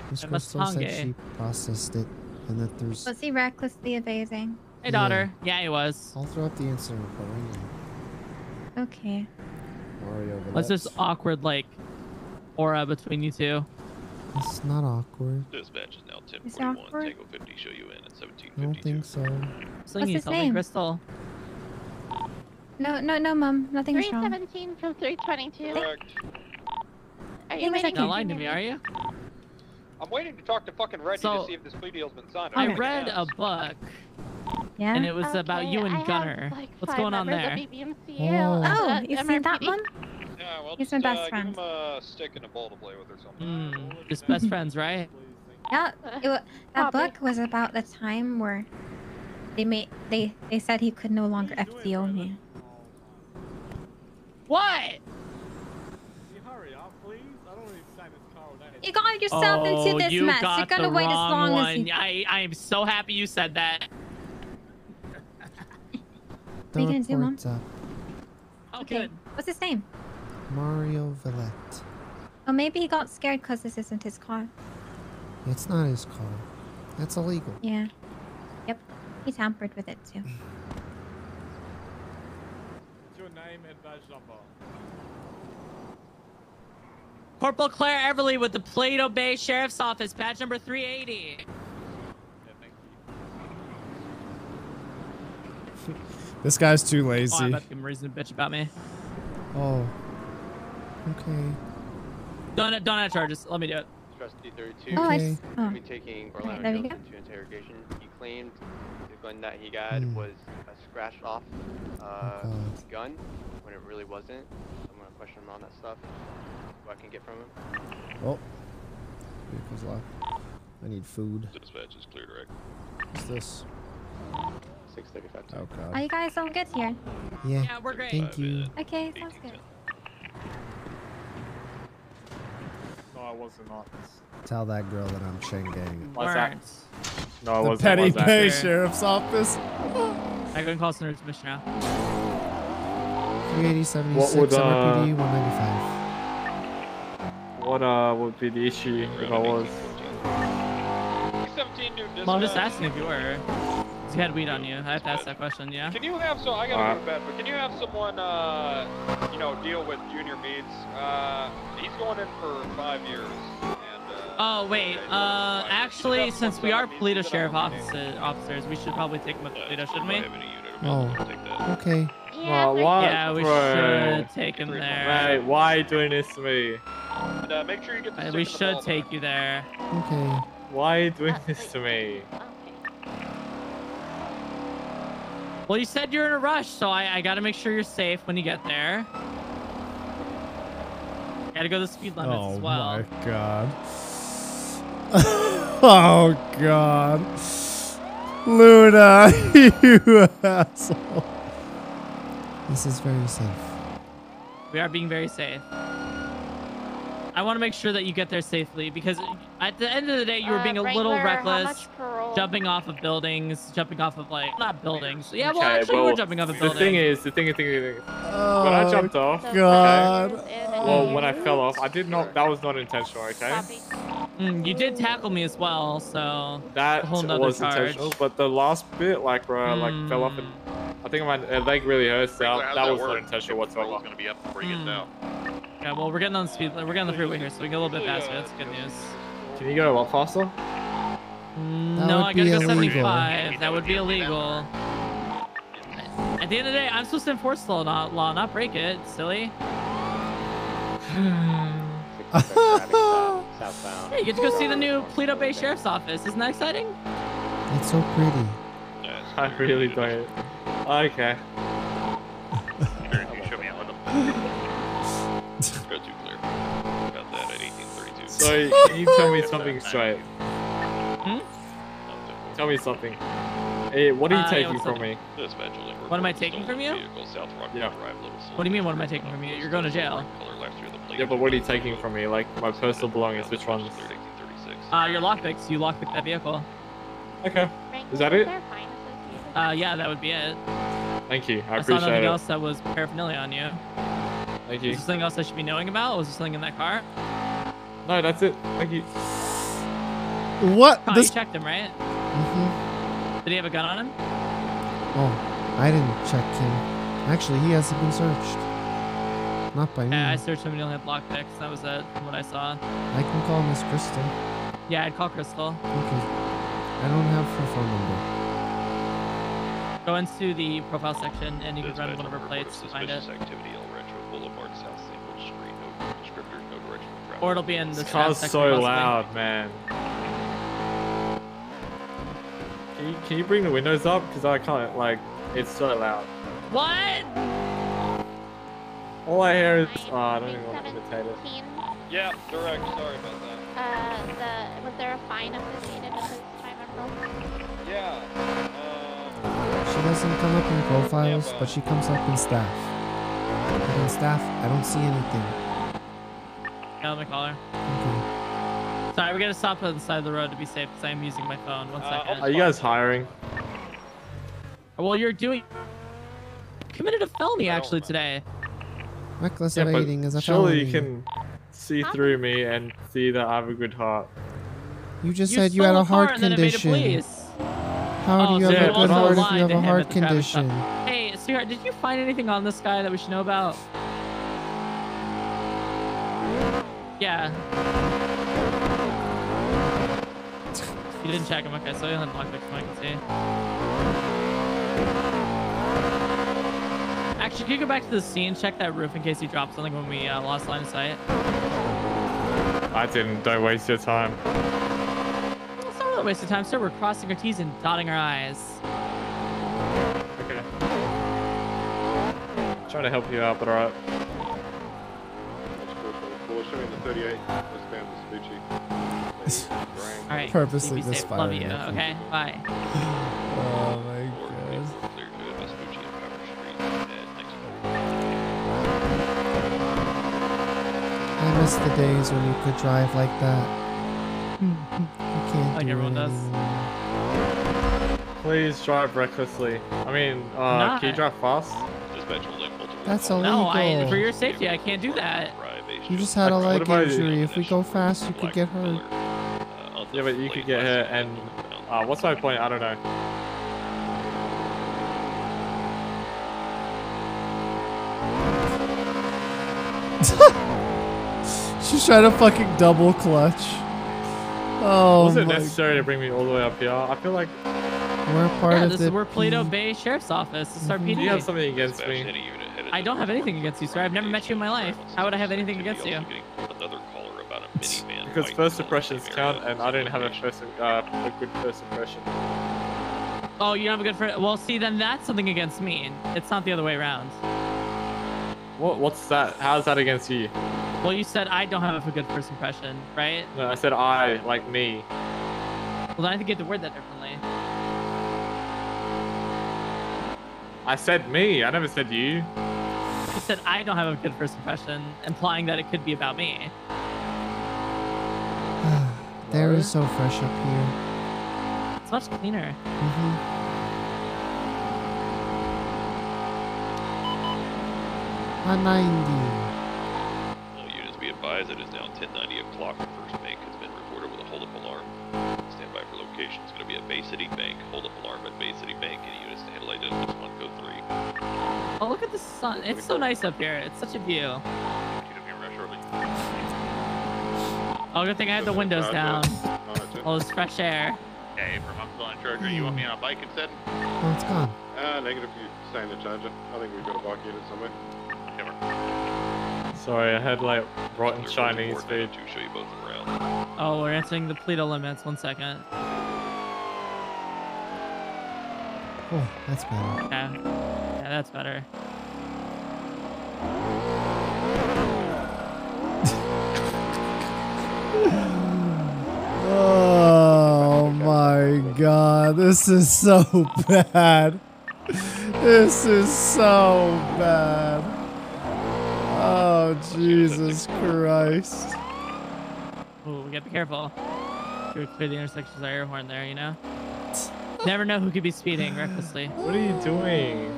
Speaker 1: Miss
Speaker 2: I
Speaker 1: Crystal said
Speaker 2: Tange.
Speaker 1: she processed it and that there's.
Speaker 20: Was he recklessly evading?
Speaker 2: Hey, daughter. Yeah, he was.
Speaker 1: I'll throw up the incident report right now.
Speaker 20: Okay.
Speaker 1: Mario
Speaker 2: What's this
Speaker 1: Valette.
Speaker 2: awkward like aura between you two?
Speaker 1: It's not awkward.
Speaker 23: Dispatch is now
Speaker 20: Is
Speaker 23: 1041.
Speaker 20: awkward?
Speaker 23: Tango 50 show you in at 17.
Speaker 1: I don't think so.
Speaker 2: Slingy,
Speaker 20: his
Speaker 2: tell me,
Speaker 20: name?
Speaker 2: Crystal.
Speaker 20: No, no, no, mom. Nothing's wrong.
Speaker 16: 317 from 322.
Speaker 22: Correct.
Speaker 16: Are you
Speaker 20: Things
Speaker 16: waiting
Speaker 20: like
Speaker 2: Not
Speaker 20: that.
Speaker 2: lying to me, are you?
Speaker 22: I'm waiting to talk to fucking Reggie
Speaker 2: So-
Speaker 22: to see if this plea deal's been signed.
Speaker 2: I
Speaker 22: don't think it
Speaker 2: read a book,
Speaker 20: Yeah.
Speaker 2: and it was about you and
Speaker 16: have,
Speaker 2: Gunner.
Speaker 16: like,
Speaker 2: What's going on there?
Speaker 16: of
Speaker 1: Oh.
Speaker 20: Oh,
Speaker 16: uh,
Speaker 20: you see that one?
Speaker 22: Yeah, well,
Speaker 20: He's
Speaker 22: just,
Speaker 20: my
Speaker 22: uh,
Speaker 20: best
Speaker 22: give
Speaker 20: friend.
Speaker 22: him a stick and a ball to play with or something.
Speaker 2: Mm, just best friends, right? [laughs]
Speaker 20: Yeah. It, that
Speaker 16: Probably.
Speaker 20: book was about the time where they made they they said he could no longer FTO me.
Speaker 2: What?
Speaker 26: hurry up, please. I don't need to sign this car with
Speaker 20: You got yourself
Speaker 2: oh,
Speaker 20: into this
Speaker 2: you
Speaker 20: mess.
Speaker 2: got
Speaker 20: You're gonna
Speaker 2: the
Speaker 20: wait as
Speaker 2: wrong
Speaker 20: long
Speaker 2: one.
Speaker 20: as you.
Speaker 2: I I am so happy you said that.
Speaker 20: What are you gonna do, Mom?
Speaker 1: up.
Speaker 2: Oh,
Speaker 20: Okay.
Speaker 2: good.
Speaker 20: What's his name?
Speaker 1: Mario Valette.
Speaker 20: Oh, maybe he got scared because this isn't his car.
Speaker 1: It's not his car. That's illegal.
Speaker 20: Yeah. Yep. He tampered with it too.
Speaker 26: What's your name and badge number?
Speaker 2: Corporal Claire Everly with the Paleto Bay Sheriff's Office, badge number 380. [laughs]
Speaker 1: This guy's too
Speaker 2: Oh, I'm
Speaker 1: lazy.
Speaker 2: about to give him a reason to bitch about me.
Speaker 1: Oh. Okay.
Speaker 2: Don't don't have charges. Let me do it.
Speaker 27: Trustee 32.
Speaker 20: Oh, I
Speaker 1: Okay.
Speaker 20: oh.
Speaker 27: We'll be taking Orlando
Speaker 20: there we
Speaker 27: Jones
Speaker 20: go.
Speaker 27: into interrogation. He claimed the gun that he got
Speaker 1: Hmm.
Speaker 27: was a scratched off uh,
Speaker 1: God.
Speaker 27: gun when it really wasn't. So I'm gonna question him on that stuff. What I can get from him.
Speaker 1: Oh. Vehicle's locked. I need food.
Speaker 23: Dispatch is clear direct.
Speaker 1: What's this?
Speaker 27: 635.
Speaker 1: Oh
Speaker 20: Are you guys all good here?
Speaker 1: Yeah.
Speaker 2: Yeah, we're great.
Speaker 1: Thank you.
Speaker 20: Okay, sounds good.
Speaker 26: No, I was not.
Speaker 1: Tell that girl that I'm Chang Gang.
Speaker 26: What's that? No, I
Speaker 1: The
Speaker 26: wasn't.
Speaker 1: Petty
Speaker 26: was that?
Speaker 1: Bay Sheriff's Office.
Speaker 2: I go and call Senator Commission now.
Speaker 1: 38076
Speaker 26: would, uh,
Speaker 1: MRPD 195.
Speaker 26: What uh would be the issue if I was?
Speaker 22: 17 new dispatch.
Speaker 2: Well, I'm just asking if you were. 'Cause you had weed on you. I have to ask that question, yeah?
Speaker 22: Can you have so I gotta
Speaker 26: Alright.
Speaker 22: go to bed, but can you have someone uh you know deal with Junior Meads? Uh he's going in for five years. And uh
Speaker 2: Oh, wait. Uh, actually, since we are Paleto Sheriff officer, officers, we should probably take him with Paleto, shouldn't we?
Speaker 1: Oh. Okay.
Speaker 26: Well, what?
Speaker 2: Yeah, we
Speaker 26: bro?
Speaker 2: should take him there.
Speaker 26: Mate, why are you doing this to me?
Speaker 22: and, uh, make sure you get the
Speaker 2: Uh, We
Speaker 22: and the
Speaker 2: should
Speaker 22: ball
Speaker 2: take
Speaker 22: back.
Speaker 2: you there.
Speaker 1: Okay.
Speaker 26: Why are you doing this to me?
Speaker 2: Well, you said you're in a rush, so I, I gotta make sure you're safe when you get there. Gotta go the speed limits
Speaker 1: Oh
Speaker 2: as well.
Speaker 1: Oh my god. [laughs] oh god. Luna, [laughs] you asshole. This is very safe.
Speaker 2: We are being very safe. I want to make sure that you get there safely because at the end of the day, you were
Speaker 16: Uh,
Speaker 2: being a little reckless, jumping off of buildings, jumping off of like not buildings. Yeah, well,
Speaker 26: Okay,
Speaker 2: actually, you
Speaker 26: well,
Speaker 2: were jumping off a
Speaker 26: The thing is, the thing is, the thing is,
Speaker 1: Oh,
Speaker 26: when I jumped off,
Speaker 1: God.
Speaker 26: well, when I fell off, I did not. That was not intentional. Okay.
Speaker 2: Mm, you did tackle me as well, so
Speaker 26: That
Speaker 2: a whole nother
Speaker 26: was
Speaker 2: charge.
Speaker 26: intentional, but the last bit, like, where I like fell off, and I think my uh, leg really hurts. That, that
Speaker 23: that
Speaker 26: was not
Speaker 23: work?
Speaker 26: intentional
Speaker 23: Patrol's
Speaker 26: whatsoever.
Speaker 23: gonna be up before he gets
Speaker 2: Hmm.
Speaker 23: Out.
Speaker 2: Yeah, well, we're getting on the speed. We're getting on the freeway here, so we get a little bit faster. That's good news.
Speaker 26: Can you go to lot faster?
Speaker 2: Mm,
Speaker 1: That
Speaker 2: no, I gotta go
Speaker 1: illegal.
Speaker 2: 75. That would be illegal. At the end of the day, I'm supposed to enforce the law, not, law, not break it. Silly. [laughs]
Speaker 27: Southbound.
Speaker 2: Hey, you get to go see the new Paleto Bay Sheriff's Office. Isn't that exciting?
Speaker 1: It's so pretty.
Speaker 26: I really don't. Okay. So [laughs] can you tell me something straight?
Speaker 2: Hmm?
Speaker 26: Tell me something. Hey, what are you
Speaker 2: Uh,
Speaker 26: taking
Speaker 2: what's
Speaker 26: from me?
Speaker 2: What am I taking from you?
Speaker 26: Yeah.
Speaker 2: What do you mean? What am I taking from you? You're going to jail.
Speaker 26: Yeah, but what are you taking from me? Like my personal belongings, which ones?
Speaker 2: Uh, your lockpicks. You lockpicked that vehicle.
Speaker 26: Okay. Is that it?
Speaker 2: Uh, yeah, that would be it.
Speaker 26: Thank you. I
Speaker 2: I saw
Speaker 26: appreciate
Speaker 2: nothing
Speaker 26: it.
Speaker 2: else that was paraphernalia on you.
Speaker 26: Thank you.
Speaker 2: Is there something else I should be knowing about? Was there something in that car?
Speaker 26: No, that's it. Thank you.
Speaker 1: What?
Speaker 2: Oh,
Speaker 1: This-
Speaker 2: you checked him, right?
Speaker 1: Mhm.
Speaker 2: Did he have a gun on him?
Speaker 1: Oh, I didn't check him. Actually, he hasn't been searched. Not by me.
Speaker 2: Yeah, I searched him and he only had lockpicks. That was it, what I saw.
Speaker 1: I can call Miss Crystal.
Speaker 2: Yeah, I'd call Crystal.
Speaker 1: Okay. I don't have her phone number.
Speaker 2: Go into the profile section and you can run one of her plates to find it.
Speaker 29: activity
Speaker 2: Or it'll be in the
Speaker 26: This
Speaker 2: staff
Speaker 26: car's so loud, man. Can you, can you bring the windows up? Because I can't, like, it's so loud.
Speaker 2: What?
Speaker 26: All I hear is, oh, I don't even want to imitate it.
Speaker 22: Yeah, direct. Sorry about that.
Speaker 16: Uh, the was there a fine associated with this time enrollment?
Speaker 22: Yeah.
Speaker 1: She doesn't come up in profiles, but she comes up in staff. But in staff, I don't see anything.
Speaker 2: Yeah, let me call her.
Speaker 1: Okay.
Speaker 2: Sorry, we're gonna stop on the side of the road to be safe because I'm using my phone. One uh, second.
Speaker 26: Oh, are you guys hiring?
Speaker 2: Well, you're doing. Committed a felony actually uh, today.
Speaker 1: Reckless
Speaker 26: Yeah, but
Speaker 1: evading is a
Speaker 26: surely you can see through me and see that I have a good heart.
Speaker 1: You just
Speaker 2: You
Speaker 1: said you had a heart
Speaker 2: and then evaded
Speaker 1: condition. How
Speaker 2: Oh,
Speaker 1: do you oh,
Speaker 2: so
Speaker 1: have a good heart if you have a heart
Speaker 2: at the traffic stop.
Speaker 1: condition?
Speaker 2: Hey, sweetheart, did you find anything on this guy that we should know about? Yeah. You didn't check him, okay, so you had lockpick from what I can see. Actually, can you go back to the scene, check that roof in case he dropped something when we uh, lost line of sight?
Speaker 26: I didn't. Don't waste your time.
Speaker 2: It's not really a waste of time, sir. We're crossing our T's and dotting our I's.
Speaker 26: Okay. Trying to help you out, but alright.
Speaker 24: Well, the 38. Westbound to Vespucci.
Speaker 2: All right.
Speaker 1: Purposely
Speaker 2: be safe. Love you. Okay. Bye.
Speaker 1: Oh my god. I miss the days when you could drive like that. you can't [laughs]
Speaker 2: Like
Speaker 1: do
Speaker 2: everyone
Speaker 1: it
Speaker 2: does.
Speaker 1: anymore.
Speaker 26: Please drive recklessly. I mean, uh,
Speaker 2: Not.
Speaker 26: can you drive fast?
Speaker 1: That's illegal.
Speaker 2: No, I, for your safety, I can't do that.
Speaker 1: You just had a leg
Speaker 26: what
Speaker 1: injury. If we go fast, you could get hurt.
Speaker 26: Yeah, but you could get hurt, and uh, what's my point? I don't know. [laughs]
Speaker 1: She's trying to fucking double clutch. Oh
Speaker 26: Was it
Speaker 1: my
Speaker 26: necessary to bring me all the way up here? I feel like.
Speaker 1: We're part
Speaker 2: yeah,
Speaker 1: of
Speaker 2: this
Speaker 1: the
Speaker 2: is we're Paleto Bay Sheriff's Office. This is our
Speaker 26: Do you have something against me?
Speaker 2: I don't have anything against you, sir. I've never met you in my life. How would I have anything against you?
Speaker 26: Because first impressions count, and I didn't have a first, uh, a good first impression.
Speaker 2: Oh, you don't have a good friend. Well, see, then that's something against me. It's not the other way around.
Speaker 26: What? What's that? How's that against you?
Speaker 2: Well, you said I don't have a good first impression, right?
Speaker 26: No, I said I, like me.
Speaker 2: Well, then I think you have to word that differently.
Speaker 26: I said me. I never said you.
Speaker 2: You [laughs] said I don't have a good first impression, implying that it could be about me. [sighs]
Speaker 1: There is so fresh up here.
Speaker 2: It's much cleaner.
Speaker 1: hmm A 90.
Speaker 29: All units be advised it is now 1090 o'clock. The first bank has been reported with a hold-up alarm. Stand by for location. It's going to be at Bay City Bank. Hold-up alarm at Bay City Bank.
Speaker 2: Oh, look at the sun. It's so nice up here. It's such a view. Oh, good thing I had the windows down. All this fresh air.
Speaker 29: Hey, from I'm still in charge. You want me on a bike instead?
Speaker 1: Oh, it's gone.
Speaker 24: Uh, negative. You stay in the charger. I think we've got a bike unit somewhere.
Speaker 26: Sorry, I had like rotten Chinese food.
Speaker 29: To show you both around.
Speaker 2: Oh, we're answering the Paleto limits. One second.
Speaker 1: Oh, that's better.
Speaker 2: Yeah. Yeah, that's better.
Speaker 1: oh my god, this is so bad. This is so bad. Oh, Jesus Christ.
Speaker 2: Ooh, we gotta be careful. You're clear the intersections by air horn there, you know? Never know who could be speeding recklessly.
Speaker 26: What are you doing?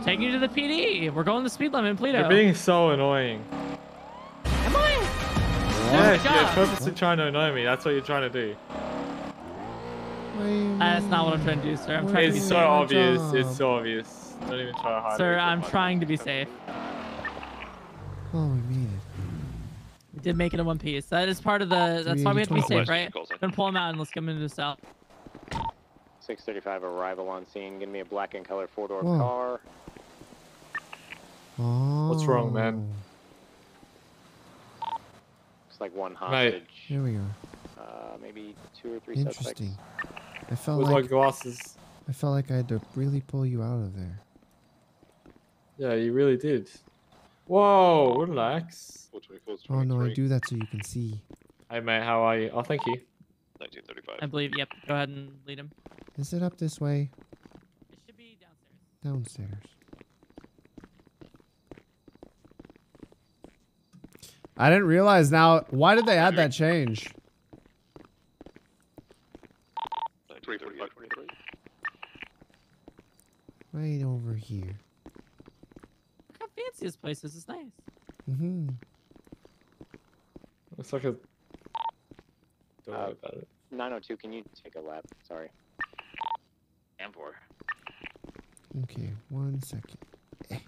Speaker 2: I'm taking you to the PD. We're going the speed limit in Paleto.
Speaker 26: You're being so annoying.
Speaker 2: Am I?
Speaker 26: Yes, oh
Speaker 2: my
Speaker 26: you're purposely trying to annoy me. That's what you're trying to do.
Speaker 2: That's not what I'm trying to do, sir. I'm trying to be
Speaker 26: It's so
Speaker 2: safe.
Speaker 26: obvious. It's so obvious. Don't even try to hide
Speaker 2: Sir,
Speaker 26: it.
Speaker 2: I'm trying to be safe.
Speaker 1: Oh, we made it.
Speaker 2: We did make it in one piece. That is part of the. That's why we have to be safe, right? Gonna pull him out and let's get him into the cell.
Speaker 15: 635 arrival on scene. Give me a black and color four door
Speaker 1: Whoa.
Speaker 15: car.
Speaker 1: Oh.
Speaker 26: What's wrong, man?
Speaker 15: It's like one
Speaker 26: Mate.
Speaker 15: hostage.
Speaker 1: Here we are.
Speaker 15: Uh, maybe two or three
Speaker 1: Interesting. I felt
Speaker 26: With my
Speaker 1: like
Speaker 26: glasses.
Speaker 1: I felt like I had to really pull you out of there.
Speaker 26: Yeah, you really did. Whoa, relax.
Speaker 1: Oh no, I do that so you can see.
Speaker 26: Hey mate, how are you? Oh, thank you.
Speaker 29: 1935.
Speaker 2: I believe. Yep. Go ahead and lead him.
Speaker 1: Is it up this way?
Speaker 2: It should be downstairs.
Speaker 1: Downstairs. I didn't realize now. Why did they add that change? Right over here.
Speaker 2: Look how fancy this place is. It's nice.
Speaker 1: Mm-hmm.
Speaker 26: Looks like a. Don't worry
Speaker 15: Uh,
Speaker 26: about it.
Speaker 15: 902, can you take a lap? Sorry.
Speaker 23: And four.
Speaker 1: Okay, one second. Eh.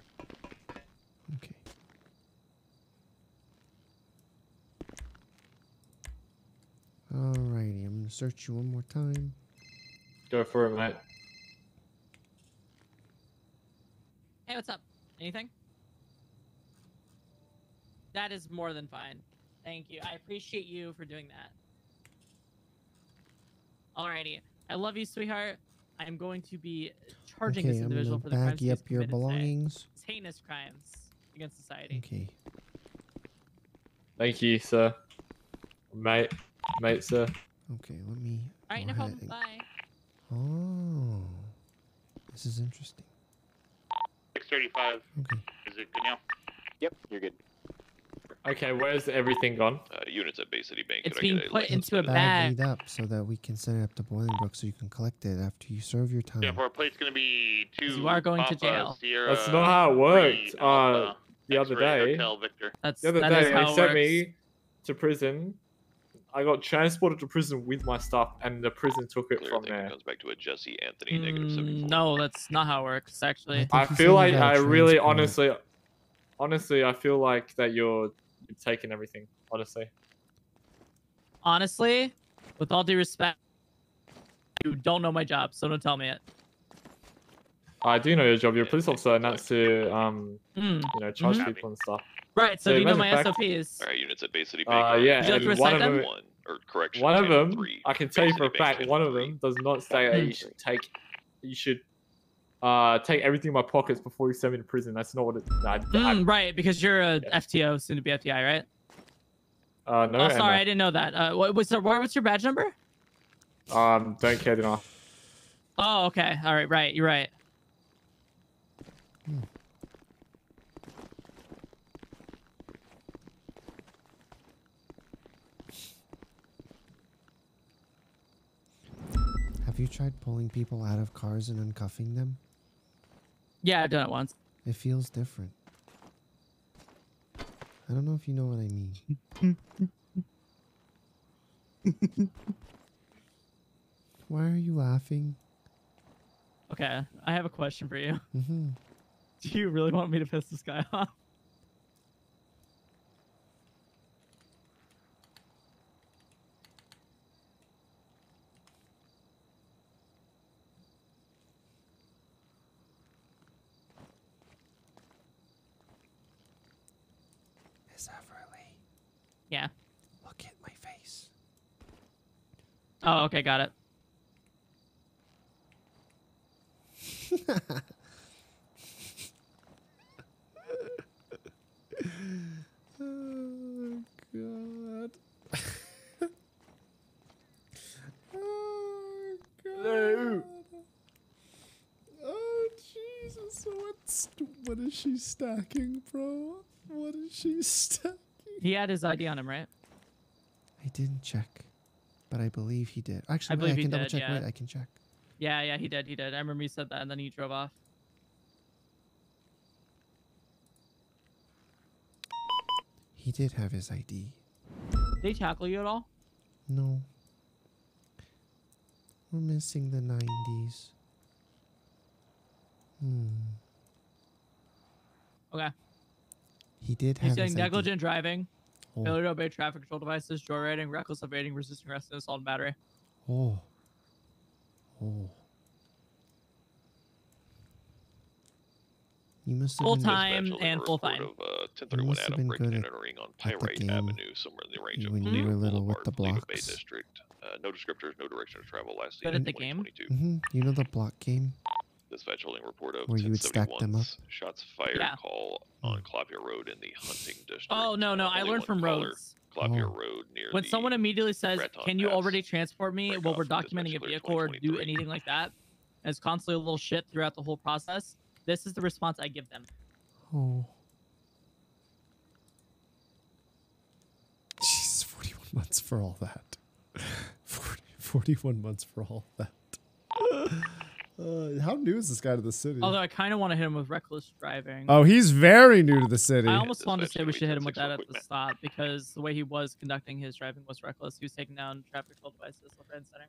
Speaker 1: Okay. Alrighty, I'm gonna search you one more time.
Speaker 26: Go for it, mate.
Speaker 2: Hey, what's up? Anything? That is more than fine. Thank you. I appreciate you for doing that. Alrighty. I love you, sweetheart. I'm going to be charging
Speaker 1: okay,
Speaker 2: this
Speaker 1: I'm
Speaker 2: individual
Speaker 1: gonna
Speaker 2: for the crimes
Speaker 1: bag you
Speaker 2: he's
Speaker 1: up your
Speaker 2: committed today.
Speaker 1: belongings.
Speaker 2: It's heinous crimes against society.
Speaker 1: Okay.
Speaker 26: Thank you, sir. Mate. Mate, sir.
Speaker 1: Okay, let me.
Speaker 2: Alright,
Speaker 1: go
Speaker 2: no
Speaker 1: ahead
Speaker 2: problem.
Speaker 1: and-
Speaker 2: Bye.
Speaker 1: Oh, this is interesting.
Speaker 23: 635.
Speaker 1: Okay.
Speaker 23: Is it good now?
Speaker 15: Yep, you're good.
Speaker 26: Okay, where's everything gone?
Speaker 29: Uh, units at Bay City Bank.
Speaker 2: It's
Speaker 29: could I
Speaker 2: being put
Speaker 29: license
Speaker 2: into a
Speaker 29: plate?
Speaker 2: bag.
Speaker 1: Bag up so that we can send it up to Bolingbroke so you can collect it after you serve your time.
Speaker 23: Yeah, our plate's gonna be two.
Speaker 2: You are going to jail.
Speaker 23: Sierra
Speaker 26: That's not how it worked.
Speaker 23: three
Speaker 26: Uh,
Speaker 23: Alpha
Speaker 26: the other day.
Speaker 23: Hotel Victor.
Speaker 2: That's
Speaker 26: The other
Speaker 2: that
Speaker 26: day,
Speaker 2: is how
Speaker 26: they sent
Speaker 2: works.
Speaker 26: me to prison. I got transported to prison with my stuff, and the prison took it
Speaker 29: Clear,
Speaker 26: from
Speaker 29: I think it
Speaker 26: there.
Speaker 29: comes back to a Jesse Anthony negative
Speaker 2: Mm,
Speaker 29: 74.
Speaker 2: no, that's not how it works. Actually,
Speaker 1: think
Speaker 26: I feel like I really,
Speaker 1: transported.
Speaker 26: honestly, honestly, I feel like that you're, you're taking everything. Honestly,
Speaker 2: honestly, with all due respect, you don't know my job, so don't tell me it.
Speaker 26: I do know your job. You're a police officer, and that's to, um,
Speaker 2: Mm.
Speaker 26: you know, charge
Speaker 2: Mhm.
Speaker 26: people and stuff.
Speaker 2: Right. So,
Speaker 26: So
Speaker 2: do you know my
Speaker 26: matter of fact-
Speaker 2: SOPs?
Speaker 29: All right, units at Bay City Bank.
Speaker 26: Uh, yeah,
Speaker 2: Would you like to
Speaker 26: one of
Speaker 2: them?
Speaker 26: them,
Speaker 29: One or correction.
Speaker 26: one of them,
Speaker 29: three,
Speaker 26: I can
Speaker 29: Bay
Speaker 26: tell you for a fact,
Speaker 29: channel
Speaker 26: one of them does not say that you should take, you should, uh, take everything in my pockets before you send me to prison. That's not what it. I, I,
Speaker 2: Mm, right, because you're a FTO, soon to be FTI, right?
Speaker 26: uh, no,
Speaker 2: oh,
Speaker 26: and,
Speaker 2: sorry,
Speaker 26: uh,
Speaker 2: I didn't know that. Uh, what, was the, what, what's your badge number?
Speaker 26: Um, don't care to know.
Speaker 2: Oh, okay. All right, right. You're right.
Speaker 1: You tried pulling people out of cars and uncuffing them?
Speaker 2: Yeah, I've done it once.
Speaker 1: It feels different. I don't know if you know what I mean. [laughs] Why are you laughing?
Speaker 2: Okay, I have a question for you.
Speaker 1: hmm [laughs]
Speaker 2: Do you really want me to piss this guy [laughs] off? Yeah.
Speaker 1: Look at my face.
Speaker 2: Oh, okay, got it. [laughs]
Speaker 1: oh god. oh god. Oh Jesus, what's what is she stacking, bro? What is she [laughs] stacking?
Speaker 2: He had his ID on him, right?
Speaker 1: I didn't check, but I believe he did. Actually,
Speaker 2: I
Speaker 1: wait, I can double
Speaker 2: did,
Speaker 1: check.
Speaker 2: yeah.
Speaker 1: Wait, I can check.
Speaker 2: Yeah, yeah, he did. He did. I remember you said that, and then he drove off.
Speaker 1: He did have his ID.
Speaker 2: Did they tackle you at all?
Speaker 1: No. We're missing the 90s. Hmm.
Speaker 2: Okay.
Speaker 1: He did
Speaker 2: He's
Speaker 1: have
Speaker 2: saying
Speaker 1: his
Speaker 2: negligent driving,
Speaker 1: Oh.
Speaker 2: failure to obey traffic control devices, joyriding, reckless evading, resisting arrest, and assault and battery.
Speaker 1: Oh. Oh. You must have
Speaker 2: Full
Speaker 1: been
Speaker 2: time
Speaker 29: Dispatch
Speaker 2: and
Speaker 29: only
Speaker 2: full
Speaker 29: report
Speaker 2: fine.
Speaker 29: Of, uh,
Speaker 1: You
Speaker 29: 1031
Speaker 1: must have
Speaker 29: Adam
Speaker 1: been
Speaker 29: breaking
Speaker 1: good
Speaker 29: and
Speaker 1: at-
Speaker 29: entering on
Speaker 1: at the
Speaker 29: Pyrite
Speaker 1: game
Speaker 29: Avenue, somewhere in the range of
Speaker 1: when you were little with
Speaker 29: Boulevard,
Speaker 1: the
Speaker 29: League of Bay
Speaker 1: blocks.
Speaker 29: District. Uh, no descriptors, no direction of travel. Last seen
Speaker 2: Good
Speaker 29: in
Speaker 2: at the game?
Speaker 29: 2022.
Speaker 1: hmm You know the block game?
Speaker 29: Dispatch holding report of
Speaker 1: Where you would stack them up?
Speaker 29: shots fired
Speaker 2: Yeah.
Speaker 29: call on Clopia Road in the hunting district.
Speaker 2: Oh no, no, I learned from
Speaker 29: caller,
Speaker 2: Rhodes.
Speaker 29: Clopia
Speaker 1: Oh.
Speaker 29: Road near
Speaker 2: When
Speaker 29: the
Speaker 2: someone immediately says,
Speaker 29: Breton
Speaker 2: "Can you
Speaker 29: Pass.
Speaker 2: already transport me?"
Speaker 29: Break
Speaker 2: while we're documenting a vehicle or do anything like that, and it's constantly a little shit throughout the whole process. This is the response I give them.
Speaker 1: Oh. Jeez, 41 months for all that. [laughs] 40, 41 months for all that. [laughs] Uh, how new is this guy to the city?
Speaker 2: Although I kind of want to hit him with reckless driving.
Speaker 1: Oh, he's very new to the city.
Speaker 2: I almost wanted to say we should hit him with that at the stop because the way he was conducting his driving was reckless. He was taking down traffic control devices left, and center.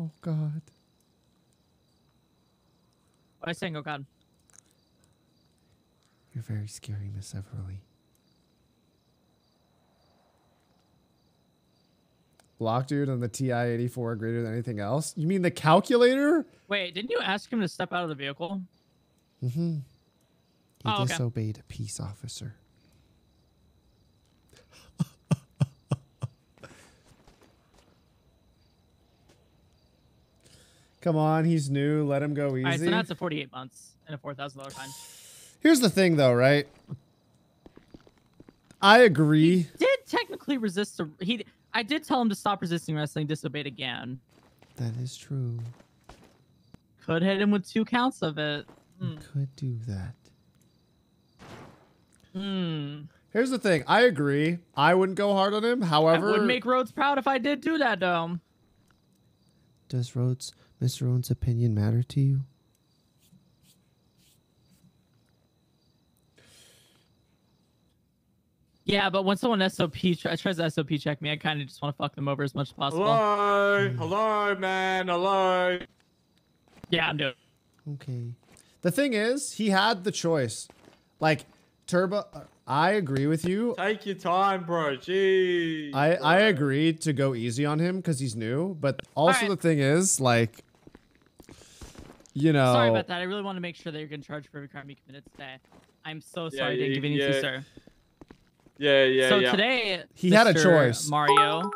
Speaker 1: Oh, God.
Speaker 2: What am I saying? Oh God.
Speaker 1: You're very scary, Miss Everly. Block dude on the TI-84 greater than anything else? You mean the calculator?
Speaker 2: Wait, didn't you ask him to step out of the vehicle?
Speaker 1: Mm-hmm. He
Speaker 2: Oh, okay.
Speaker 1: disobeyed a peace officer. [laughs] Come on, he's new. Let him go easy.
Speaker 2: All right, so that's a 48 months and a $4,000 fine.
Speaker 1: Here's the thing, though, right? I agree.
Speaker 2: He did technically resist. A, he. I did tell him to stop resisting wrestling. Disobeyed again.
Speaker 1: That is true.
Speaker 2: Could hit him with two counts of it. Hmm.
Speaker 1: Could do that.
Speaker 2: Hmm.
Speaker 1: Here's the thing. I agree. I wouldn't go hard on him.
Speaker 2: I
Speaker 1: However,
Speaker 2: would make Rhodes proud if I did do that, though.
Speaker 1: does Rhodes, Mr. Rhodes' opinion matter to you?
Speaker 2: Yeah, but when someone SOP try, tries to SOP check me, I kind of just want to fuck them over as much as possible.
Speaker 26: Hello, hmm. hello, man, hello.
Speaker 2: Yeah, I'm doing.
Speaker 1: Okay. The thing is, he had the choice. Like, Turbo, I agree with you.
Speaker 26: Take your time, bro. Jeez.
Speaker 1: I, I agreed to go easy on him because he's new. But also, the thing is, like, you know.
Speaker 2: Sorry about that. I really want to make sure that you're going to charge for every crime you committed today. I'm so
Speaker 26: Yeah,
Speaker 2: sorry I didn't
Speaker 26: yeah,
Speaker 2: give it to you, sir.
Speaker 26: Yeah, yeah,
Speaker 2: so
Speaker 26: yeah.
Speaker 2: So today,
Speaker 1: He had a choice.
Speaker 2: Mario,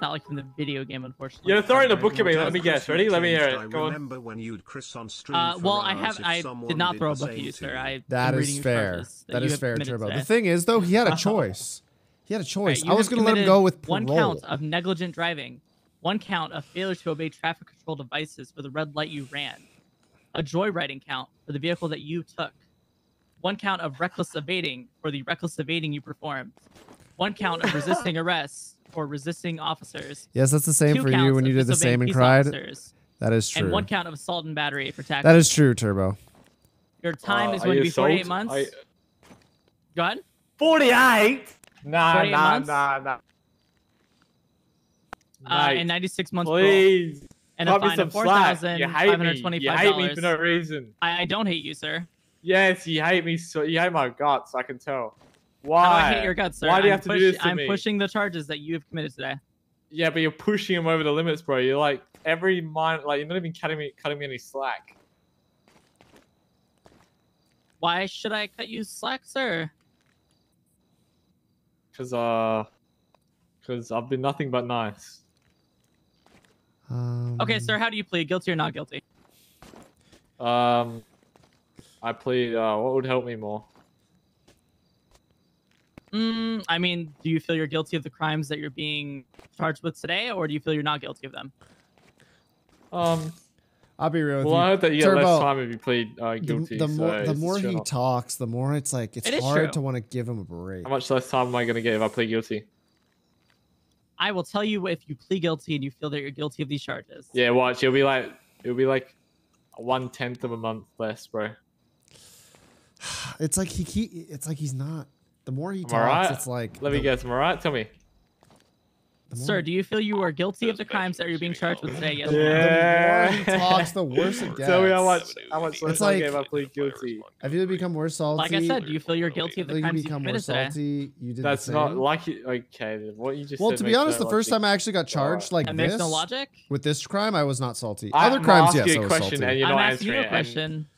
Speaker 2: not like from the video game, unfortunately.
Speaker 26: You're throwing the book at me. Let me guess. Ready? Let me hear it. Go on.
Speaker 30: remember when you'd Chris on stream
Speaker 2: Uh,
Speaker 30: for
Speaker 2: well, I have. I did not throw a book at you, sir.
Speaker 30: you.
Speaker 2: I
Speaker 1: That
Speaker 2: am
Speaker 1: is
Speaker 2: reading your
Speaker 1: fair.
Speaker 2: charges
Speaker 1: That
Speaker 2: you
Speaker 1: is
Speaker 2: have
Speaker 1: fair,
Speaker 2: committed
Speaker 1: Turbo.
Speaker 2: today.
Speaker 1: The thing is, though, he had a choice. He had a choice.
Speaker 2: Right,
Speaker 1: I was going to let him go with parole.
Speaker 2: One count of negligent driving, one count of failure to obey traffic control devices for the red light you ran, a joyriding count for the vehicle that you took, one count of reckless evading for the reckless evading you performed, one count of resisting [laughs] arrest or resisting officers.
Speaker 1: Yes, that's the same
Speaker 2: two
Speaker 1: for you
Speaker 2: counts
Speaker 1: when
Speaker 2: of
Speaker 1: you did the
Speaker 2: disobeying
Speaker 1: same and
Speaker 2: peace
Speaker 1: cried.
Speaker 2: officers,
Speaker 1: That is true.
Speaker 2: And one count of assault and battery for taxi.
Speaker 1: That is true, Turbo.
Speaker 2: Your time
Speaker 26: Uh,
Speaker 2: is
Speaker 26: are
Speaker 2: going to
Speaker 26: you
Speaker 2: be 48 months.
Speaker 26: I-
Speaker 2: Go ahead.
Speaker 26: 48? Nah,
Speaker 2: 48
Speaker 26: nah,
Speaker 2: months?
Speaker 26: nah, nah.
Speaker 2: Uh,
Speaker 26: Mate,
Speaker 2: and 96 months. parole.
Speaker 26: Please.
Speaker 2: And a
Speaker 26: Cut me
Speaker 2: fine of
Speaker 26: some slack.
Speaker 2: $4,525.
Speaker 26: You hate me. You hate me for no reason.
Speaker 2: I, I don't hate you, sir.
Speaker 26: Yes, you hate me. So you hate my guts. I can tell. Why?
Speaker 2: How do I hate your guts, sir?
Speaker 26: Why do you
Speaker 2: I'm
Speaker 26: have to
Speaker 2: push-
Speaker 26: do this to
Speaker 2: I'm
Speaker 26: me?
Speaker 2: pushing the charges that you have committed today.
Speaker 26: Yeah, but you're pushing him over the limits, bro. You're like every mind, like you're not even cutting me, cutting me any slack.
Speaker 2: Why should I cut you slack, sir?
Speaker 26: Cause uh, cause I've been nothing but nice.
Speaker 1: Um,
Speaker 2: Okay, sir, how do you plead? Guilty or not guilty?
Speaker 26: Um, I plead. Uh, what would help me more?
Speaker 2: Mm, I mean, do you feel you're guilty of the crimes that you're being charged with today, or do you feel you're not guilty of them?
Speaker 26: Um,
Speaker 1: I'll be real with
Speaker 26: Well,
Speaker 1: you.
Speaker 26: I heard that you get
Speaker 1: Turbo,
Speaker 26: less time if you plead uh, guilty.
Speaker 1: The,
Speaker 26: so
Speaker 1: more the more he
Speaker 26: or
Speaker 1: talks, the more it's like it's
Speaker 2: It is
Speaker 1: hard to want to give him a break.
Speaker 26: How much less time am I gonna get if I plead guilty?
Speaker 2: I will tell you if you plead guilty and you feel that you're guilty of these charges.
Speaker 26: Yeah, watch. It'll be like it'll be like one tenth of a month less, bro.
Speaker 1: It's like he, he it's like he's not. The more he
Speaker 26: Am I
Speaker 1: talks,
Speaker 26: right?
Speaker 1: it's like
Speaker 26: Let me guess. Am I right? Tell me.
Speaker 2: Sir, do you feel you are guilty of the crimes that you're being charged with today? Yes.
Speaker 26: Yeah.
Speaker 1: The more he talks, the worse it gets. [laughs]
Speaker 26: Tell me how much how much less
Speaker 1: It's like-
Speaker 26: get I plead guilty.
Speaker 1: Have you become more salty?
Speaker 2: Like I said, do you feel you're guilty of the
Speaker 1: think you
Speaker 2: crimes you
Speaker 1: become more salty. You did
Speaker 26: That's
Speaker 1: the
Speaker 26: not
Speaker 1: same.
Speaker 26: like it. Okay, then what you just
Speaker 1: Well,
Speaker 26: said
Speaker 1: to be honest,
Speaker 26: no
Speaker 1: the first
Speaker 26: logic.
Speaker 1: time I actually got charged like
Speaker 2: That
Speaker 1: this
Speaker 2: makes no logic.
Speaker 1: with this crime, I was not salty. Other
Speaker 26: I'm
Speaker 1: crimes,
Speaker 26: asking
Speaker 1: yes,
Speaker 26: you
Speaker 1: I
Speaker 26: a
Speaker 1: was
Speaker 26: question
Speaker 1: salty.
Speaker 26: and you're
Speaker 2: I'm
Speaker 26: not
Speaker 2: asking you a
Speaker 26: it. and-
Speaker 2: question.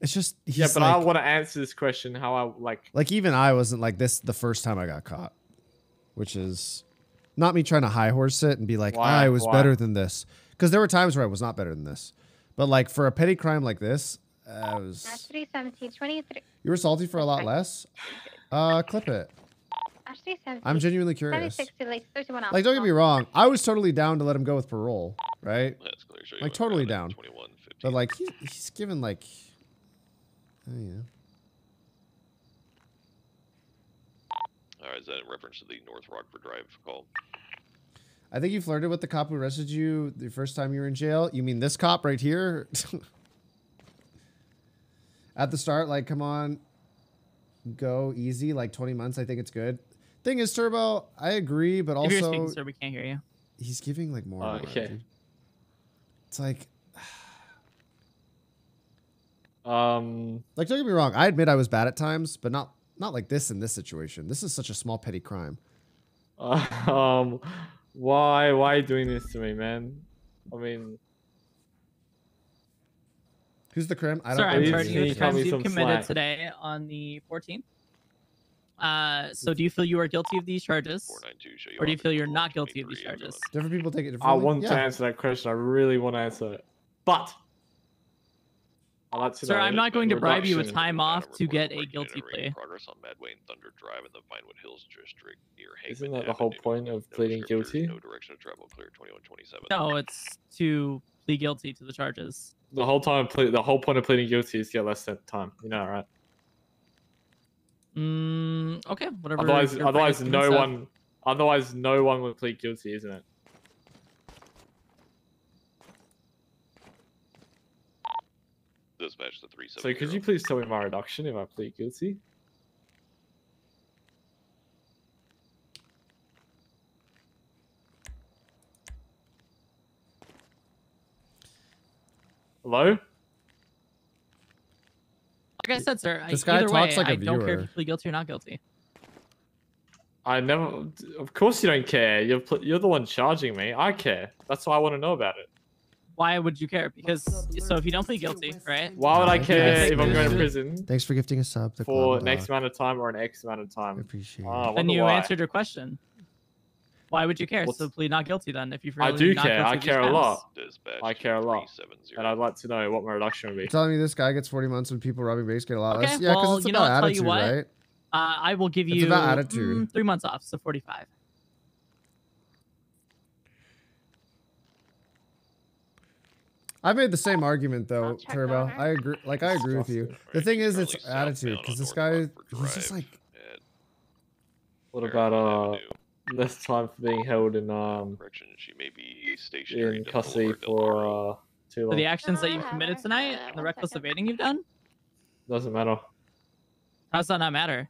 Speaker 1: It's just he's
Speaker 26: Yeah, but
Speaker 1: like,
Speaker 26: I want to answer this question. How I like.
Speaker 1: like even I wasn't like this the first time I got caught, which is not me trying to high horse it and be like
Speaker 26: Why?
Speaker 1: I was
Speaker 26: Why?
Speaker 1: better than this because there were times where I was not better than this, but like for a petty crime like this, I was.
Speaker 20: 317, 23.
Speaker 1: You were salty for a lot less. Uh, clip it. I'm genuinely curious.
Speaker 20: 76 to late 31
Speaker 1: Like, don't get me wrong. I was totally down to let him go with parole, right?
Speaker 29: That's clear.
Speaker 1: Like, totally down.
Speaker 29: 21,
Speaker 1: But like, he, he's given like, oh yeah.
Speaker 29: All right, is that in reference to the North Rockford Drive call?
Speaker 1: I think you flirted with the cop who arrested you the first time you were in jail. You mean this cop right here? [laughs] At the start, like, come on, go easy, like 20 months. I think it's good. Thing is, Turbo, I agree, but
Speaker 2: if you're
Speaker 1: also
Speaker 2: speaking, sir, we can't hear you.
Speaker 1: he's giving like more.
Speaker 26: Oh,
Speaker 1: and more,
Speaker 26: okay.
Speaker 1: It's like,
Speaker 26: Um.
Speaker 1: like don't get me wrong. I admit I was bad at times, but not not like this in this situation. This is such a small petty crime. [laughs]
Speaker 26: um. Why? Why are you doing this to me, man? I mean,
Speaker 1: Who's the crime? I don't
Speaker 2: I'm
Speaker 26: Please,
Speaker 2: charging you
Speaker 26: can
Speaker 2: with
Speaker 26: you
Speaker 2: crimes you've committed
Speaker 26: slack?
Speaker 2: today on the 14th. Uh, so do you feel you are guilty of these charges, or do you feel you're not guilty of these charges?
Speaker 1: Different people take it differently.
Speaker 26: I want
Speaker 1: yeah.
Speaker 26: to answer that question. I really want to answer it, but I'd like to
Speaker 2: Sir,
Speaker 26: know
Speaker 2: I'm not going to bribe you with time off to get a guilty plea.
Speaker 29: Progress on Mad Wayne Thunder Drive in the Vinewood Hills district near
Speaker 26: Isn't
Speaker 29: Hageman
Speaker 26: that the whole point of pleading guilty?
Speaker 29: No direction of travel clear 2127.
Speaker 2: No, it's to plead guilty to the charges.
Speaker 26: The whole time, ple- the whole point of pleading guilty is to get less than time. You know, right?
Speaker 2: Mm, okay, whatever.
Speaker 26: Otherwise, otherwise, no
Speaker 2: convinced of.
Speaker 26: one, otherwise, no one would plead guilty, isn't it?
Speaker 29: Dispatch the 37.
Speaker 26: So, could you please tell me my reduction if I plead guilty? Hello?
Speaker 2: Like I said, sir, I-
Speaker 1: This guy
Speaker 2: either
Speaker 1: talks
Speaker 2: way,
Speaker 1: like a
Speaker 2: I don't care if you plead guilty or not guilty.
Speaker 26: I never. Of course, you don't care. You're you're the one charging me. I care. That's why I want to know about it.
Speaker 2: Why would you care? Because so if you don't plead guilty, right?
Speaker 26: Why would I care
Speaker 1: you.
Speaker 26: if I'm going to prison
Speaker 1: Thanks for gifting a sub. to
Speaker 26: for
Speaker 1: Glum
Speaker 26: an X amount of time or an X amount of time?
Speaker 1: appreciate
Speaker 26: Ah, I
Speaker 2: Then you
Speaker 26: why.
Speaker 2: answered your question. Why would you care?
Speaker 26: What's-
Speaker 2: So plead not guilty then. If you
Speaker 26: I
Speaker 2: really
Speaker 26: do
Speaker 2: not
Speaker 26: care. I
Speaker 2: of these
Speaker 26: care a lot. I care a lot, and I'd like to know what my reduction would be.
Speaker 1: You're telling me this guy gets 40 months when people robbing banks get a lot
Speaker 2: Okay,
Speaker 1: less? Yeah, because
Speaker 2: well,
Speaker 1: it's
Speaker 2: you know
Speaker 1: about
Speaker 2: what, tell you
Speaker 1: attitude,
Speaker 2: what.
Speaker 1: right?
Speaker 2: Uh, I will give
Speaker 1: It's
Speaker 2: you
Speaker 1: about attitude.
Speaker 2: mm, three months off, so 45.
Speaker 1: I made the same argument though, Turbo. I agree. Like I agree with you. The thing is, it's attitude because this guy, he's just like,
Speaker 26: What about uh less time for being held in um
Speaker 29: Correction, she may be stationary
Speaker 26: in custody for uh too
Speaker 2: For
Speaker 26: long?
Speaker 2: the actions that you've committed tonight, and the reckless evading you've done,
Speaker 26: Doesn't matter
Speaker 2: how does that not matter?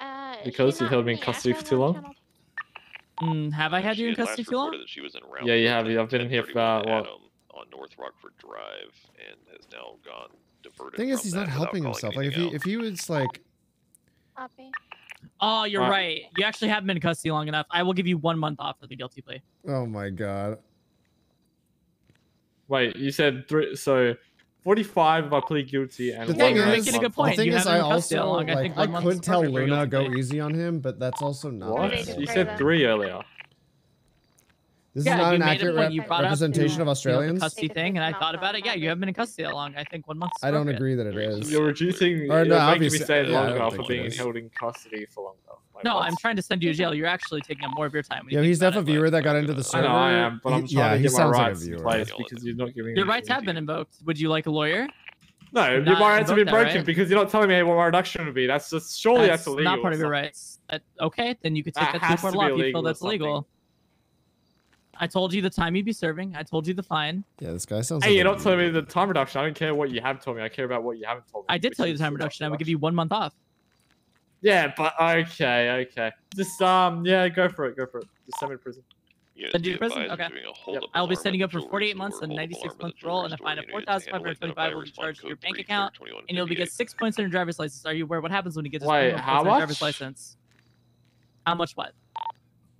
Speaker 20: Uh,
Speaker 26: because you
Speaker 20: not
Speaker 26: held me
Speaker 20: in
Speaker 26: in custody for too long.
Speaker 2: Mm, have I had you in custody
Speaker 29: last
Speaker 2: too long?
Speaker 29: she was in
Speaker 26: Yeah, you have. I've been here for
Speaker 29: 1031
Speaker 26: about what?
Speaker 29: Adam on North Rockford Drive and has now gone diverted.
Speaker 1: thing is, he's not helping himself. Like if he
Speaker 29: out.
Speaker 1: if he was like,
Speaker 20: Copy.
Speaker 2: Oh, you're
Speaker 26: Uh,
Speaker 2: right. You actually haven't been in custody long enough. I will give you one month off for the guilty plea.
Speaker 1: oh my god,
Speaker 26: Wait, you said three. So forty-five if I plead guilty and
Speaker 1: the
Speaker 26: one
Speaker 1: thing
Speaker 2: you're
Speaker 1: is,
Speaker 2: making a good point.
Speaker 1: the thing
Speaker 2: You
Speaker 1: is,
Speaker 2: have
Speaker 1: I
Speaker 2: him in custody
Speaker 1: also
Speaker 2: long. I think
Speaker 1: I
Speaker 2: one month is
Speaker 1: could tell Luna go easy on him, but that's also not.
Speaker 26: What? You said three earlier.
Speaker 1: This
Speaker 2: yeah,
Speaker 1: is not
Speaker 2: you
Speaker 1: an accurate
Speaker 2: point.
Speaker 1: rep-
Speaker 2: You brought up
Speaker 1: representation
Speaker 2: the,
Speaker 1: of
Speaker 2: you know,
Speaker 1: Australians.
Speaker 2: the custody thing, and I thought about it. Yeah, you haven't been in custody that long. I think one month.
Speaker 1: I don't agree that it is.
Speaker 26: You're reducing.
Speaker 1: Or
Speaker 26: you're
Speaker 1: no,
Speaker 26: me
Speaker 1: obviously-
Speaker 26: stay
Speaker 1: yeah, I
Speaker 26: longer
Speaker 1: don't
Speaker 26: for being held in custody for long enough. Like,
Speaker 2: No,
Speaker 26: what?
Speaker 2: I'm trying to send you to jail. You're actually taking up more of your time. when you
Speaker 1: Yeah, he's definitely a viewer that got into the server.
Speaker 26: I know I am, but I'm
Speaker 1: He-
Speaker 26: trying
Speaker 1: yeah,
Speaker 26: to
Speaker 1: he
Speaker 26: get my
Speaker 1: sounds like
Speaker 26: rights in place because you're not giving.
Speaker 2: Your rights have been invoked. Would you like a lawyer?
Speaker 26: No,
Speaker 2: You've
Speaker 26: your rights have been
Speaker 2: invoked that,
Speaker 26: broken
Speaker 2: right?
Speaker 26: because you're not telling me what my reduction would be. That's just surely that's,
Speaker 2: That's
Speaker 26: illegal.
Speaker 2: not part of your rights. That, okay, then you could take
Speaker 26: That
Speaker 2: that to
Speaker 26: has
Speaker 2: court
Speaker 26: to
Speaker 2: law
Speaker 26: be
Speaker 2: if you feel that's
Speaker 26: something.
Speaker 2: illegal. I told you the time you'd be serving. I told you the fine.
Speaker 1: Yeah, this guy sounds. Like.
Speaker 26: Hey,
Speaker 1: like
Speaker 26: you're not telling me the time reduction. I don't care what you have told me. I care about what you haven't told me.
Speaker 2: I did tell you the time reduction. I would give you one month off.
Speaker 26: Yeah, but okay, okay. Just um, yeah, go for it, go for it. Just send me to prison.
Speaker 2: Send you to prison? Okay. I'll be sending you up for 48 months and 96 month parole and a fine of 4,525 will be charged to your bank account, and you'll be get six points on your driver's license. Are you aware what happens when you get this
Speaker 26: Wait, how
Speaker 2: points on your driver's
Speaker 26: much?
Speaker 2: license? How much? What?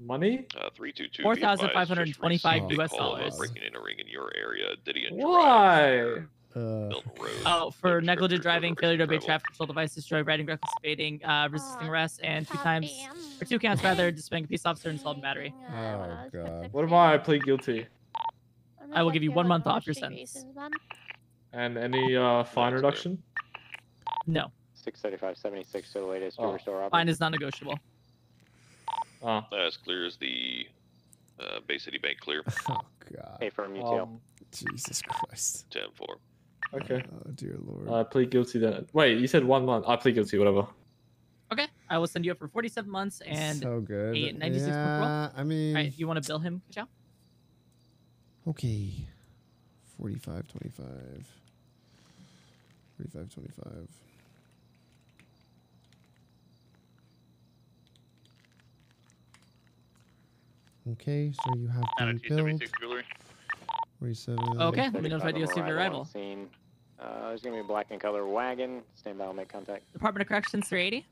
Speaker 26: Money?
Speaker 29: Uh, three two two.
Speaker 2: 4,525
Speaker 1: US
Speaker 2: dollars.
Speaker 29: Breaking and entering in your area. Diddy and
Speaker 26: Why?
Speaker 1: Uh,
Speaker 2: Oh, for negligent driving, failure to obey traffic control devices, joyriding, reckless speeding, uh, resisting arrest, and two times, or two counts rather, disobeying a peace officer and assault and battery.
Speaker 1: Oh god.
Speaker 26: What am I? I plead guilty.
Speaker 2: I will give you one month off your sentence.
Speaker 26: And any uh fine reduction?
Speaker 2: No,
Speaker 15: 635.76 to the latest
Speaker 26: Oh.
Speaker 15: River Store robbery.
Speaker 2: fine is non-negotiable.
Speaker 26: Oh.
Speaker 29: As clear as the uh, Bay City Bank clear. [laughs]
Speaker 1: Oh god.
Speaker 15: Pay for UTL.
Speaker 26: Um,
Speaker 1: Jesus Christ.
Speaker 29: Ten four.
Speaker 26: okay.
Speaker 1: Oh dear lord.
Speaker 26: I plead guilty then. Wait, you said one month. I plead guilty, whatever.
Speaker 2: Okay, I will send you up for 47 months and
Speaker 1: so good.
Speaker 2: a 96
Speaker 1: yeah, I mean,
Speaker 2: All right, you want to bill him, Ka Chao?
Speaker 1: okay. 45, 25. 45, 25. Okay, so you have been billed. 47.
Speaker 2: Okay, let me know if I do see your arrival.
Speaker 15: Scene. Uh, there's gonna be a black and color wagon. Stand by, I'll make contact.
Speaker 2: Department of Corrections 380.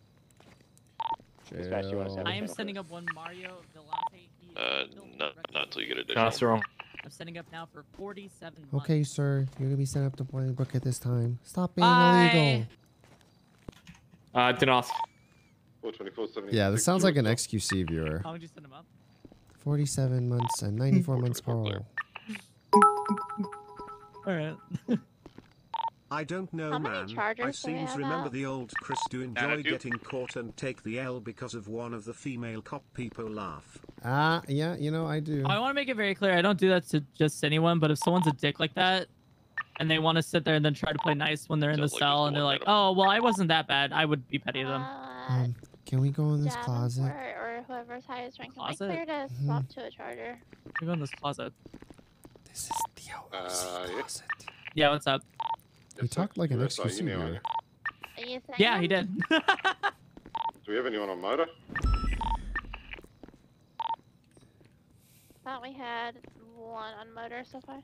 Speaker 15: Dispatch, you wanna
Speaker 1: Jail.
Speaker 2: I am
Speaker 15: Middle
Speaker 2: sending up one Mario Villante. He
Speaker 29: Uh, not not until you get additional.
Speaker 26: Pass wrong.
Speaker 2: I'm sending up now for 47 months.
Speaker 1: Okay, sir, you're gonna be sent up to Bolingbroke at this time. Stop being
Speaker 2: Bye.
Speaker 1: illegal.
Speaker 26: Uh, didn't
Speaker 24: 424,
Speaker 1: Yeah, this sounds like an XQC viewer.
Speaker 2: How would you send him up?
Speaker 1: 47 months and 94 months [laughs] parole.
Speaker 2: All right. [laughs]
Speaker 30: I don't know,
Speaker 16: How many
Speaker 30: man. I
Speaker 16: chargers do they
Speaker 30: seems remember
Speaker 16: out?
Speaker 30: the old Chris to enjoy getting caught and take the L because of one of the female cop people laugh.
Speaker 1: Ah, yeah, you know, I do.
Speaker 2: I want to make it very clear. I don't do that to just anyone, but if someone's a dick like that, and they want to sit there and then try to play nice when they're in the
Speaker 29: Sounds like
Speaker 2: cell,
Speaker 29: just
Speaker 2: and they're like, "Oh, well, I wasn't that bad," I would be petty to them.
Speaker 1: Um, can we go in this closet?
Speaker 16: Davenport or whoever's highest rank. Am I
Speaker 2: Closet?
Speaker 16: clear to
Speaker 1: Mhm.
Speaker 16: swap to a charger?
Speaker 2: We go in this closet.
Speaker 1: This is Theo.
Speaker 24: Uh, yeah.
Speaker 1: closet.
Speaker 2: Yeah, what's up?
Speaker 1: He talked like an
Speaker 24: Yes, sir, you know
Speaker 16: Are you
Speaker 2: Yeah, he did. [laughs]
Speaker 24: Do we have anyone on motor?
Speaker 16: Thought we had one on motor so far.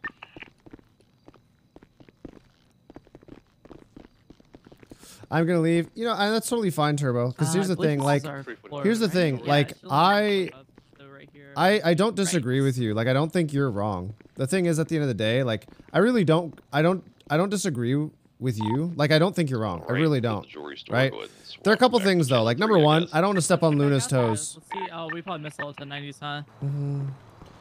Speaker 1: I'm gonna leave. You know, and that's totally fine, Turbo. Because
Speaker 2: Uh,
Speaker 1: here's
Speaker 2: I
Speaker 1: the thing. Like,
Speaker 2: floor,
Speaker 1: here's the
Speaker 2: right?
Speaker 1: thing.
Speaker 2: Yeah,
Speaker 1: Like, I,
Speaker 2: right.
Speaker 1: I, I don't disagree with you. Like, I don't think you're wrong. The thing is, at the end of the day, like, I really don't. I don't. I don't disagree with you. Like, I don't think you're wrong. I really don't.
Speaker 29: jewelry store,
Speaker 1: Right?
Speaker 29: go ahead and
Speaker 1: There are a couple things though. Like, number one. I don't want to step on Luna's
Speaker 2: Let's
Speaker 1: toes.
Speaker 2: see. Oh, we probably missed all the 90s, huh?
Speaker 1: Mhm.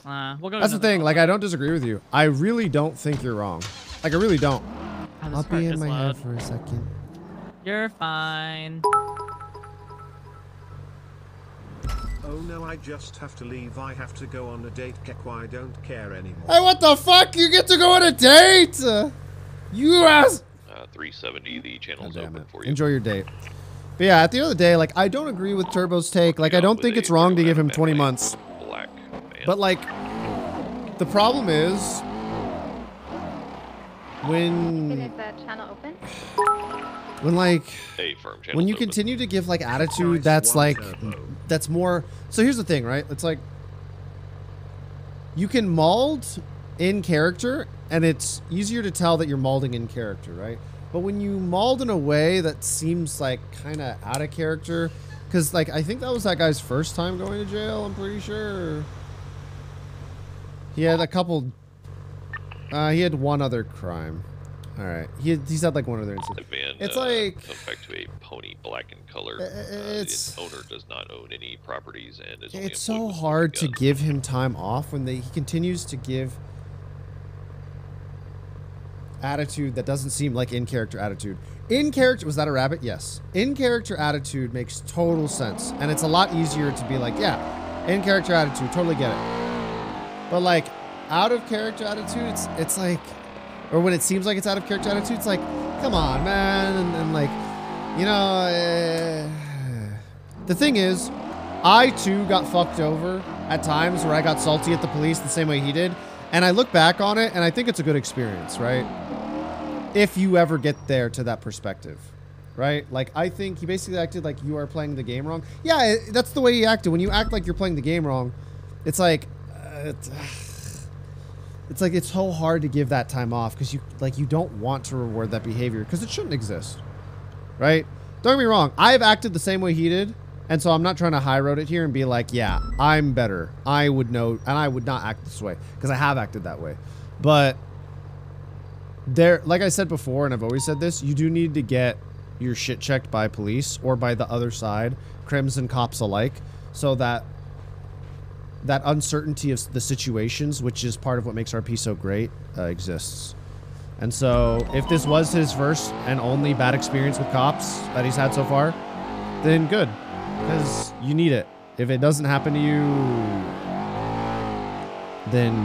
Speaker 2: Uh, we'll go.
Speaker 1: That's the thing.
Speaker 2: call.
Speaker 1: Like, I don't disagree with you. I really don't think you're wrong. Like, I really don't.
Speaker 2: Oh,
Speaker 1: I'll be in my
Speaker 2: loud.
Speaker 1: head for a second.
Speaker 2: You're fine.
Speaker 30: Oh no, I just have to leave. I have to go on a date. Kekwa, I don't care anymore.
Speaker 1: Hey, what the fuck? You get to go on a date? Uh, you ass.
Speaker 29: Uh, 370, the channel's
Speaker 1: Damn
Speaker 29: open
Speaker 1: it.
Speaker 29: for you.
Speaker 1: Enjoy your date. But yeah, at the end of the day, like I don't agree with Turbo's take. Like I don't think it's wrong to give him 20 months.
Speaker 29: Black
Speaker 1: But like the problem is
Speaker 16: Is
Speaker 1: when
Speaker 16: the channel open?
Speaker 1: When like when you continue to give like attitude that's like that's more so here's the thing right? It's like you can mold in character and it's easier to tell that you're molding in character right? But when you mold in a way that seems like kind of out of character because like i think that was that guy's first time going to jail i'm pretty sure. He had a couple uh he had one other crime All right. He, he's had like one other
Speaker 29: The
Speaker 1: incident.
Speaker 29: van
Speaker 1: It's
Speaker 29: uh,
Speaker 1: like
Speaker 29: comes back to a pony black in color.
Speaker 1: Uh, it's-
Speaker 29: owner does not own any properties and is
Speaker 1: it's so hard to give him time off when they, he continues to give attitude that doesn't seem like in character attitude. In character was that a rabbit? Yes. In character attitude makes total sense, and it's a lot easier to be like, yeah, in character attitude, totally get it. But like out of character attitude, it's it's like, or when it seems like it's out of character attitude, it's like, come on, man, and, and like, you know. eh, the thing is, I too got fucked over at times where I got salty at the police the same way he did. And I look back on it and I think it's a good experience, right? If you ever get there to that perspective, right? Like, I think he basically acted like you are playing the game wrong. Yeah, that's the way he acted. When you act like you're playing the game wrong, it's like, uh, it's, it's like it's so hard to give that time off because you like you don't want to reward that behavior because it shouldn't exist, right? Don't get me wrong. I've acted the same way he did, and so I'm not trying to high road it here and be like, yeah, I'm better. I would know, and I would not act this way because I have acted that way. But there, like I said before, and I've always said this, you do need to get your shit checked by police or by the other side, crims and cops alike, so that that uncertainty of the situations, which is part of what makes RP so great, uh, exists. And so, if this was his first and only bad experience with cops that he's had so far, then good, because you need it. If it doesn't happen to you, then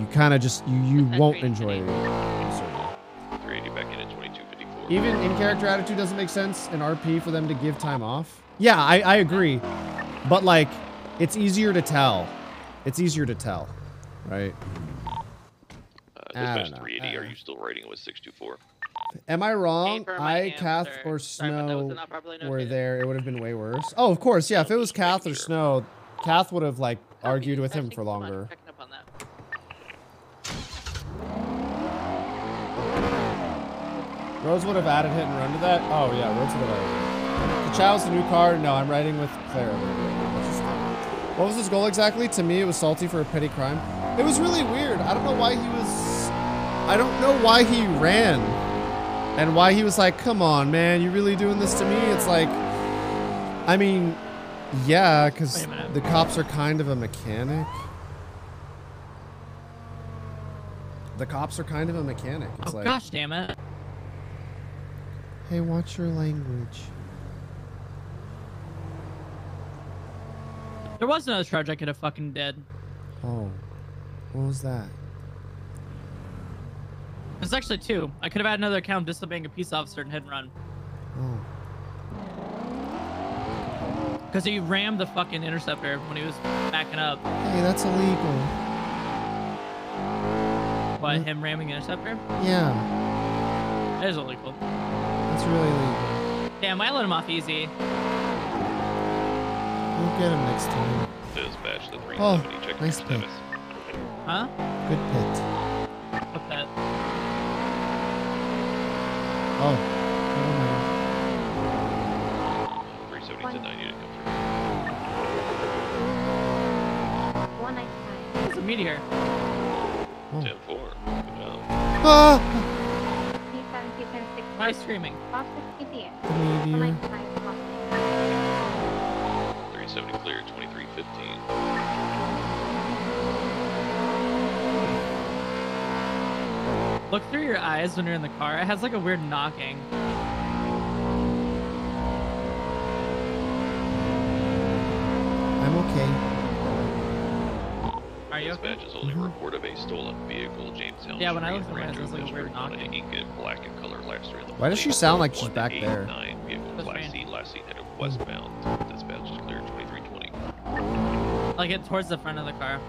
Speaker 1: you kind of just you you won't enjoy it.
Speaker 29: 380 back in at 2254.
Speaker 1: Even in character attitude doesn't make sense in RP for them to give time off. Yeah, I, I agree, but like, it's easier to tell. It's easier to tell, right?
Speaker 29: Uh,
Speaker 1: I don't know.
Speaker 29: 380, are you still writing with 624?
Speaker 1: Am I wrong?
Speaker 2: for
Speaker 1: I,
Speaker 2: am,
Speaker 1: Kath,
Speaker 2: sir.
Speaker 1: or
Speaker 2: Sorry, but that was
Speaker 1: Snow
Speaker 2: not properly
Speaker 1: were there, it would have been way worse. Oh, of course, yeah. If it was Kath or Snow, Kath would have like argued with him for longer.
Speaker 2: Checking up on that.
Speaker 1: Rose would have added hit and run to that. Oh yeah, Rose would have. added. Ka Chao's the new car. No, I'm riding with Clara. What was his goal exactly? To me, it was salty for a petty crime. It was really weird. I don't know why he was. I don't know why he ran, and why he was like, "Come on, man, you really doing this to me?" It's like, I mean, yeah, because
Speaker 2: Wait a minute.
Speaker 1: the cops are kind of a mechanic. The cops are kind of a mechanic. It's
Speaker 2: Oh
Speaker 1: like,
Speaker 2: gosh, damn it!
Speaker 1: Hey, watch your language.
Speaker 2: There was another charge I could have fucking did.
Speaker 1: Oh, what was that?
Speaker 2: There's actually two. I could have had another account disobeying a peace officer and hit and run.
Speaker 1: Oh,
Speaker 2: Because he rammed the fucking interceptor when he was backing up.
Speaker 1: hey, that's illegal.
Speaker 2: What, him ramming the interceptor?
Speaker 1: Yeah,
Speaker 2: That is illegal.
Speaker 1: that's really illegal.
Speaker 2: Damn, I let him off easy.
Speaker 1: We'll get him next time.
Speaker 29: Dispatch the
Speaker 1: Oh,
Speaker 29: 370, check
Speaker 1: nice
Speaker 29: your
Speaker 1: pit.
Speaker 29: status.
Speaker 2: Huh?
Speaker 1: Good pit.
Speaker 2: What's that?
Speaker 1: Oh, never mind.
Speaker 29: 370 to 90 to come
Speaker 16: One night time.
Speaker 2: It's a meteor.
Speaker 1: Oh.
Speaker 29: 10 4. Good job.
Speaker 1: Ah,
Speaker 16: P7, P7, 6.
Speaker 2: Why screaming?
Speaker 16: Boss is easier.
Speaker 1: the
Speaker 16: One
Speaker 1: meteor.
Speaker 29: Clear, 2315.
Speaker 2: Look through your eyes when you're in the car. It has like a weird knocking.
Speaker 1: I'm okay.
Speaker 2: Are you okay?
Speaker 29: Dispatch is only a mm-hmm. report of a stolen vehicle, Jamestown
Speaker 2: Yeah, when I
Speaker 29: Street,
Speaker 2: looked at my it was like a weird
Speaker 29: District, on an
Speaker 2: knocking.
Speaker 29: Inca black and color last year in
Speaker 1: Why does she sound like she's back there?
Speaker 29: 189 vehicle
Speaker 2: That's
Speaker 29: class. C last seen headed westbound. Dispatch is clear, 2320.
Speaker 2: Like it towards the front of the car.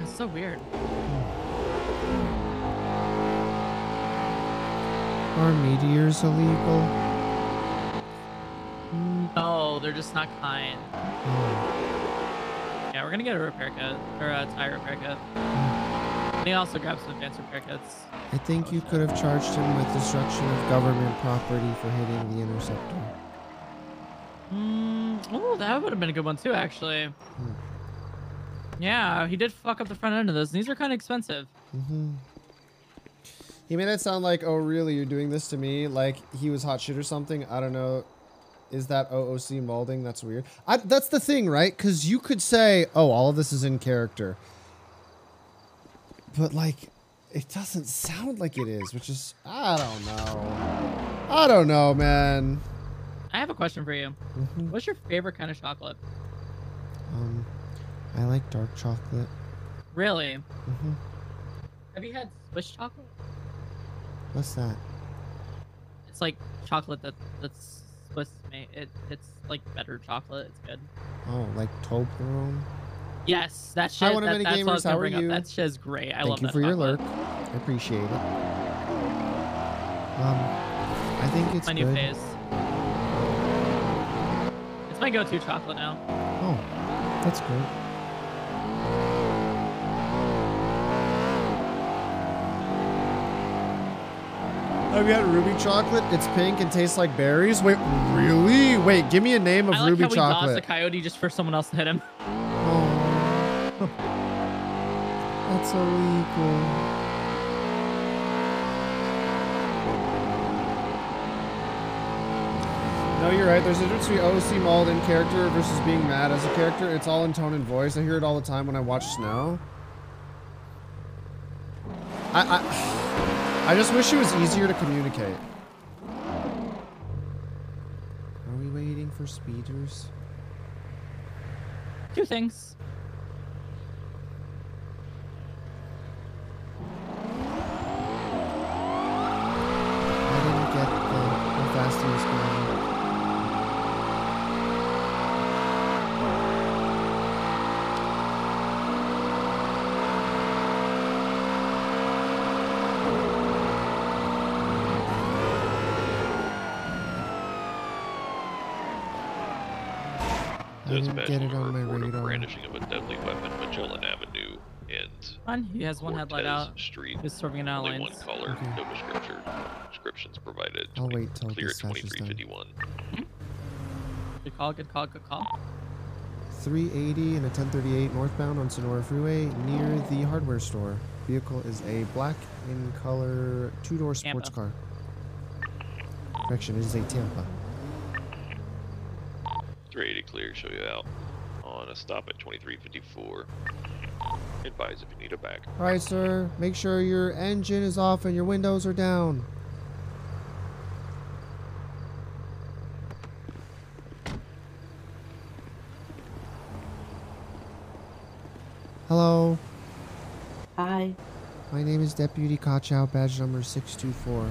Speaker 2: It's so weird.
Speaker 1: Are meteors illegal?
Speaker 2: No, they're just not kind.
Speaker 1: Oh,
Speaker 2: Yeah, we're gonna get a repair kit or a tire repair kit. And he also grab some advanced repair kits.
Speaker 1: I think you could have charged him with destruction of government property for hitting the interceptor.
Speaker 2: Mm, oh, that would have been a good one too, actually. Yeah, he did fuck up the front end of those. and These are kind of expensive.
Speaker 1: Mm -hmm. He made it sound like, oh, really, you're doing this to me? Like he was hot shit or something? I don't know. Is that OOC molding? That's weird. I, that's the thing, right? Because you could say, oh, all of this is in character. But, like, it doesn't sound like it is, which is, I don't know. I don't know, man.
Speaker 2: I have a question for you.
Speaker 1: Mhm.
Speaker 2: What's your favorite kind of chocolate?
Speaker 1: Um, I like dark chocolate.
Speaker 2: Really?
Speaker 1: hmm
Speaker 2: Have you had Swiss chocolate?
Speaker 1: What's that?
Speaker 2: It's like chocolate that that's Swiss made. It it's like better chocolate. It's good.
Speaker 1: Oh, like Toblerone?
Speaker 2: Yes, that
Speaker 1: Hi,
Speaker 2: shit.
Speaker 1: one of
Speaker 2: that,
Speaker 1: many
Speaker 2: that's I
Speaker 1: gamers. How are
Speaker 2: bring up.
Speaker 1: you?
Speaker 2: That shit is great. I
Speaker 1: Thank
Speaker 2: love
Speaker 1: you for your lurk. I appreciate it. Um, I think it's
Speaker 2: my
Speaker 1: good.
Speaker 2: new phase. It's my go-to chocolate now.
Speaker 1: Oh, that's good. Have you had ruby chocolate? It's pink and tastes like berries. Wait, really? Wait, give me a name of
Speaker 2: I like
Speaker 1: ruby
Speaker 2: how dodged
Speaker 1: chocolate.
Speaker 2: the coyote just for someone else to hit him. [laughs]
Speaker 1: Oh. That's illegal. No, you're right. There's a difference between OC mauled in character versus being mad as a character. It's all in tone and voice. I hear it all the time when I watch Snow. I I, I just wish it was easier to communicate. Are we waiting for speeders?
Speaker 2: Two things.
Speaker 1: I didn't get the how fast he was going. I didn't
Speaker 29: Dispatch
Speaker 1: get it on my
Speaker 29: report
Speaker 1: radar.
Speaker 29: brandishing of a deadly weapon, Magellan Avenue and
Speaker 2: Fine. He has one headlight out.
Speaker 29: Street.
Speaker 2: He's serving an
Speaker 29: Only
Speaker 2: outline.
Speaker 29: one caller, no description. Descriptions provided.
Speaker 1: I'll wait till
Speaker 29: Clear at
Speaker 1: dispatch is done.
Speaker 29: 2351.
Speaker 2: Good call. Good call. Good call.
Speaker 1: 380 and a 1038 northbound on Senora Freeway near the hardware store. Vehicle is a black in color two-door sports
Speaker 2: Tampa.
Speaker 1: car. Correction, it is a Tampa.
Speaker 29: 380 clear, show you out. On a stop at 2354. Advise if you need a back.
Speaker 1: All right, sir. Make sure your engine is off and your windows are down. Hello.
Speaker 31: Hi.
Speaker 1: My name is Deputy Ka Chao, badge number 624.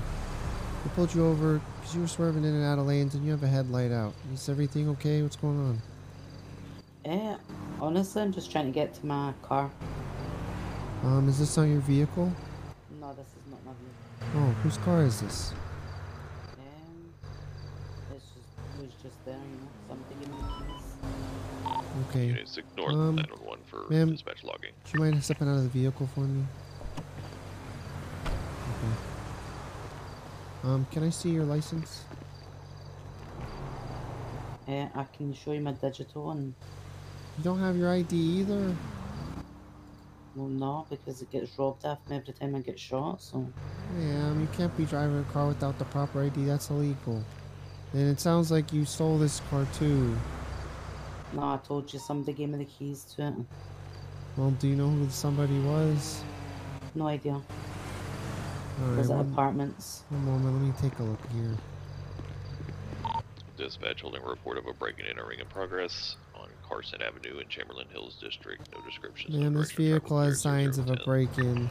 Speaker 1: We pulled you over because you were swerving in and out of lanes and you have a headlight out. Is everything okay? What's going on?
Speaker 31: Yeah, honestly, I'm just trying to get to my car.
Speaker 1: Um, is this on your vehicle?
Speaker 31: No, this is not my vehicle.
Speaker 1: Oh, whose car is this?
Speaker 31: Um, it's just, it was just there, you know, something in the keys.
Speaker 1: Okay.
Speaker 29: Units ignore
Speaker 1: Um,
Speaker 29: 911 for
Speaker 1: ma'am,
Speaker 29: dispatch logging.
Speaker 1: Do you mind stepping out of the vehicle for me? Okay. Um, can I see your license?
Speaker 31: Eh, I can show you my digital one.
Speaker 1: You don't have your ID either?
Speaker 31: well, no, because it gets robbed off me every time I get shot, so.
Speaker 1: Yeah, you can't be driving a car without the proper ID. That's illegal. And it sounds like you stole this car too.
Speaker 31: No, I told you somebody gave me the keys to it.
Speaker 1: Well, do you know who somebody was?
Speaker 31: No idea.
Speaker 1: All
Speaker 31: was
Speaker 1: right,
Speaker 31: at
Speaker 1: one,
Speaker 31: apartments.
Speaker 1: one moment. Let me take a look here.
Speaker 29: Dispatch holding a report of a break-in entering in progress on Carson Avenue in Chamberlain Hills District. No description. no
Speaker 1: Man, this
Speaker 29: direction of travel,
Speaker 1: vehicle has signs of a break-in.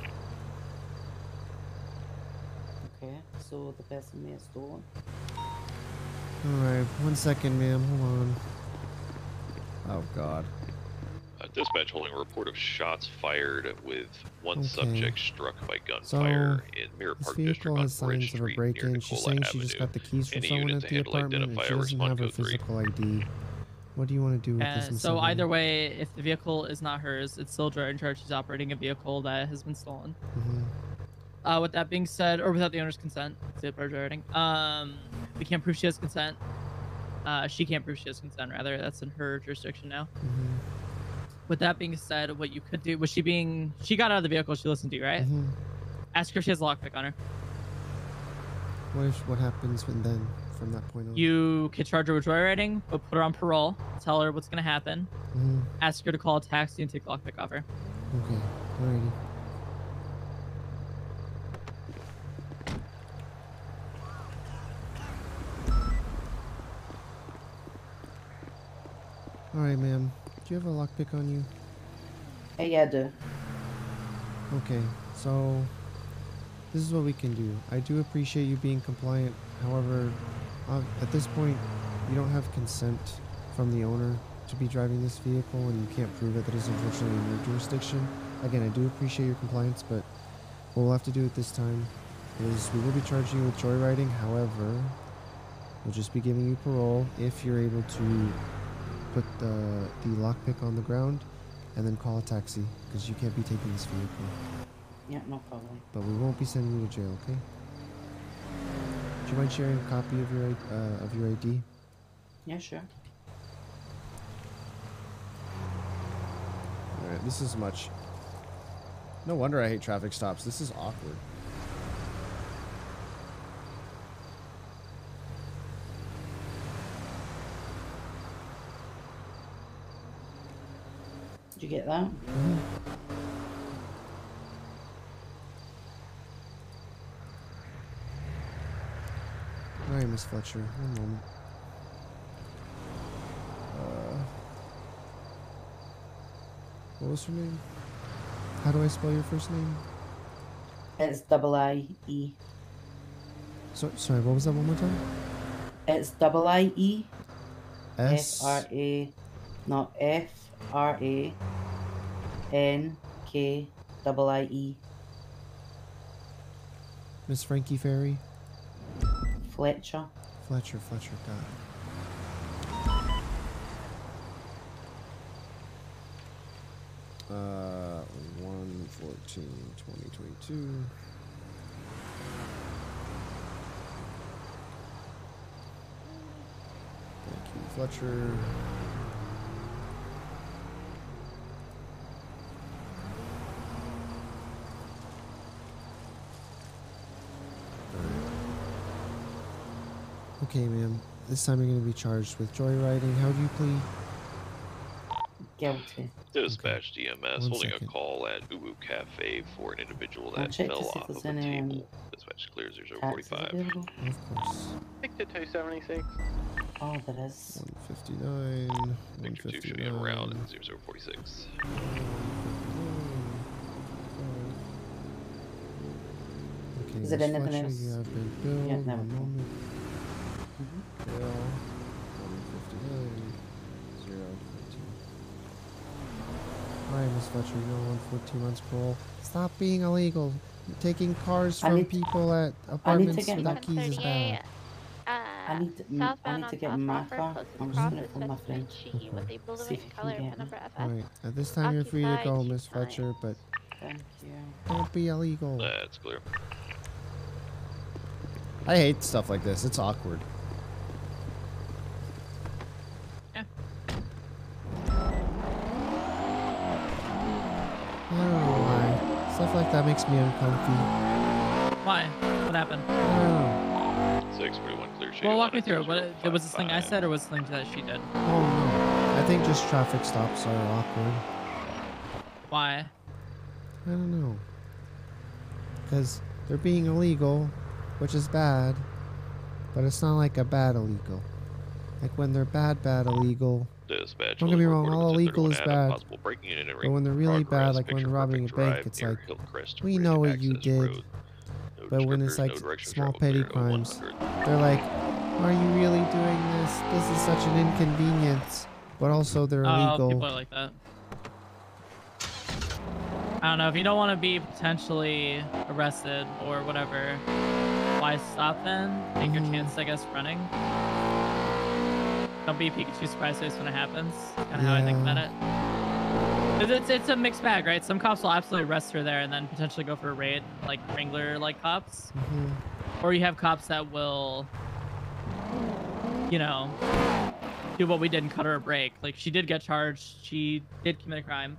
Speaker 31: Okay, so the person may have stolen.
Speaker 1: All right, one second, ma'am. Hold on. Oh God.
Speaker 29: Dispatch holding a report of shots fired with one
Speaker 1: Okay.
Speaker 29: subject struck by
Speaker 1: So,
Speaker 29: gunfire in Mirror
Speaker 1: this
Speaker 29: Park
Speaker 1: vehicle
Speaker 29: District
Speaker 1: has
Speaker 29: on Bridge
Speaker 1: of a
Speaker 29: Street near
Speaker 1: break-in. She's saying
Speaker 29: Avenue.
Speaker 1: she just got the keys from
Speaker 29: Any
Speaker 1: someone at the apartment and she doesn't have her
Speaker 29: code three.
Speaker 1: physical ID. What do you want to do with
Speaker 2: Uh,
Speaker 1: this?
Speaker 2: so either way, if the vehicle is not hers, it's still in charge. She's operating a vehicle that has been stolen.
Speaker 1: Mhm.
Speaker 2: Uh, with that being said, or without the owner's consent, it's the approach. Um, we can't prove she has consent. Uh, she can't prove she has consent. Rather, that's in her jurisdiction now. With that being said, what you could do was she being she got out of the vehicle. She listened to you, right?
Speaker 1: Mhm.
Speaker 2: Ask her if she has a lockpick on her.
Speaker 1: What what happens when then from that point on?
Speaker 2: You could charge her with joyriding, but put her on parole. Tell her what's gonna happen.
Speaker 1: Mhm.
Speaker 2: Ask her to call a taxi and take the lockpick off her.
Speaker 1: Okay. Alrighty. Alright, ma'am. Do you have a lockpick on you?
Speaker 31: Uh, yeah, I do.
Speaker 1: Okay, so this is what we can do. I do appreciate you being compliant. However, uh, at this point, you don't have consent from the owner to be driving this vehicle, and you can't prove it. That is unfortunately in your jurisdiction. Again, I do appreciate your compliance, but what we'll have to do at this time is we will be charging you with joyriding. However, we'll just be giving you parole if you're able to put the the lockpick on the ground and then call a taxi because you can't be taking this vehicle.
Speaker 31: Yeah, no problem.
Speaker 1: But we won't be sending you to jail, okay? Do you mind sharing a copy of your uh, of your ID?
Speaker 31: Yeah, sure.
Speaker 1: All right, this is much. No wonder I hate traffic stops. This is awkward.
Speaker 31: You get that?
Speaker 1: All right, Miss Fletcher. One moment. Uh, what was her name? How do I spell your first name?
Speaker 31: It's double I E.
Speaker 1: So, sorry, what was that one more time?
Speaker 31: It's double I E.
Speaker 1: S.
Speaker 31: F R A. not F R A. N K double I E.
Speaker 1: Miss Frankie Ferry?
Speaker 31: Fletcher.
Speaker 1: Fletcher, Fletcher, got it. Uh, 114, 2022. Thank you, Fletcher. Okay, ma'am. This time you're going to be charged with joyriding. How do you plead?
Speaker 31: Guilty.
Speaker 29: Dispatch DMS
Speaker 1: One
Speaker 29: holding
Speaker 1: second.
Speaker 29: a call at UwU Cafe for an individual that
Speaker 31: check to
Speaker 29: fell off of a
Speaker 31: um,
Speaker 29: table. Dispatch clears
Speaker 31: Taxes
Speaker 29: 0045.
Speaker 31: available?
Speaker 1: Of course.
Speaker 27: Six to two seventy six.
Speaker 31: Oh, there is.
Speaker 1: 159.
Speaker 29: Victor 2 shooting around 0046.
Speaker 1: Okay,
Speaker 31: Is it
Speaker 1: Miss
Speaker 31: anything else?
Speaker 1: You have been billed.
Speaker 31: Yeah, no.
Speaker 1: One moment. Bill. 159. 014. Alright, Miss Fletcher, you're on 14 months parole. Stop being illegal. Taking cars from
Speaker 31: need-
Speaker 1: people at
Speaker 31: I need to
Speaker 1: apartments
Speaker 31: get
Speaker 1: without keys is bad.
Speaker 31: I need to, mm, I need to get my car. I'm just gonna
Speaker 16: is
Speaker 31: my friend.
Speaker 16: Vinci with a
Speaker 31: See if
Speaker 16: blue
Speaker 31: can
Speaker 16: color
Speaker 31: get me.
Speaker 16: number FS.
Speaker 1: Alright, at this time you're free to go, Miss. Fletcher, but
Speaker 31: Thank you.
Speaker 1: don't be illegal.
Speaker 29: That's clear.
Speaker 1: I hate stuff like this. It's awkward. I don't know why. Stuff like that makes me uncomfy.
Speaker 2: Why? What happened?
Speaker 1: I
Speaker 29: 641 clear shade.
Speaker 2: Well, walk me through it. What was this thing I said, or was this thing that she did?
Speaker 1: Oh no. I think just traffic stops are awkward.
Speaker 2: Why?
Speaker 1: I don't know. Because they're being illegal, which is bad, but it's not like a bad illegal. Like when they're bad, bad illegal.
Speaker 29: Dispatch
Speaker 1: Don't get me wrong, all illegal is bad.
Speaker 29: breaking and
Speaker 1: But when they're really
Speaker 29: progress,
Speaker 1: bad, like when robbing a bank, it's like, we know what you did.
Speaker 29: No
Speaker 1: But when it's like
Speaker 29: no
Speaker 1: small petty crimes, they're like, are you really doing this? This is such an inconvenience. But also they're
Speaker 2: Oh,
Speaker 1: illegal.
Speaker 2: people are like that. I don't know. If you don't want to be potentially arrested or whatever, why stop then? Take your mm-hmm. chance, I guess, running. Don't be Pikachu surprise face when it happens. Kind of how I think about it. It's, it's a mixed bag, right? Some cops will absolutely arrest her there and then potentially go for a raid, like Wrangler like cops.
Speaker 1: Mhm.
Speaker 2: Or you have cops that will, you know, do what we did and cut her a break. Like she did get charged. She did commit a crime.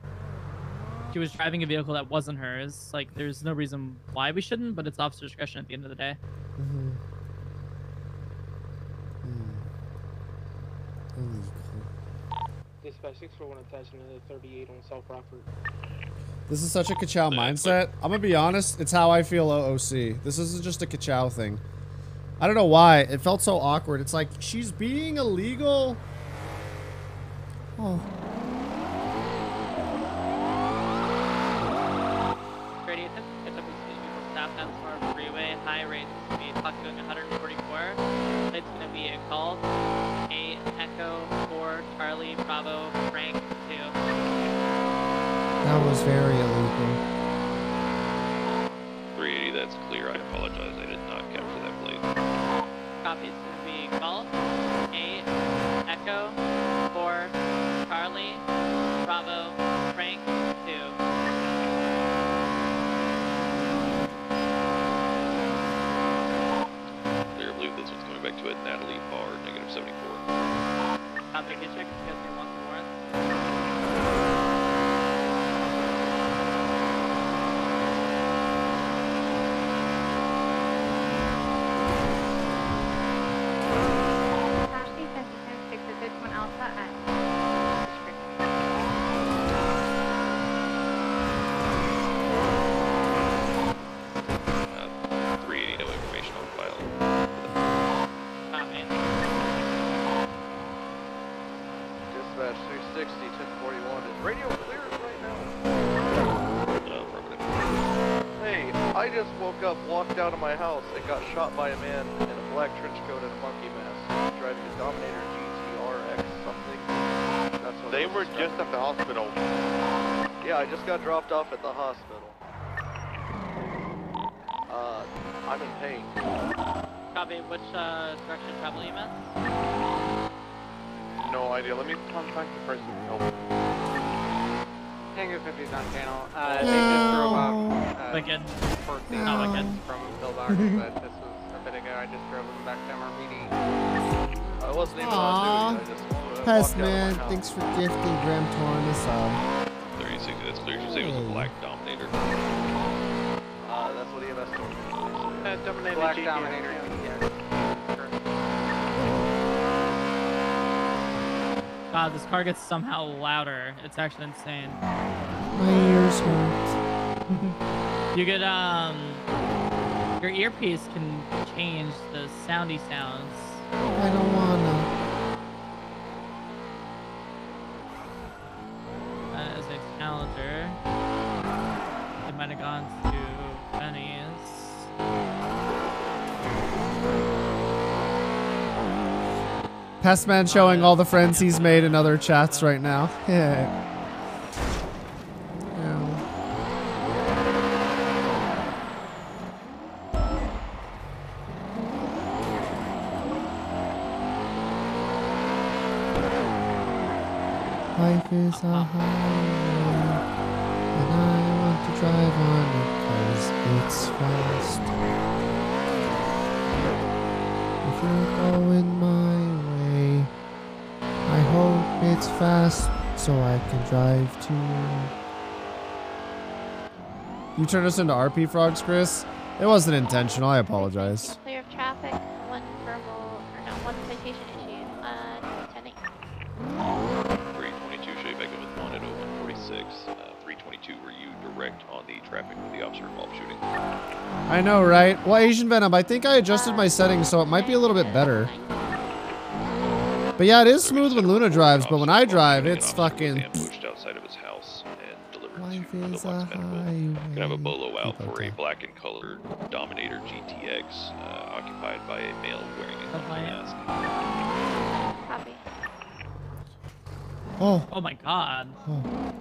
Speaker 2: She was driving a vehicle that wasn't hers. Like there's no reason why we shouldn't, but it's officer discretion at the end of the day.
Speaker 1: Mhm. Hmm.
Speaker 15: Dispatch 641 attaching to 38 on South Rockford.
Speaker 1: This is such a Ka Chao mindset. I'm gonna be honest, it's how I feel OOC. This isn't just a Ka Chao thing. I don't know why. It felt so awkward. It's like she's being illegal. Oh.
Speaker 2: Bravo Frank 2.
Speaker 29: Clear blue. This one's coming back to it. Natalie Barr, negative 74.
Speaker 2: Copy, check if you guys want some warrants?
Speaker 20: Ashley says he's gonna stick to this one alpha at
Speaker 29: Uh, 380, no information on file.
Speaker 2: Copy.
Speaker 32: Dispatch 360, 1041. Is radio clear right now? Hey, I just woke up, walked out of my house, and got shot by a man in a black trench coat and a monkey mask. Driving a Dominator GTRX something. That's what
Speaker 24: They were
Speaker 32: was
Speaker 24: just at the hospital.
Speaker 32: Yeah, I just got dropped off at the hospital. Uh, I'm in pain.
Speaker 2: Copy, which uh, direction of travel you meant?
Speaker 24: No idea. Let me contact the person who helped.
Speaker 28: Tango 50's on channel. Uh, they just drove off. Uh,
Speaker 2: Wicked.
Speaker 28: For the
Speaker 2: No.
Speaker 28: Wicked from Pillbox, but this was a bit ago. I just drove them back to MRPD.
Speaker 32: I wasn't even
Speaker 1: Aw.
Speaker 32: on duty. I just uh,
Speaker 1: Pest
Speaker 32: walked out of my
Speaker 1: man, thanks for gifting Graham Torn a sub.
Speaker 29: 3060, that's clear. She said it was a black Dominator.
Speaker 32: Uh, that's what EMS told me.
Speaker 28: Uh, Dominator Black Dominator.
Speaker 2: God, this car gets somehow louder. It's actually insane.
Speaker 1: My ears hurt. [laughs]
Speaker 2: You could, um, your earpiece can change the soundy sounds.
Speaker 1: I don't wanna.
Speaker 2: That is a challenger. It might have gone to Benny's.
Speaker 1: Pest man showing all the friends he's made in other chats right now. Yeah. Life is a highway, and I want to drive on it 'cause it's fast. If you're going my hope it's fast so I can drive too. You turned us into RP frogs, Chris? It wasn't intentional. I apologize.
Speaker 16: Clear of traffic, one verbal, or no, one citation issue, uh, 10
Speaker 29: 322, show you back with 1 at 0146. Uh, 322, were you direct on the traffic with the officer involved shooting?
Speaker 1: I know, right? Well, Asian Venom, I think I adjusted my settings so it might be a little bit better. But yeah, it is smooth when Luna drives, but when I drive, it's fucking.
Speaker 29: Ambushed outside of his house and delivered
Speaker 1: Life
Speaker 29: to
Speaker 1: is
Speaker 29: Phillips
Speaker 1: a highway.
Speaker 29: Gonna have a bolo out for a black and colored Dominator GTX, uh, occupied by a male wearing a mask.
Speaker 16: Copy.
Speaker 1: Oh.
Speaker 2: Oh my god.
Speaker 1: Oh.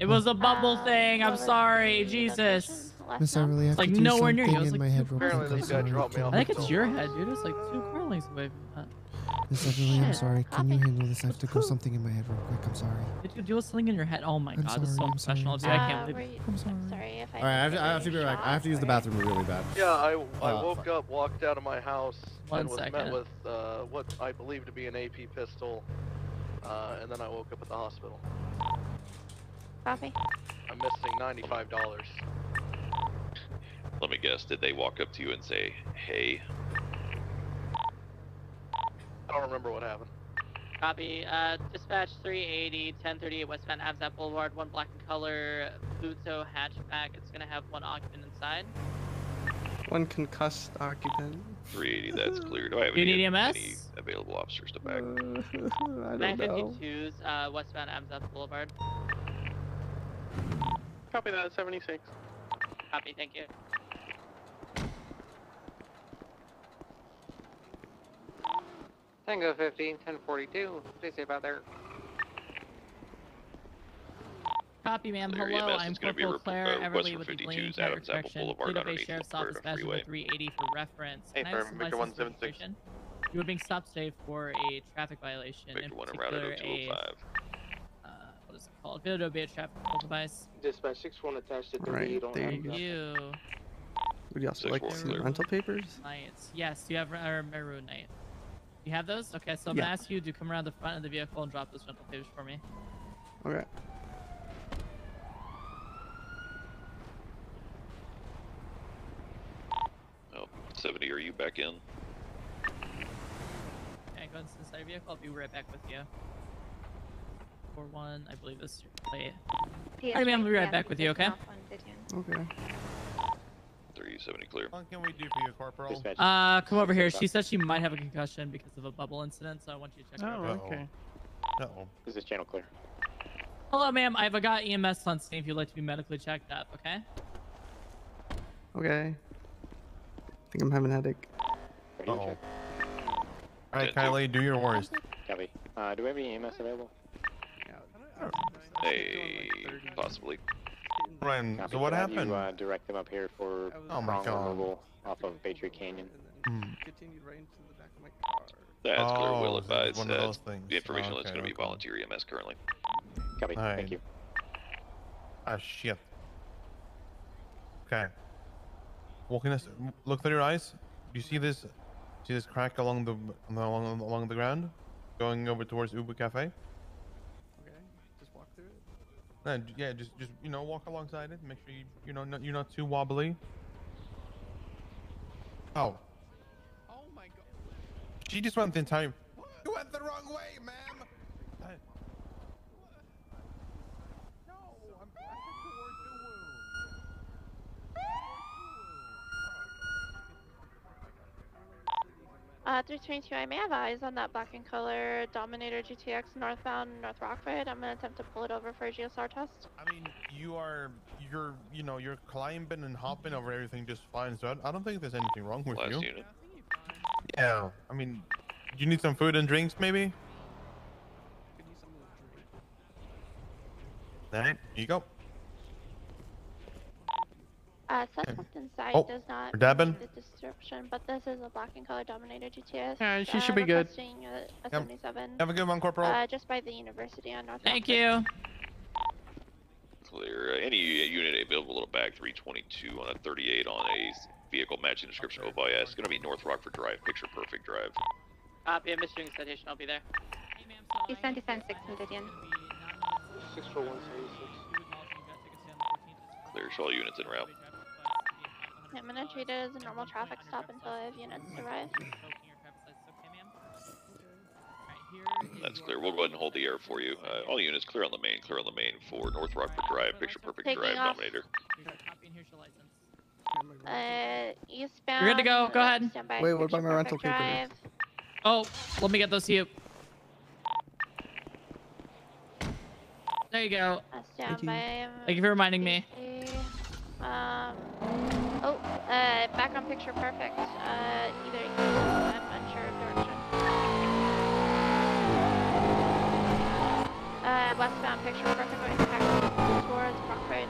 Speaker 2: It was a bubble thing. I'm sorry. Jesus.
Speaker 1: Miss, I really have
Speaker 2: It's like
Speaker 1: do
Speaker 2: nowhere near you. I was like
Speaker 1: my head
Speaker 2: two
Speaker 1: real quick.
Speaker 2: car
Speaker 1: I'm
Speaker 2: lengths
Speaker 1: sorry.
Speaker 2: away.
Speaker 1: Can
Speaker 2: I think it's your head, dude. It's like two car lengths away from that.
Speaker 1: Miss Everly, I'm sorry. Can you handle this? I have to go something in my head real quick. I'm sorry.
Speaker 2: Did you deal with something in your head. Oh my god, this is so
Speaker 1: sorry, I'm
Speaker 2: unprofessional of you. I
Speaker 16: Uh,
Speaker 2: can't
Speaker 16: were
Speaker 2: believe.
Speaker 16: you- I'm sorry Sorry if I.
Speaker 1: All right, I have, to, I have to be
Speaker 16: any
Speaker 1: back. I have to use the bathroom really bad.
Speaker 32: Yeah, I, I
Speaker 1: Oh,
Speaker 32: woke up, walked out of my house,
Speaker 2: One
Speaker 32: and was met with uh, what I believe to be an AP pistol, uh, and then I woke up at the hospital.
Speaker 16: Copy.
Speaker 32: I'm missing ninety-five dollars.
Speaker 29: Let me guess. Did they walk up to you and say, "Hey"?
Speaker 32: I don't remember what happened.
Speaker 2: Copy. Uh, dispatch 380, 1038 West Van Avzat Boulevard, one black in color, Pluto hatchback. It's gonna have one occupant inside.
Speaker 10: One concussed occupant.
Speaker 29: 380. That's clear. Do I have
Speaker 2: You
Speaker 29: any,
Speaker 2: need
Speaker 29: any
Speaker 2: EMS?
Speaker 29: available officers to back? [laughs]
Speaker 10: I don't know.
Speaker 2: 952s, uh, westbound Avzat Boulevard.
Speaker 27: Copy that, 76.
Speaker 2: Copy. Thank you.
Speaker 28: Tango 15, 1042. Stay safe out there.
Speaker 2: Copy, ma'am.
Speaker 29: Clear
Speaker 2: Hello,
Speaker 29: EMS
Speaker 2: I'm
Speaker 29: gonna be
Speaker 2: Corporal
Speaker 29: rep-
Speaker 2: Claire
Speaker 29: uh,
Speaker 2: Everly
Speaker 29: Westford
Speaker 2: with the
Speaker 29: 52's
Speaker 2: Blaine County
Speaker 29: Adams Apple
Speaker 2: Correction,
Speaker 29: Boulevard
Speaker 2: Toledo Bay
Speaker 29: underneath
Speaker 2: Sheriff's
Speaker 29: the
Speaker 2: Office,
Speaker 29: Florida
Speaker 2: badge number
Speaker 29: Freeway.
Speaker 2: 380 for reference.
Speaker 27: Hey,
Speaker 2: Can I have
Speaker 27: firm,
Speaker 2: some
Speaker 27: Victor
Speaker 2: license
Speaker 27: 176.
Speaker 2: registration? You are being stopped today for a traffic violation.
Speaker 29: Victor
Speaker 2: in
Speaker 29: 1 and routed
Speaker 2: particular, a,
Speaker 29: 0205.
Speaker 2: uh, what is it called? Toledo Bay traffic control device.
Speaker 27: Dispatch 61 attached to
Speaker 10: Right,
Speaker 27: 38 on
Speaker 10: there you
Speaker 2: Thank
Speaker 10: go.
Speaker 2: you.
Speaker 10: Would you also like to
Speaker 29: Six
Speaker 10: see
Speaker 29: one, clear.
Speaker 10: rental papers?
Speaker 2: Nights. Yes, you have our maroon night. You have those? Okay, so I'm
Speaker 10: Yeah.
Speaker 2: gonna ask you to come around the front of the vehicle and drop those rental papers for me.
Speaker 10: Okay.
Speaker 29: Oh, 70. Are you back in?
Speaker 2: Okay, go inside your vehicle. I'll be right back with you. Four one, I believe this is your plate. Alright, ma'am, I'll be right back with you, okay?
Speaker 10: Okay.
Speaker 29: 370 clear.
Speaker 33: What can we do for you, Corporal?
Speaker 27: Dispatch.
Speaker 2: Uh, come over here. She said she might have a concussion because of a bubble incident, so I want you to check her
Speaker 10: Oh,
Speaker 2: out.
Speaker 10: okay.
Speaker 33: Uh-oh.
Speaker 27: Is this channel clear?
Speaker 2: Hello, ma'am. I've got EMS on scene if you'd like to be medically checked up, okay?
Speaker 10: Okay. I think I'm having a headache.
Speaker 33: Uh-oh. Alright, Kylie, do your worst.
Speaker 27: Copy. Uh, do we have any EMS available?
Speaker 29: Hey, possibly.
Speaker 33: Ryan,
Speaker 27: Copy.
Speaker 33: so what
Speaker 27: Can I have
Speaker 33: happened?
Speaker 27: You, uh, direct them up here for
Speaker 33: Oh my God.
Speaker 27: removal off of Patriot Canyon.
Speaker 33: Hmm.
Speaker 10: Continued right into the back of my car.
Speaker 29: That's clear.
Speaker 33: Oh,
Speaker 29: Will
Speaker 33: so it's
Speaker 29: advise.
Speaker 33: one of those things.
Speaker 29: the information that's
Speaker 33: Okay,
Speaker 29: going to be
Speaker 33: okay.
Speaker 29: volunteer EMS currently.
Speaker 27: Copy.
Speaker 33: Alright.
Speaker 27: Thank you.
Speaker 33: Ah, shit. Okay. Walking us. Look through your eyes. Do you see this? See this crack along the along along the ground, going over towards UwU Cafe? Yeah, just just you know walk alongside it. Make sure you you know not, you're not too wobbly. Oh.
Speaker 10: Oh my god.
Speaker 33: She just went the entire. You went the wrong way, ma'am. Uh, No, I'm back towards the wound.
Speaker 16: Uh, 322, I may have eyes on that black and color Dominator GTX northbound North Rockford. I'm gonna attempt to pull it over for a GSR test.
Speaker 33: I mean, you are you're you know you're climbing and hopping over everything just fine. So I, I don't think there's anything wrong with
Speaker 29: Last
Speaker 33: you.
Speaker 29: unit.
Speaker 33: Yeah, I mean, you need some food and drinks, maybe.
Speaker 10: Could use some drink.
Speaker 33: All right, here you go.
Speaker 16: Uh, suspect inside
Speaker 33: Oh,
Speaker 16: does not
Speaker 33: we're dabbing?
Speaker 16: the description, but this is a black and color Dominator GTS.
Speaker 10: Yeah, she
Speaker 16: uh,
Speaker 10: should be good.
Speaker 16: A, a
Speaker 33: Yep.
Speaker 16: 77.
Speaker 33: Have a good one, Corporal.
Speaker 16: Uh, just by the university on North
Speaker 2: Thank
Speaker 16: Rockford.
Speaker 2: you.
Speaker 29: Clear. Uh, any unit available to bag 322 on a 38 on a vehicle matching description of by It's going to be North Rockford Drive, picture perfect drive.
Speaker 2: Copy. I'm issuing citation. I'll be there. Hey, ma'am. So
Speaker 20: East
Speaker 2: I
Speaker 20: 97 6 Meridian.
Speaker 27: Six four one seventy six.
Speaker 29: Clear. Show all units in route.
Speaker 16: I'm gonna treat it as a normal traffic stop until I have units arrive.
Speaker 29: That's clear. We'll go ahead and hold the air for you. Uh, all units clear on the main, clear on the main for North Rockford Drive, picture perfect
Speaker 16: Taking
Speaker 29: drive,
Speaker 16: off.
Speaker 29: Dominator.
Speaker 2: Copy and here's your license.
Speaker 16: Uh, eastbound.
Speaker 2: You're good to go. Go ahead.
Speaker 16: Stand by
Speaker 10: Wait, what about my rental
Speaker 16: Perfect
Speaker 10: papers?
Speaker 2: Oh, let me get those to you. There you go.
Speaker 16: Uh, stand
Speaker 10: you.
Speaker 16: by.
Speaker 2: Thank you for reminding me.
Speaker 16: Um. Oh, uh, back on picture perfect. Uh, either. I'm unsure of direction. Uh, westbound picture perfect going back towards Rockford.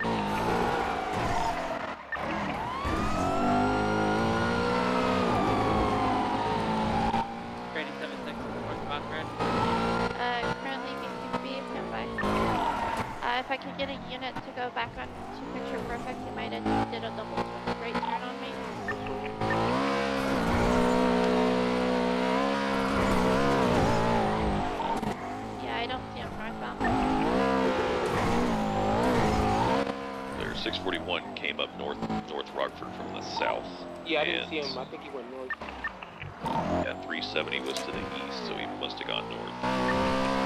Speaker 2: Grady 76 North Rockford.
Speaker 16: Uh, currently BCB, stand by. if I could get a unit to go back on to picture perfect, you might have just did a double right turn on me. Yeah, I don't see him northbound.
Speaker 29: Player 641 came up north North Rockford from the south.
Speaker 15: Yeah, I didn't see him. I think he went north.
Speaker 29: Yeah, 370 was to the east, so he must have gone north.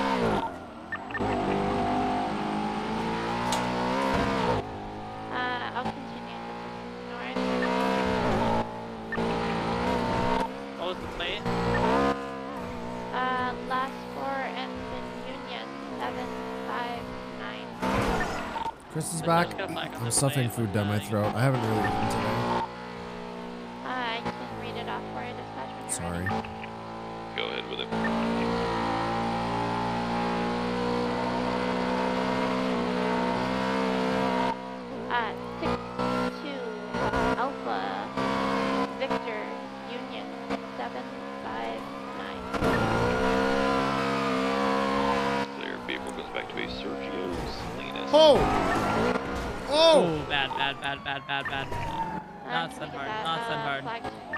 Speaker 1: Back. [laughs] I'm stuffing food down my throat. I haven't really eaten today.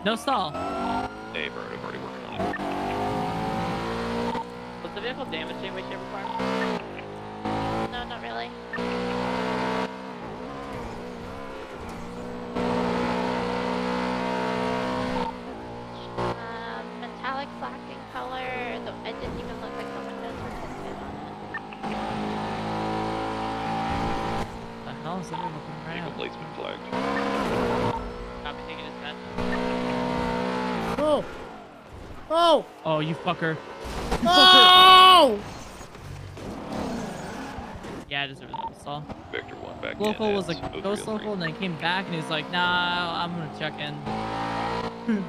Speaker 2: No stall.
Speaker 29: Hey, Bird, I'm already working on it.
Speaker 2: Was the vehicle damaged in way, shape, or form?
Speaker 16: No, not really. Um, metallic black in color. The, it didn't even look like the windows were tinted on it.
Speaker 2: The hell is everyone looking
Speaker 29: Vehicle
Speaker 2: around?
Speaker 29: plate's been flagged.
Speaker 2: Copy, taking his pen.
Speaker 1: Oh! Oh!
Speaker 2: Oh, you fucker. You
Speaker 1: Oh!
Speaker 2: Yeah, I deserve that stall.
Speaker 29: Victor one back
Speaker 2: Local
Speaker 29: in.
Speaker 2: was
Speaker 29: at
Speaker 2: like ghost
Speaker 29: 0303.
Speaker 2: local, and then he came back and he was like, "Nah, I'm gonna check in." [laughs]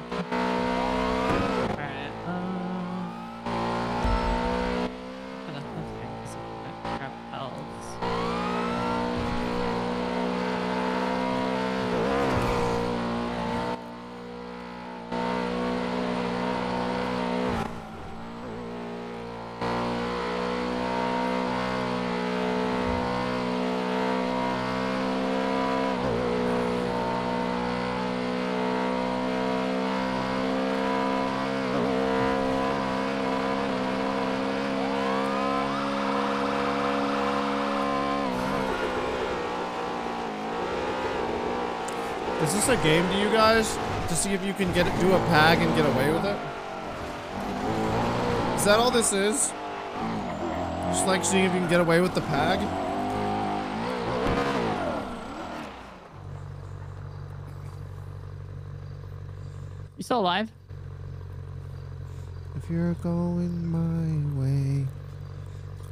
Speaker 2: Alright. Um. what the hell's going this is- crap else.
Speaker 1: Is this a game to you guys? To see if you can get do a pag and get away with it? Is that all this is? Just like seeing if you can get away with the pag?
Speaker 2: You still alive?
Speaker 1: If you're going my way,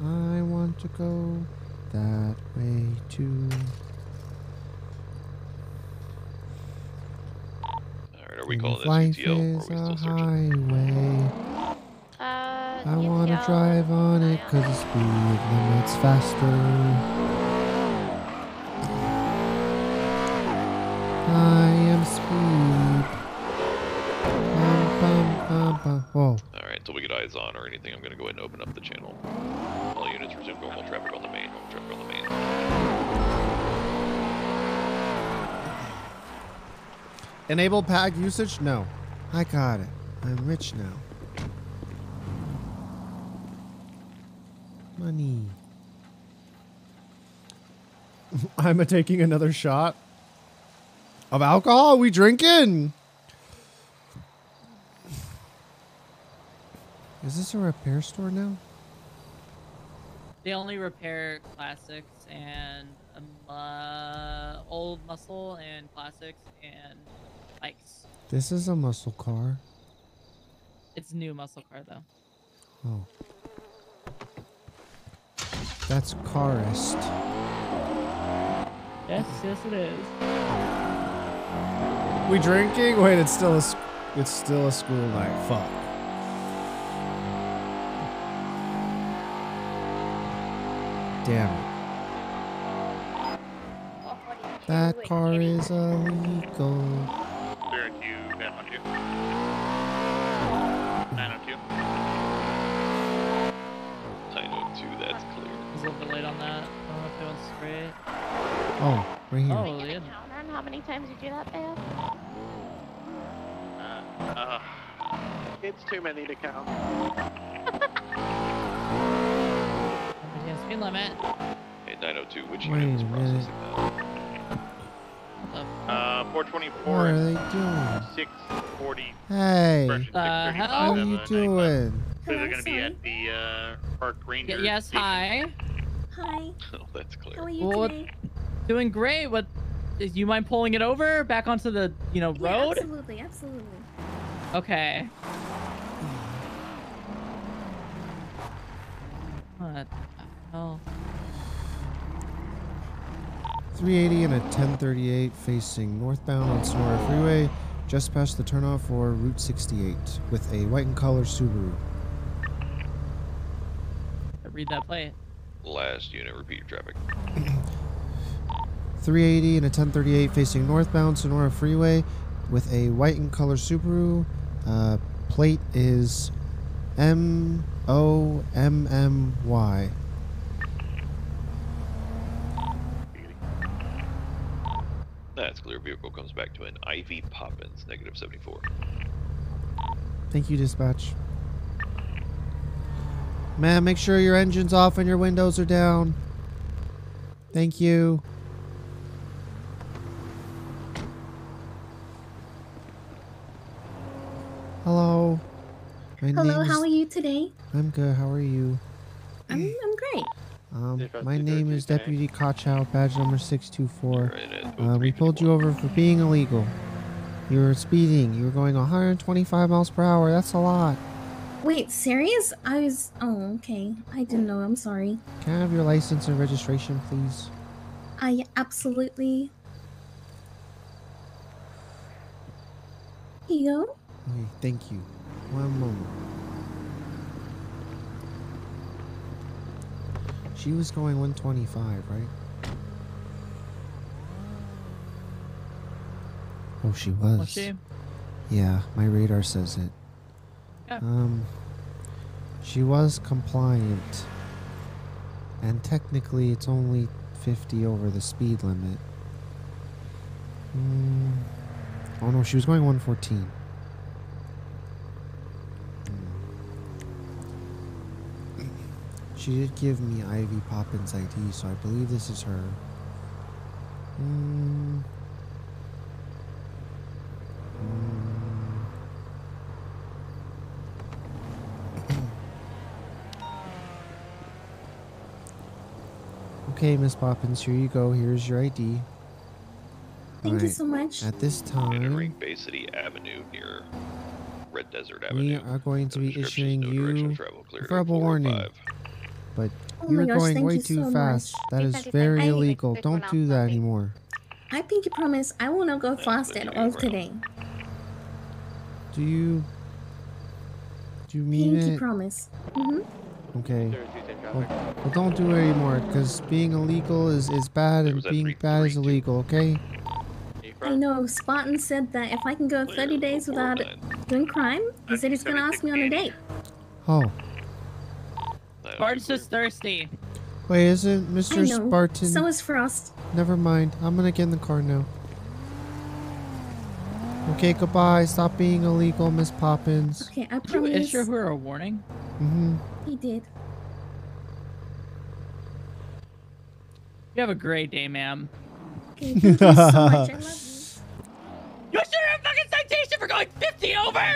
Speaker 1: I want to go that way too.
Speaker 29: Alright, are we
Speaker 1: And
Speaker 29: calling
Speaker 1: if
Speaker 29: this
Speaker 1: life
Speaker 29: or we
Speaker 1: is
Speaker 29: still
Speaker 1: a
Speaker 29: searching?
Speaker 1: highway.
Speaker 16: Uh,
Speaker 1: I want to drive on it because the speed limit's faster. I am speed. Bum, bum, bum, bum. Whoa.
Speaker 29: Alright, until we get eyes on or anything, I'm gonna go ahead and open up the channel. All units resume normal traffic on the main, normal traffic on the main.
Speaker 1: Enable pack usage? No. I got it. I'm rich now. Money. [laughs] I'm a taking another shot of alcohol. We drinking. Is this a repair store now?
Speaker 2: They only repair classics and um, uh, old muscle and classics and bikes.
Speaker 1: This is a muscle car.
Speaker 2: It's new muscle car though.
Speaker 1: Oh. That's carist.
Speaker 2: Yes, yes it is.
Speaker 1: We drinking? Wait, it's still a it's still a school night. Fuck. Damn it. That car is illegal.
Speaker 25: 02, bad on two. 902.
Speaker 29: 902, that's clear.
Speaker 2: I was a little bit late on that. I don't know if Doing straight.
Speaker 1: Oh, right here.
Speaker 2: Oh,
Speaker 16: Make an
Speaker 2: yeah.
Speaker 16: encounter and how many times you do that, Beth?
Speaker 23: Uh, uh, it's too many to count.
Speaker 2: Yeah, speed limit.
Speaker 29: Hey, 902, which
Speaker 1: Wait
Speaker 29: unit was
Speaker 1: a minute.
Speaker 29: processing that?
Speaker 23: Uh, 424
Speaker 1: What are they doing?
Speaker 23: 640.
Speaker 1: Hey,
Speaker 23: version
Speaker 2: The
Speaker 23: 635
Speaker 2: hell?
Speaker 1: what are you
Speaker 23: uh, 95.
Speaker 1: doing?
Speaker 23: So they're going to be at the uh, Park Ranger.
Speaker 2: Y- yes,
Speaker 23: station.
Speaker 2: hi.
Speaker 25: Hi. [laughs]
Speaker 29: Oh, that's clear.
Speaker 25: How are you
Speaker 2: What-
Speaker 25: today?
Speaker 2: Doing great. What? Is you mind pulling it over back onto the you know
Speaker 25: Yeah,
Speaker 2: road?
Speaker 25: absolutely, absolutely.
Speaker 2: Okay. What the hell?
Speaker 1: 380 and a 1038 facing northbound on Senora Freeway, just past the turnoff for Route 68, with a white and color Subaru.
Speaker 2: Read that plate.
Speaker 29: Last unit, repeat traffic. [clears throat]
Speaker 1: 380 and a 1038 facing northbound Senora Freeway, with a white and color Subaru. Uh, plate is M O M M Y.
Speaker 29: That's clear. Vehicle comes back to an Ivy Poppins, negative 74.
Speaker 1: Thank you, dispatch. Man, make sure your engine's off and your windows are down. Thank you. Hello. My
Speaker 25: Hello,
Speaker 1: name
Speaker 25: how
Speaker 1: is-
Speaker 25: are you today?
Speaker 1: I'm good. How are you?
Speaker 25: I'm I'm great.
Speaker 1: Um, my name is Deputy Ka Chao, badge number 624. Uh, we pulled you over for being illegal. You were speeding. You were going 125 miles per hour. That's a lot.
Speaker 25: Wait, serious? I was. Oh, okay. I didn't know. I'm sorry.
Speaker 1: Can I have your license and registration, please?
Speaker 25: I absolutely. Here you go.
Speaker 1: Okay, thank you. One moment. She was going 125, right? Oh, she was.
Speaker 2: Was she?
Speaker 1: Yeah, my radar says it.
Speaker 2: Yeah.
Speaker 1: Um, she was compliant, and technically it's only 50 over the speed limit. Mm. Oh no, she was going 114. Mm. She did give me Ivy Poppins ID, so I believe this is her. Mm. Okay, Miss Poppins, here you go. Here's your ID.
Speaker 25: Thank you so much.
Speaker 1: At this time,
Speaker 29: Entering Bay City Avenue near Red Desert Avenue.
Speaker 1: we
Speaker 29: Avenue.
Speaker 1: are going to be issuing you a verbal warning.
Speaker 29: 405.
Speaker 1: But
Speaker 25: Oh
Speaker 1: you're
Speaker 25: gosh,
Speaker 1: going way
Speaker 25: you
Speaker 1: too
Speaker 25: so
Speaker 1: fast.
Speaker 25: much.
Speaker 1: That is
Speaker 25: Thank you,
Speaker 1: very
Speaker 25: thank you.
Speaker 1: illegal. Don't do that anymore.
Speaker 25: I pinky promise I will not go fast at all today.
Speaker 1: Do you? Do you mean
Speaker 25: Pinky
Speaker 1: it?
Speaker 25: promise. hmm
Speaker 1: Okay. Well, well, don't do it anymore, because being illegal is, is bad and being bad is illegal, okay?
Speaker 25: I know Spartan said that if I can go 30 days without doing crime, he said he's gonna ask me on a date.
Speaker 1: Oh.
Speaker 2: Spartan's just thirsty.
Speaker 1: Wait, isn't
Speaker 25: I
Speaker 1: Mr.
Speaker 25: know.
Speaker 1: Spartan?
Speaker 25: So is Frost.
Speaker 1: Never mind. I'm gonna get in the car now. Okay, goodbye. Stop being illegal, Miss Poppins.
Speaker 25: Okay, I
Speaker 2: Did you
Speaker 25: promise.
Speaker 2: issue her a warning?
Speaker 1: Mm-hmm.
Speaker 25: He did.
Speaker 2: You have a great day, ma'am.
Speaker 25: Okay, thank you so much. I love [laughs] you.
Speaker 2: You should have a fucking citation for going 50 over!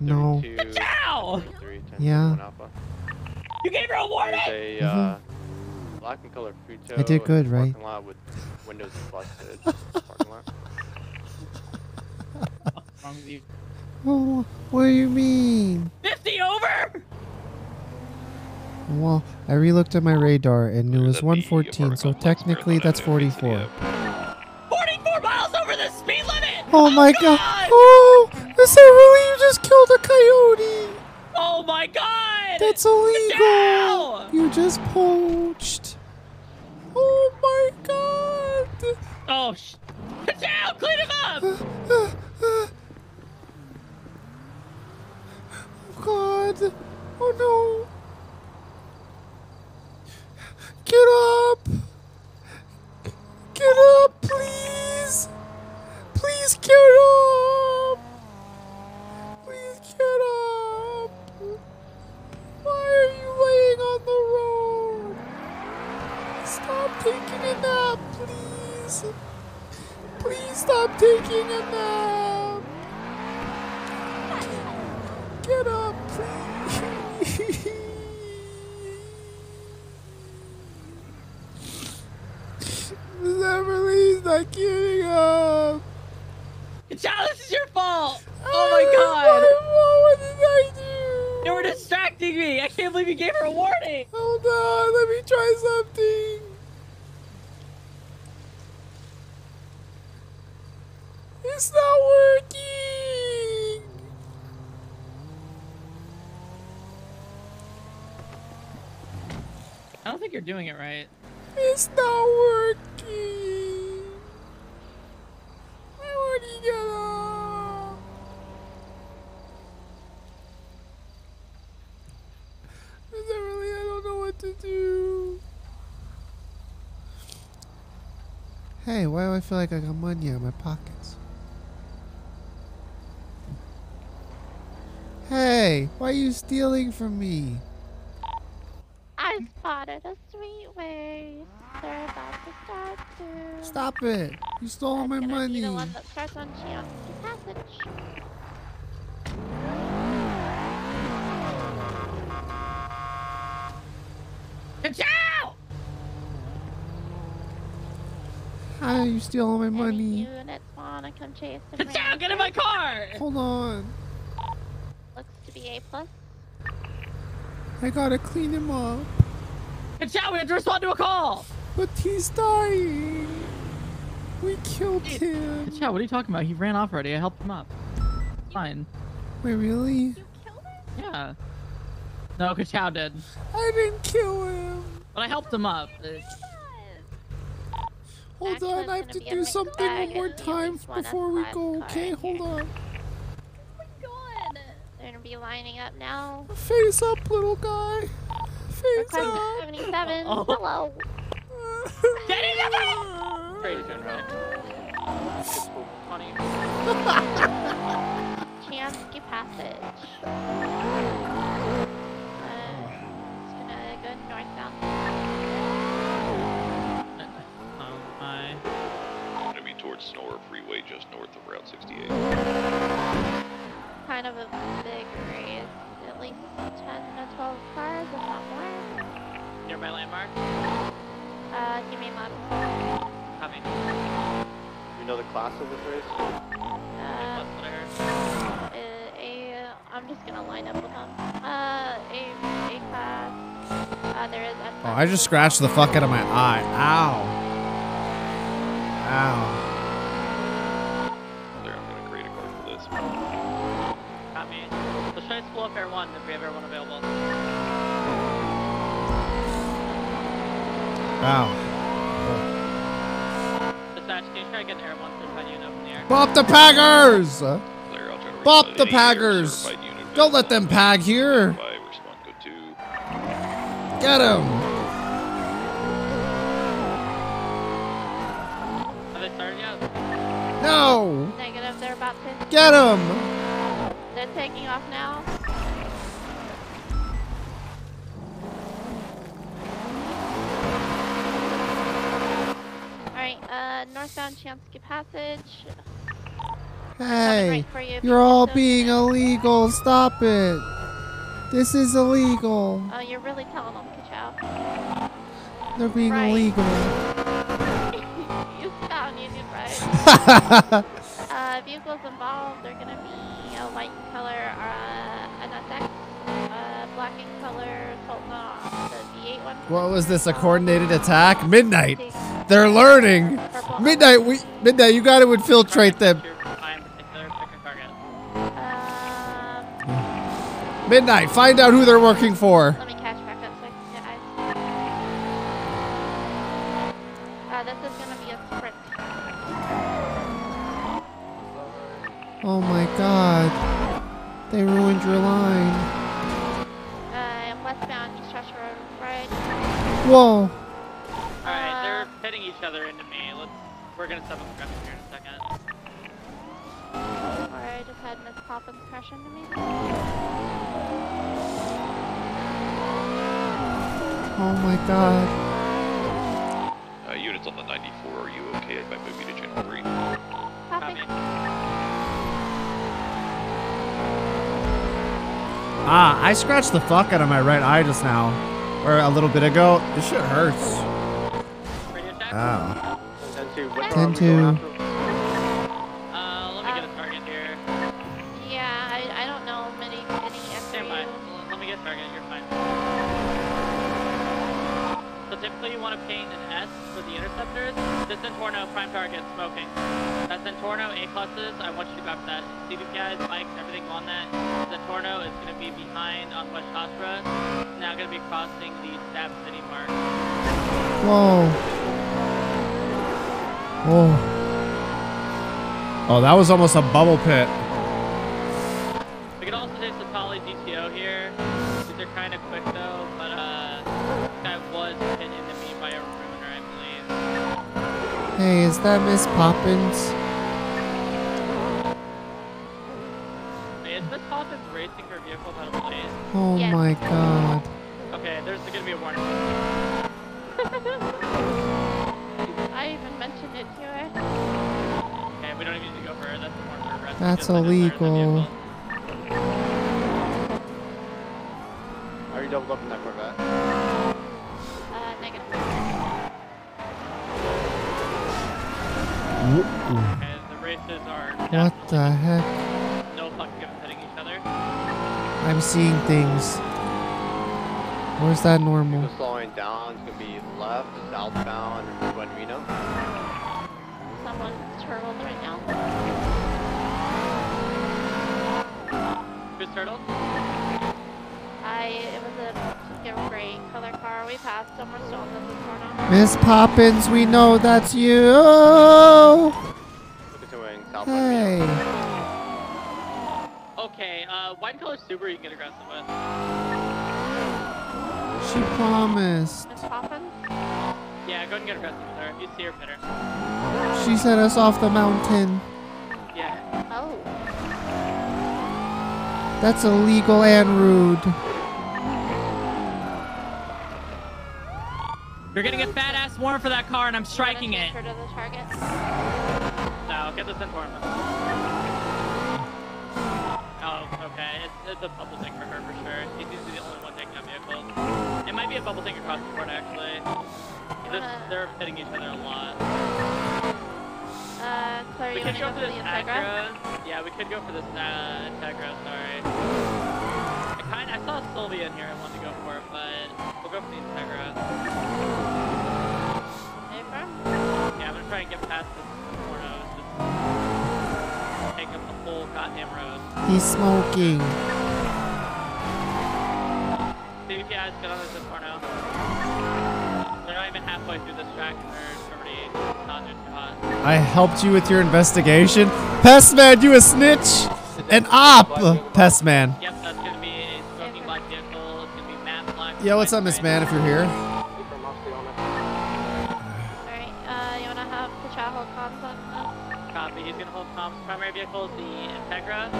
Speaker 1: No.
Speaker 2: Ow!
Speaker 1: Yeah.
Speaker 2: You gave her a warning!
Speaker 15: There's a uh, black and color Futo
Speaker 1: I did good,
Speaker 15: in the
Speaker 1: right?
Speaker 15: Parking lot with windows busted. [laughs] parking lot.
Speaker 2: Wrong with you.
Speaker 1: Oh, what do you mean?
Speaker 2: 50 over!
Speaker 1: Well, I relooked at my radar and it was 114, so technically that's 44.
Speaker 2: 44 miles over the speed limit!
Speaker 1: Oh my god! Oh! Is that really? You just killed a coyote!
Speaker 2: Oh my god!
Speaker 1: That's illegal! You just poached. Oh my god!
Speaker 2: Oh, sh- Down! Clean him up!
Speaker 1: Oh god! Oh no! Get up! Get up, please! Please get up! Please get up! Why are you laying on the road? Stop taking a nap, please. Please stop taking a nap. Get up, please. Beverly's not getting up.
Speaker 2: Child, this is your fault. Oh my god.
Speaker 1: What did I do?
Speaker 2: You were distracting me. I can't believe you gave her a warning.
Speaker 1: Hold on, let me try something. It's not working.
Speaker 2: I don't think you're doing it right.
Speaker 1: It's not working. I want to get up. Really, I don't know what to do. Hey, why do I feel like I got money in my pockets? Hey, why are you stealing from me?
Speaker 16: I spotted a sweet waste. They're about to start to.
Speaker 1: Stop it! You stole all my
Speaker 16: Gonna be
Speaker 1: money.
Speaker 16: the one that starts on Chianski Passage.
Speaker 2: Ka Chao!
Speaker 1: How do you steal all my money?
Speaker 16: Units wanna come chase the
Speaker 2: Ka Chao, get in my car!
Speaker 1: Hold on.
Speaker 16: Looks to be A plus.
Speaker 1: I gotta clean him up.
Speaker 2: Ka Chao, we have to respond to a call!
Speaker 1: But he's dying. We killed him.
Speaker 2: Ka Chao, what are you talking about? He ran off already. I helped him up. Fine.
Speaker 1: Wait, really? You killed him?
Speaker 2: Yeah. No, Ka Chao did.
Speaker 1: I didn't kill him.
Speaker 2: But I helped him up.
Speaker 1: Hold on, I have to do something one more time before we go, okay? Hold on.
Speaker 16: Oh They're gonna be lining up now.
Speaker 1: Face up, little guy. Face
Speaker 16: Request
Speaker 1: up.
Speaker 16: 77. [laughs]
Speaker 2: Oh.
Speaker 16: Hello.
Speaker 2: Get in the
Speaker 27: Crazy turn right. Funny.
Speaker 16: Chianski Passage. Gonna
Speaker 29: towards Senora Freeway, just north of Route 68.
Speaker 16: Kind of a big race. At least 10 to 12 cars, if not more.
Speaker 2: Nearby landmark?
Speaker 16: Uh, give me a map.
Speaker 2: Copy.
Speaker 27: You know the class of this race?
Speaker 16: Uh, uh, a, I'm just gonna line up with them. Uh, a, a class. Uh, there is
Speaker 1: Oh, I just scratched the fuck out of my eye. Ow. Ow. Ow.
Speaker 2: Dispatch, can you try to get an air one unit up in the air?
Speaker 1: Bop the Paggers! Bop the Paggers! Don't let them pag here! Get him!
Speaker 2: Have they started yet?
Speaker 1: No!
Speaker 16: Negative, they're about to.
Speaker 1: Get him!
Speaker 16: They're taking off now. Alright, uh, northbound Chianski Passage.
Speaker 1: Hey,
Speaker 16: for you
Speaker 1: you're all being illegal. Stop it. This is illegal.
Speaker 16: Oh, you're really telling them, Ka Chao.
Speaker 1: They're being
Speaker 16: Right.
Speaker 1: illegal. [laughs]
Speaker 16: you found Union right. [laughs] uh, vehicles involved are gonna be a white color, uh, an uh, black in color, Sultan, the V8 one.
Speaker 1: What was this? A coordinated attack? Midnight. They're learning. Midnight. We midnight. You got to infiltrate them. Midnight. Find out who they're working for.
Speaker 16: Let me catch back up so I can get eyes. Uh, this is gonna be a sprint.
Speaker 1: Oh my God. They ruined your line.
Speaker 16: Uh, westbound East Cheshire Road, right?
Speaker 1: Whoa.
Speaker 2: Alright, they're pitting each other into me. Let's. We're gonna step up aggressive here in a second.
Speaker 16: Or I just had Miss Poppins crash into me.
Speaker 1: Oh my God.
Speaker 29: Units on the 94. Are you okay if I move you to Channel 3?
Speaker 16: Copy.
Speaker 1: Ah, I scratched the fuck out of my right eye just now. Or a little bit ago. This shit hurts. Ow. 10 2.
Speaker 2: Uh, let me get a target here.
Speaker 16: Yeah, I, I don't know many any
Speaker 2: Stand by. Let me get a target. You're fine. So typically you want to paint an S for the interceptors. The Zentorno prime target smoking. That Zentorno A clusters, I want you to go after that. CVPIs, bikes, everything on that. Zentorno is going to be behind on West Shastra. It's now going to be crossing the Stab City mark.
Speaker 1: Whoa. Oh. That was almost a bubble pit.
Speaker 2: We could also take the Poly GTO here. These are kind of quick though, but uh, this guy was hit into me by a ruiner, I believe.
Speaker 1: Hey, is that Miss Poppins?
Speaker 2: Wait, is Miss Poppins racing her vehicle out of place?
Speaker 1: Oh my god.
Speaker 2: That's Just let us learn the
Speaker 1: illegal.
Speaker 2: vehicle.
Speaker 27: Are you doubled up in that Corvette?
Speaker 16: Uh, negative.
Speaker 2: Okay, the races are
Speaker 1: What the heck?
Speaker 2: no fucking good hitting each other.
Speaker 1: I'm seeing things. Where's that normal?
Speaker 27: People slowing down. It's gonna be left, southbound, Buen Reno.
Speaker 16: Someone's turtled right now.
Speaker 2: Who's turtle?
Speaker 16: I it was a gray color car. We passed them. We're still in the corner.
Speaker 1: Miss Poppins, we know that's you. Hey.
Speaker 2: Okay, uh, white color Subaru you can get aggressive with.
Speaker 1: She promised.
Speaker 16: Miss Poppins.
Speaker 2: Yeah, go ahead and get aggressive with her. You see her, pit her.
Speaker 1: She sent us off the mountain. That's illegal and rude.
Speaker 2: You're getting a fat ass warrant for that car, and I'm striking it.
Speaker 16: Her to the target.
Speaker 2: No, get this informant. Oh, okay. It's, it's a bubble thing for her for sure. She seems to be the only one taking that vehicle. It might be a bubble thing across the board actually. This, they're hitting each other a lot.
Speaker 16: Uh, Claire,
Speaker 2: We
Speaker 16: you
Speaker 2: could
Speaker 16: wanna
Speaker 2: go
Speaker 16: go
Speaker 2: for
Speaker 16: for the Integra?
Speaker 2: Acura. Yeah, we could go for this uh, Integra. Sorry. I kind I saw Silvia in here. I wanted to go for it, but we'll go for the Integra. Hey, Yeah, I'm gonna try and get past this Porno. Just take up the whole goddamn road.
Speaker 1: He's smoking.
Speaker 2: CVPI's get on this Porno. They're not even halfway through this track and they're already not doing too hot.
Speaker 1: I helped you with your investigation. Pestman, you a snitch? An op! Pestman.
Speaker 2: Yep, that's gonna be smoking black vehicle. It's gonna be matte black.
Speaker 1: Yeah, what's up, Miss Man, if you're here?
Speaker 16: Alright, uh, you wanna have Pacha hold comms on us?
Speaker 2: Copy. He's gonna hold comms. Primary vehicle is the Integra.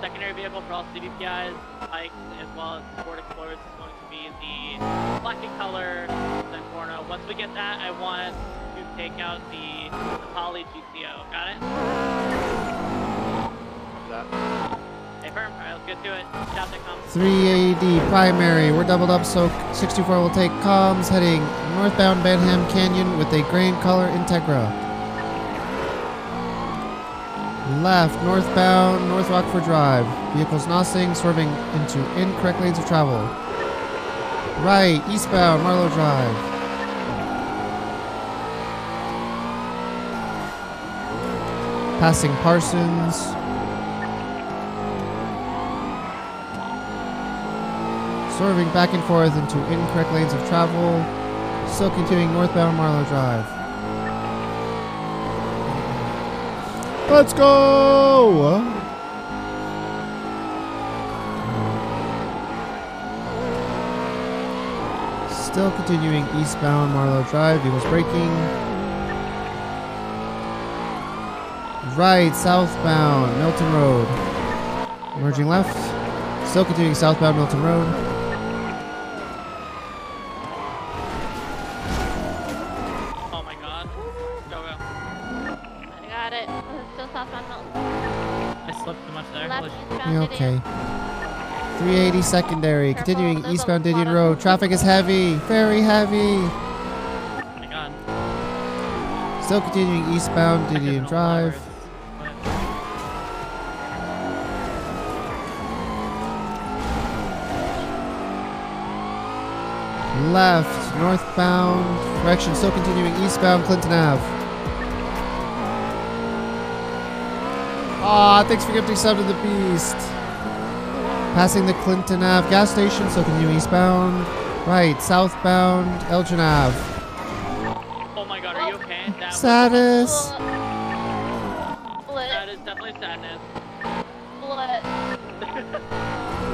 Speaker 2: Secondary vehicle for all CVPIs, bikes, as well as Sport Explorers is going to be the black in color then Zentorno. Once we get that, I want to take out the, the Poly GTO. Got it? Hey, firm. Alright, let's get to it. Shout that comms.
Speaker 1: 380 primary. We're doubled up, so 64 will take comms heading northbound Banham Canyon with a grain color Integra. Left, northbound, North Rockford Drive. Vehicles nossing, swerving into incorrect lanes of travel. Right, eastbound, Marlow Drive. Passing Parsons. Swerving back and forth into incorrect lanes of travel. Still continuing northbound Marlow Drive. Let's go! Still continuing eastbound Marlow Drive. Vehicles braking. Right, southbound Milton Road. Merging left. Still continuing southbound Milton Road.
Speaker 2: Oh my god. Go, go. I got it.
Speaker 16: Still southbound Milton.
Speaker 2: I slipped too much there.
Speaker 16: Left
Speaker 2: Holy-
Speaker 16: eastbound
Speaker 1: You
Speaker 16: Didion.
Speaker 1: okay? 380 secondary, continuing
Speaker 16: there's
Speaker 1: eastbound
Speaker 16: lot
Speaker 1: Didion Road. Traffic is heavy, very heavy.
Speaker 2: Oh my god.
Speaker 1: Still continuing eastbound Didion Drive. Left, northbound, direction, still continuing eastbound Clinton Ave. Aw, thanks for gifting sub to the beast. Passing the Clinton Ave gas station, still continuing eastbound. Right, southbound Elgin Ave.
Speaker 2: Oh my god, are you okay? That was-
Speaker 1: Status.
Speaker 2: That is definitely sadness.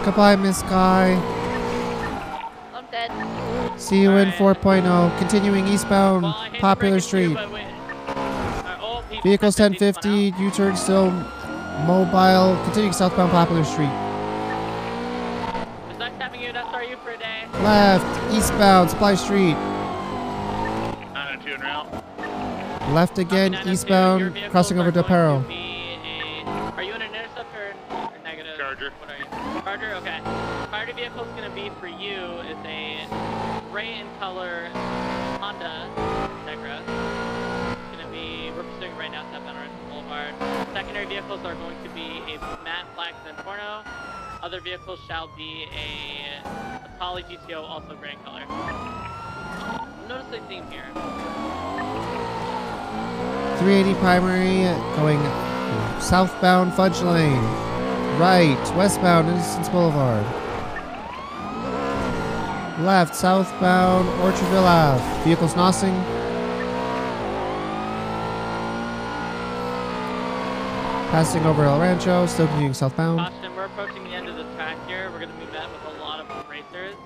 Speaker 2: [laughs]
Speaker 1: Goodbye, Miss Guy. See you in 4.0. Continuing eastbound Popular Street. Vehicles 1050, U-turn still mobile. Continuing southbound Popular Street.
Speaker 2: It's nice having you at SRU for a day.
Speaker 1: Left, eastbound Supply Street.
Speaker 23: 902 en route.
Speaker 1: Left again, eastbound, crossing over
Speaker 2: to Perro. Southbound
Speaker 1: Fudge Lane. Right, westbound Innocence Boulevard. Left, southbound Orchardville Ave. Vehicles nossing. Passing over El Rancho, still continuing southbound.
Speaker 2: Caution, we're approaching the end of the track here. We're going to be met with a lot of racers.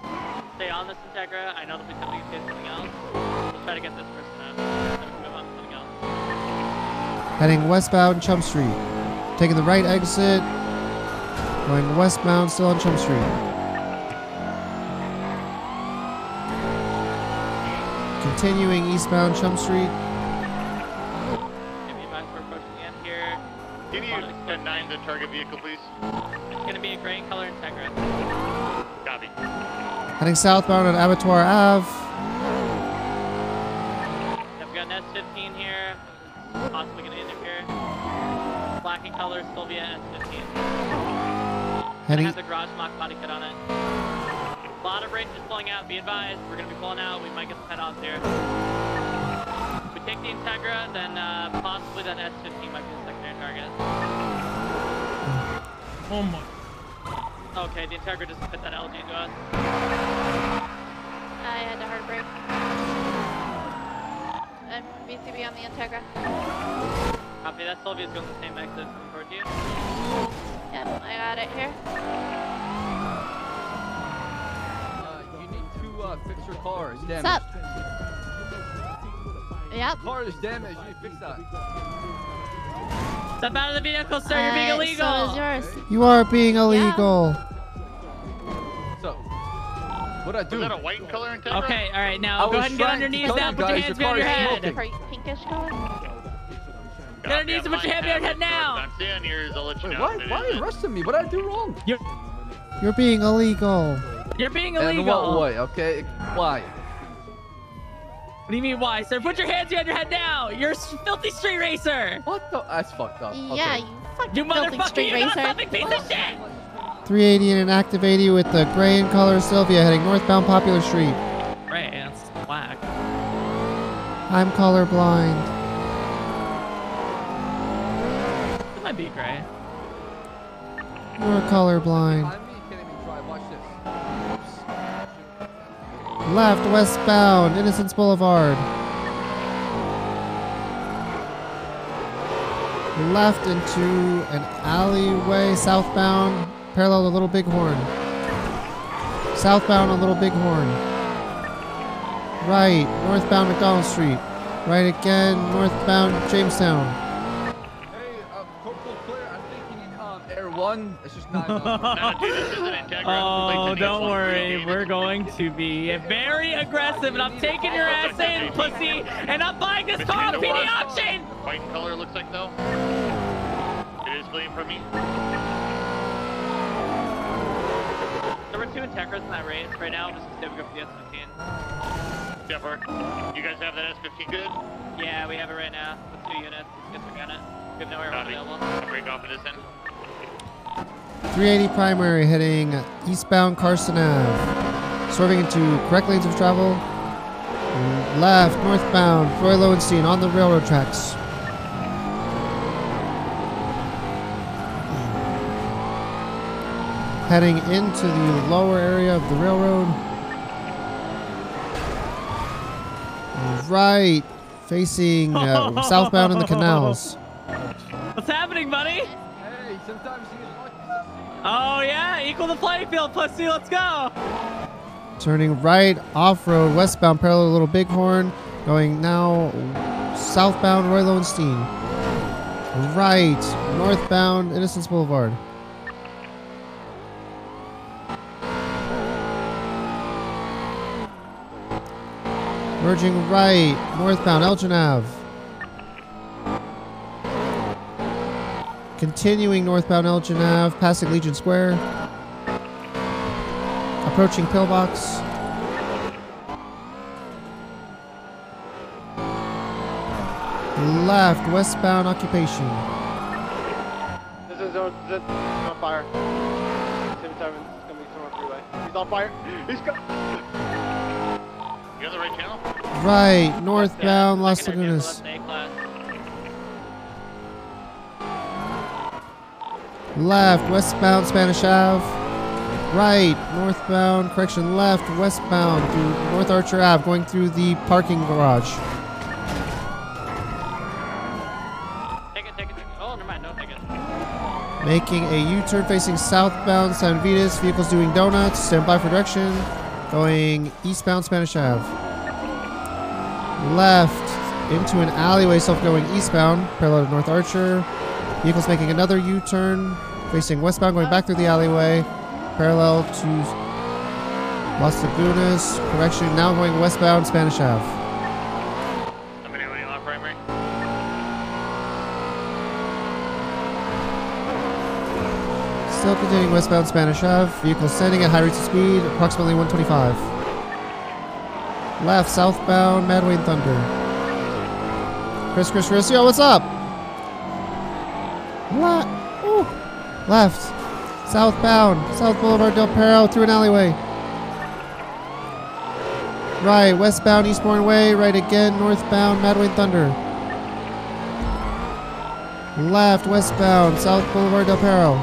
Speaker 2: Stay on this Integra. I know that we we could do something else. Try to get this person out. Then we can move on to something else.
Speaker 1: Heading westbound Chum Street. Taking the right exit. Going westbound, still on Chum Street. Continuing eastbound Chum Street.
Speaker 2: Give me advice, we're approaching the end here.
Speaker 23: Can you 10-9 the target vehicle, please?
Speaker 2: It's going to be a gray color Integra.
Speaker 23: Copy.
Speaker 1: Heading southbound on Abattoir Ave.
Speaker 2: I've got an S15 here. It's possibly going to interfere. Black Silvia S15.
Speaker 1: Heading-
Speaker 2: Has the garage mock body kit on it. A lot of rangers pulling out. Be advised, we're going to be pulling out. We might get some head-offs here. If we take the Integra, then uh, possibly that S15 might be the secondary target.
Speaker 19: Oh my.
Speaker 2: Okay, the Integra just put that LG to us.
Speaker 16: I had a hard break. I'm VCB on the Integra.
Speaker 2: Copy, that Silvia's going the same exit towards you.
Speaker 16: Yep, I got it here.
Speaker 34: you need to uh, fix your car. It's damaged.
Speaker 16: What's up? Yep.
Speaker 34: Car is damaged. You need to fix that.
Speaker 2: Step out of the vehicle, sir. You're being
Speaker 16: Uh,
Speaker 2: illegal.
Speaker 16: So is yours.
Speaker 1: You are being illegal.
Speaker 34: So, what I do?
Speaker 23: Is that a white in color
Speaker 2: Okay, all right. Now go ahead and get on
Speaker 34: trying
Speaker 2: your knees now. Put your hands behind your head.
Speaker 16: Pinkish color.
Speaker 2: Get on your knees and put your hand behind your head now.
Speaker 23: I'm staying here, I'll let you
Speaker 34: Wait,
Speaker 23: know.
Speaker 34: why, why are you arresting me? What did I do wrong?
Speaker 2: You're,
Speaker 1: You're being illegal.
Speaker 2: you're being
Speaker 34: In
Speaker 2: illegal.
Speaker 34: what way? Okay, why?
Speaker 2: What do you mean why, sir? Put your hands behind your head now. You're a s- filthy street racer.
Speaker 34: What the? That's fucked up.
Speaker 16: Yeah, you fucking
Speaker 2: You
Speaker 16: filthy
Speaker 2: motherfucker,
Speaker 16: street
Speaker 2: you not
Speaker 16: racer.
Speaker 2: something piece of shit.
Speaker 1: 380 and an active 80 with the gray in color Silvia heading northbound Popular Street.
Speaker 2: Right, that's black.
Speaker 1: I'm colorblind.
Speaker 2: It might be gray.
Speaker 1: You're colorblind.
Speaker 34: Behind me, you can't even drive. Watch this.
Speaker 1: Left, westbound, Innocence Boulevard. Left into an alleyway, southbound, parallel to Little Bighorn. Southbound on Little Bighorn. Right, northbound McDonald Street. Right again, northbound Jamestown.
Speaker 34: Hey, uh, Corporal Claire, I think you need um, air one. It's just not enough. [laughs]
Speaker 23: No, dude, this is an Integra.
Speaker 2: Oh, don't worry. We're going to be very aggressive, and I'm taking your ass in, pussy, and I'm buying this car on
Speaker 23: Between the
Speaker 2: PD auction.
Speaker 23: White in color looks like though. It is bleeding from me.
Speaker 2: There were two Integras in that race right now. Just stepping up the S15.
Speaker 23: Shepard, you guys have that S15 good?
Speaker 2: Yeah, we have it right now with two units. Let's get gun it. We have nowhere else
Speaker 23: Copy.
Speaker 2: available.
Speaker 23: Break off of this end.
Speaker 1: 380 primary heading eastbound Carson Ave. Swerving into correct lanes of travel. Left, northbound, Roy Lowenstein on the railroad tracks. Heading into the lower area of the railroad. Right, facing uh, [laughs] southbound in the canals.
Speaker 2: What's happening, buddy?
Speaker 34: Hey, sometimes you get lucky.
Speaker 2: Oh yeah, equal the playing field, pussy. Let's go.
Speaker 1: Turning right off road, westbound parallel Little Bighorn. Going now southbound Roy Lowenstein. Right, northbound Innocence Boulevard. Merging right, northbound Elgin Ave. Continuing northbound Elgin Ave, passing Legion Square. Approaching Pillbox. Left, westbound occupation.
Speaker 32: This is on, this is on fire. Tim Simons is gonna be somewhere freeway. He's on fire. He's got.
Speaker 23: You on the right channel?
Speaker 1: Right, northbound Las Lagunas. Left, westbound Spanish Ave. Right, northbound, correction, left, westbound through North Archer Ave, going through the parking garage.
Speaker 2: Take it, take it. Oh, never mind. No, take it.
Speaker 1: Making a U-turn facing southbound San Vitas. Vehicles doing donuts. Stand by for direction. Going eastbound Spanish Ave. Left into an alleyway, self-going eastbound, parallel to North Archer. Vehicles making another U-turn facing westbound, going back through the alleyway, parallel to Las Lagunas. Correction, now going westbound Spanish Ave.
Speaker 23: I'm in anyone primary.
Speaker 1: Still continuing westbound Spanish Ave. Vehicle sending at high rates of speed, approximately 125. Left, southbound, Mad Wayne Thunder. Chris, Chris, Chris, yo, what's up? What? Left, southbound, South Boulevard Del Perro, through an alleyway. Right, westbound Eastbourne Way, right again, northbound, Mad Wayne Thunder. Left, westbound, South Boulevard Del Perro.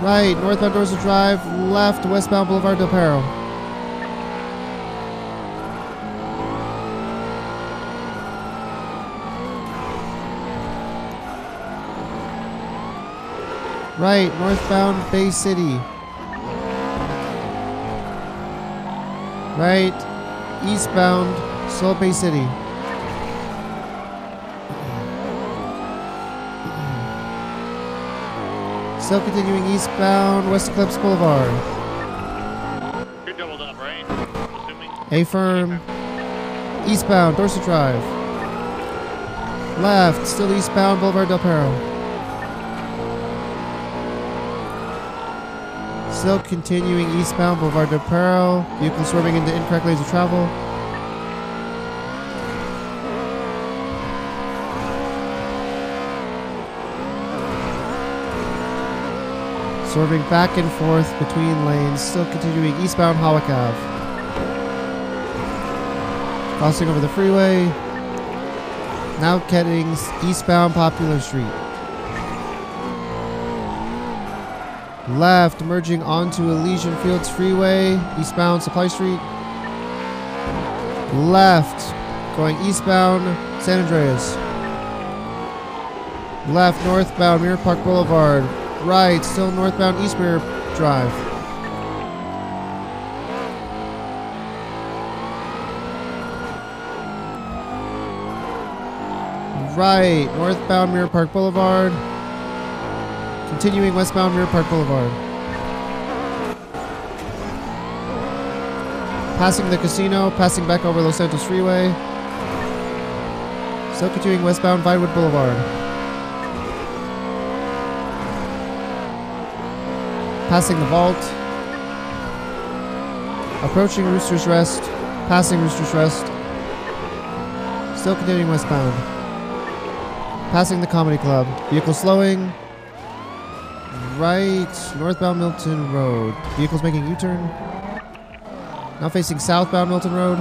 Speaker 1: Right, northbound Dorset Drive, left, westbound Boulevard Del Perro. Right, northbound Bay City. Right, eastbound Soul Bay City. Still continuing eastbound West Eclipse Boulevard.
Speaker 23: You're doubled up, right? Assuming.
Speaker 1: A firm. Eastbound Dorset Drive. Left, still eastbound Boulevard Del Perro. Still continuing eastbound Boulevard Del Perro. Vehicle swerving into incorrect lanes of travel. Swerving back and forth between lanes, still continuing eastbound Hawick Ave. Crossing over the freeway. Now heading eastbound Popular Street. Left, merging onto Elysian Fields Freeway, eastbound Supply Street. Left, going eastbound San Andreas. Left, northbound Mirror Park Boulevard. Right, still northbound East Mirror Drive. Right, northbound Mirror Park Boulevard. Continuing westbound Mirror Park Boulevard. Passing the casino, passing back over Los Santos Freeway. Still continuing westbound Vinewood Boulevard. Passing the vault. Approaching Rooster's Rest. Passing Rooster's Rest. Still continuing westbound. Passing the Comedy Club. Vehicle slowing. Right. Northbound Milton Road. Vehicles making U-turn. Now facing southbound Milton Road.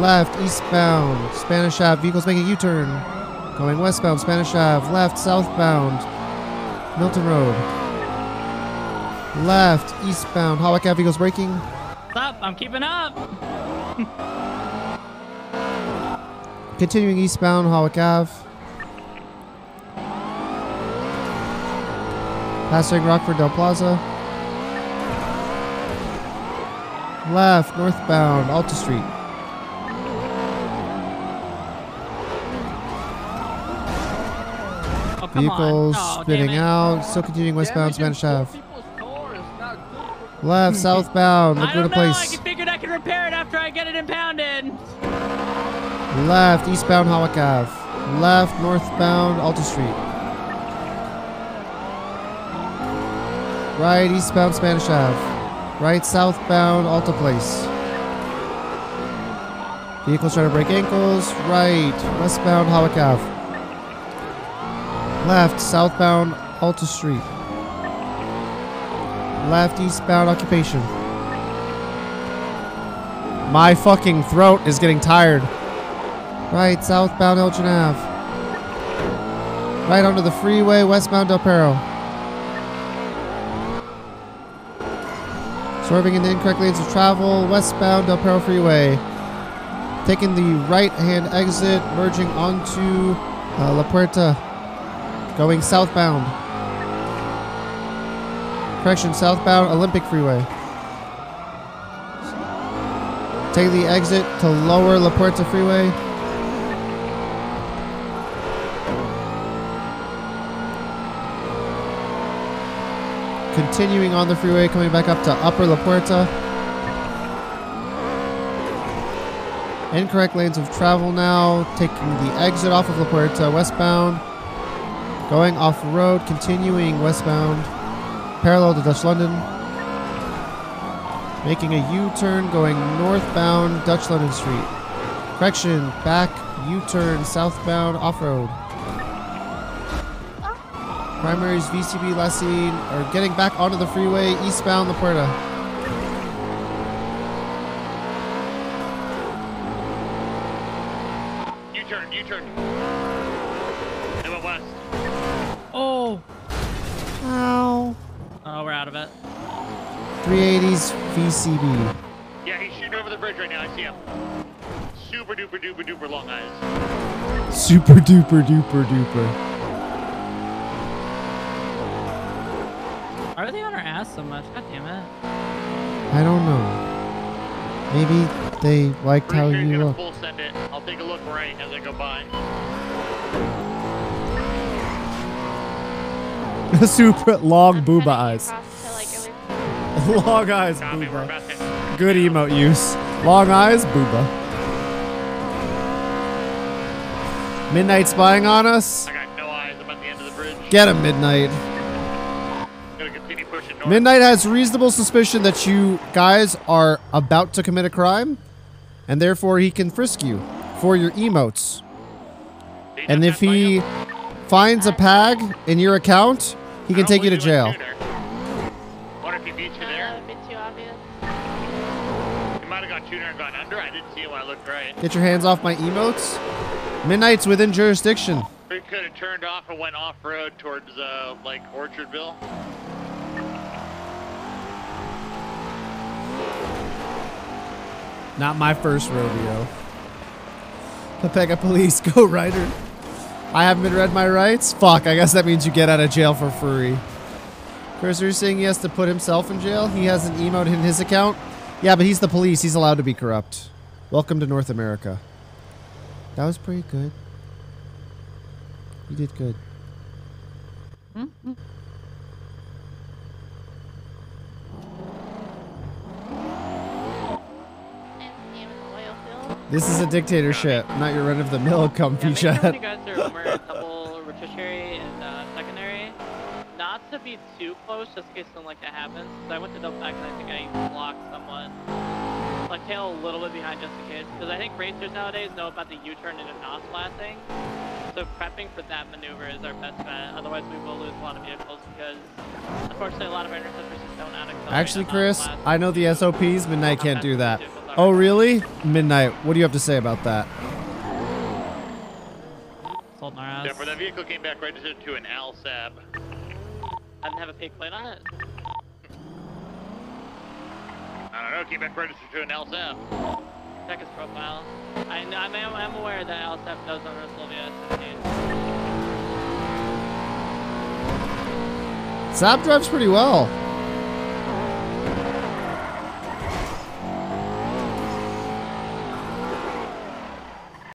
Speaker 1: Left, eastbound, Spanish Ave. Vehicles making U-turn. Going westbound, Spanish Ave. Left, southbound, Milton Road. Left, eastbound, Hawick Ave. Vehicles braking.
Speaker 2: Stop! I'm keeping up.
Speaker 1: Continuing eastbound, Hawick Ave. Passing Rockford Del Plaza. Left, northbound, Alta Street.
Speaker 2: Oh,
Speaker 1: Vehicles
Speaker 2: on. Oh,
Speaker 1: spinning out. Still continuing westbound, Spanish Ave. Left, hmm. southbound,
Speaker 2: I
Speaker 1: Laguna
Speaker 2: know. I can- figured I could repair it after I get it impounded.
Speaker 1: Left, eastbound, Hawick Ave. Left, northbound, Alta Street. Right, eastbound, Spanish Ave. Right, southbound, Alta Place. Vehicles trying to break ankles. Right, westbound, Hawick Ave. Left, southbound, Alta Street. Left, eastbound, Occupation. My fucking throat is getting tired. Right, southbound Elgin Ave. Right onto the freeway, westbound Del Perro. Swerving the incorrect lanes of travel, westbound Del Perro Freeway. Taking the right hand exit, merging onto uh, La Puerta. Going southbound. Correction, southbound Olympic Freeway. Take the exit to lower La Puerta Freeway. Continuing on the freeway, coming back up to Upper La Puerta. Incorrect lanes of travel now. Taking the exit off of La Puerta, westbound. Going off road, continuing westbound. Parallel to Dutch London. Making a U-turn, going northbound Dutch London Street. Correction, back U-turn southbound off-road. Primaries VCB Lessing are getting back onto the freeway eastbound La Puerta.
Speaker 23: U-turn, U-turn. They went west.
Speaker 2: Oh.
Speaker 1: Ow.
Speaker 2: Oh, we're out of it.
Speaker 1: 380s VCB.
Speaker 23: Yeah, he's shooting over the bridge right now. I see him. Super duper duper duper long eyes.
Speaker 1: Super duper duper duper.
Speaker 2: Are they on our ass so much? God damn it.
Speaker 1: I don't know. Maybe they liked how
Speaker 23: sure
Speaker 1: you look.
Speaker 23: full send it. I'll take a look right as I go by. [laughs]
Speaker 1: Super long booba eyes. [laughs] long eyes,
Speaker 23: Copy, we're
Speaker 1: booba. Good emote use. Long eyes, booba. Midnight spying on us?
Speaker 23: I got no eyes. I'm at the end of the bridge.
Speaker 1: Get him, Midnight.
Speaker 23: Gonna continue pushing north.
Speaker 1: Midnight has reasonable suspicion that you guys are about to commit a crime, and therefore he can frisk you for your emotes. And if he finds a pag in your account, he can take you to jail.
Speaker 23: What if he beat you there?
Speaker 16: That would be too obvious.
Speaker 23: He might have got tuner and gone under. I didn't see it when I looked right.
Speaker 1: Get your hands off my emotes. Midnight's within jurisdiction.
Speaker 23: We could have turned off and went off road towards uh, like Orchardville.
Speaker 1: Not my first rodeo. Pepega Police, [laughs] go Ryder. I haven't been read my rights? Fuck, I guess that means you get out of jail for free. Chris, are you're saying he has to put himself in jail? He has an emote in his account? Yeah, but he's the police. He's allowed to be corrupt. Welcome to North America. That was pretty good. You did good. Hmm? Hmm. This is a dictatorship, not your run-of-the-mill comfy
Speaker 2: Yeah, make sure
Speaker 1: chat.
Speaker 2: you guys are somewhere a couple tertiary and uh, secondary, not to be too close just in case something like that happens. 'Cause I went to double back and I think I blocked someone. Like tail a little bit behind just in case. Because I think racers nowadays know about the U-turn into NOS blasting. So prepping for that maneuver is our best bet. Otherwise we will lose a lot of vehicles because unfortunately a lot of our interceptors just don't out
Speaker 1: Actually, Chris, I know the SOPs. but Midnight can't do that. Oh, really? Midnight, what do you have to say about that?
Speaker 2: Sold our ass.
Speaker 23: Yeah, for that vehicle came back registered to an ALSAB.
Speaker 2: I didn't have a fake plate on it.
Speaker 23: I don't know, came back registered to an ALSAB.
Speaker 2: Check his profile. I know, I'm, I'm aware that LSF does own Silvia 16.
Speaker 1: Sab drives pretty well.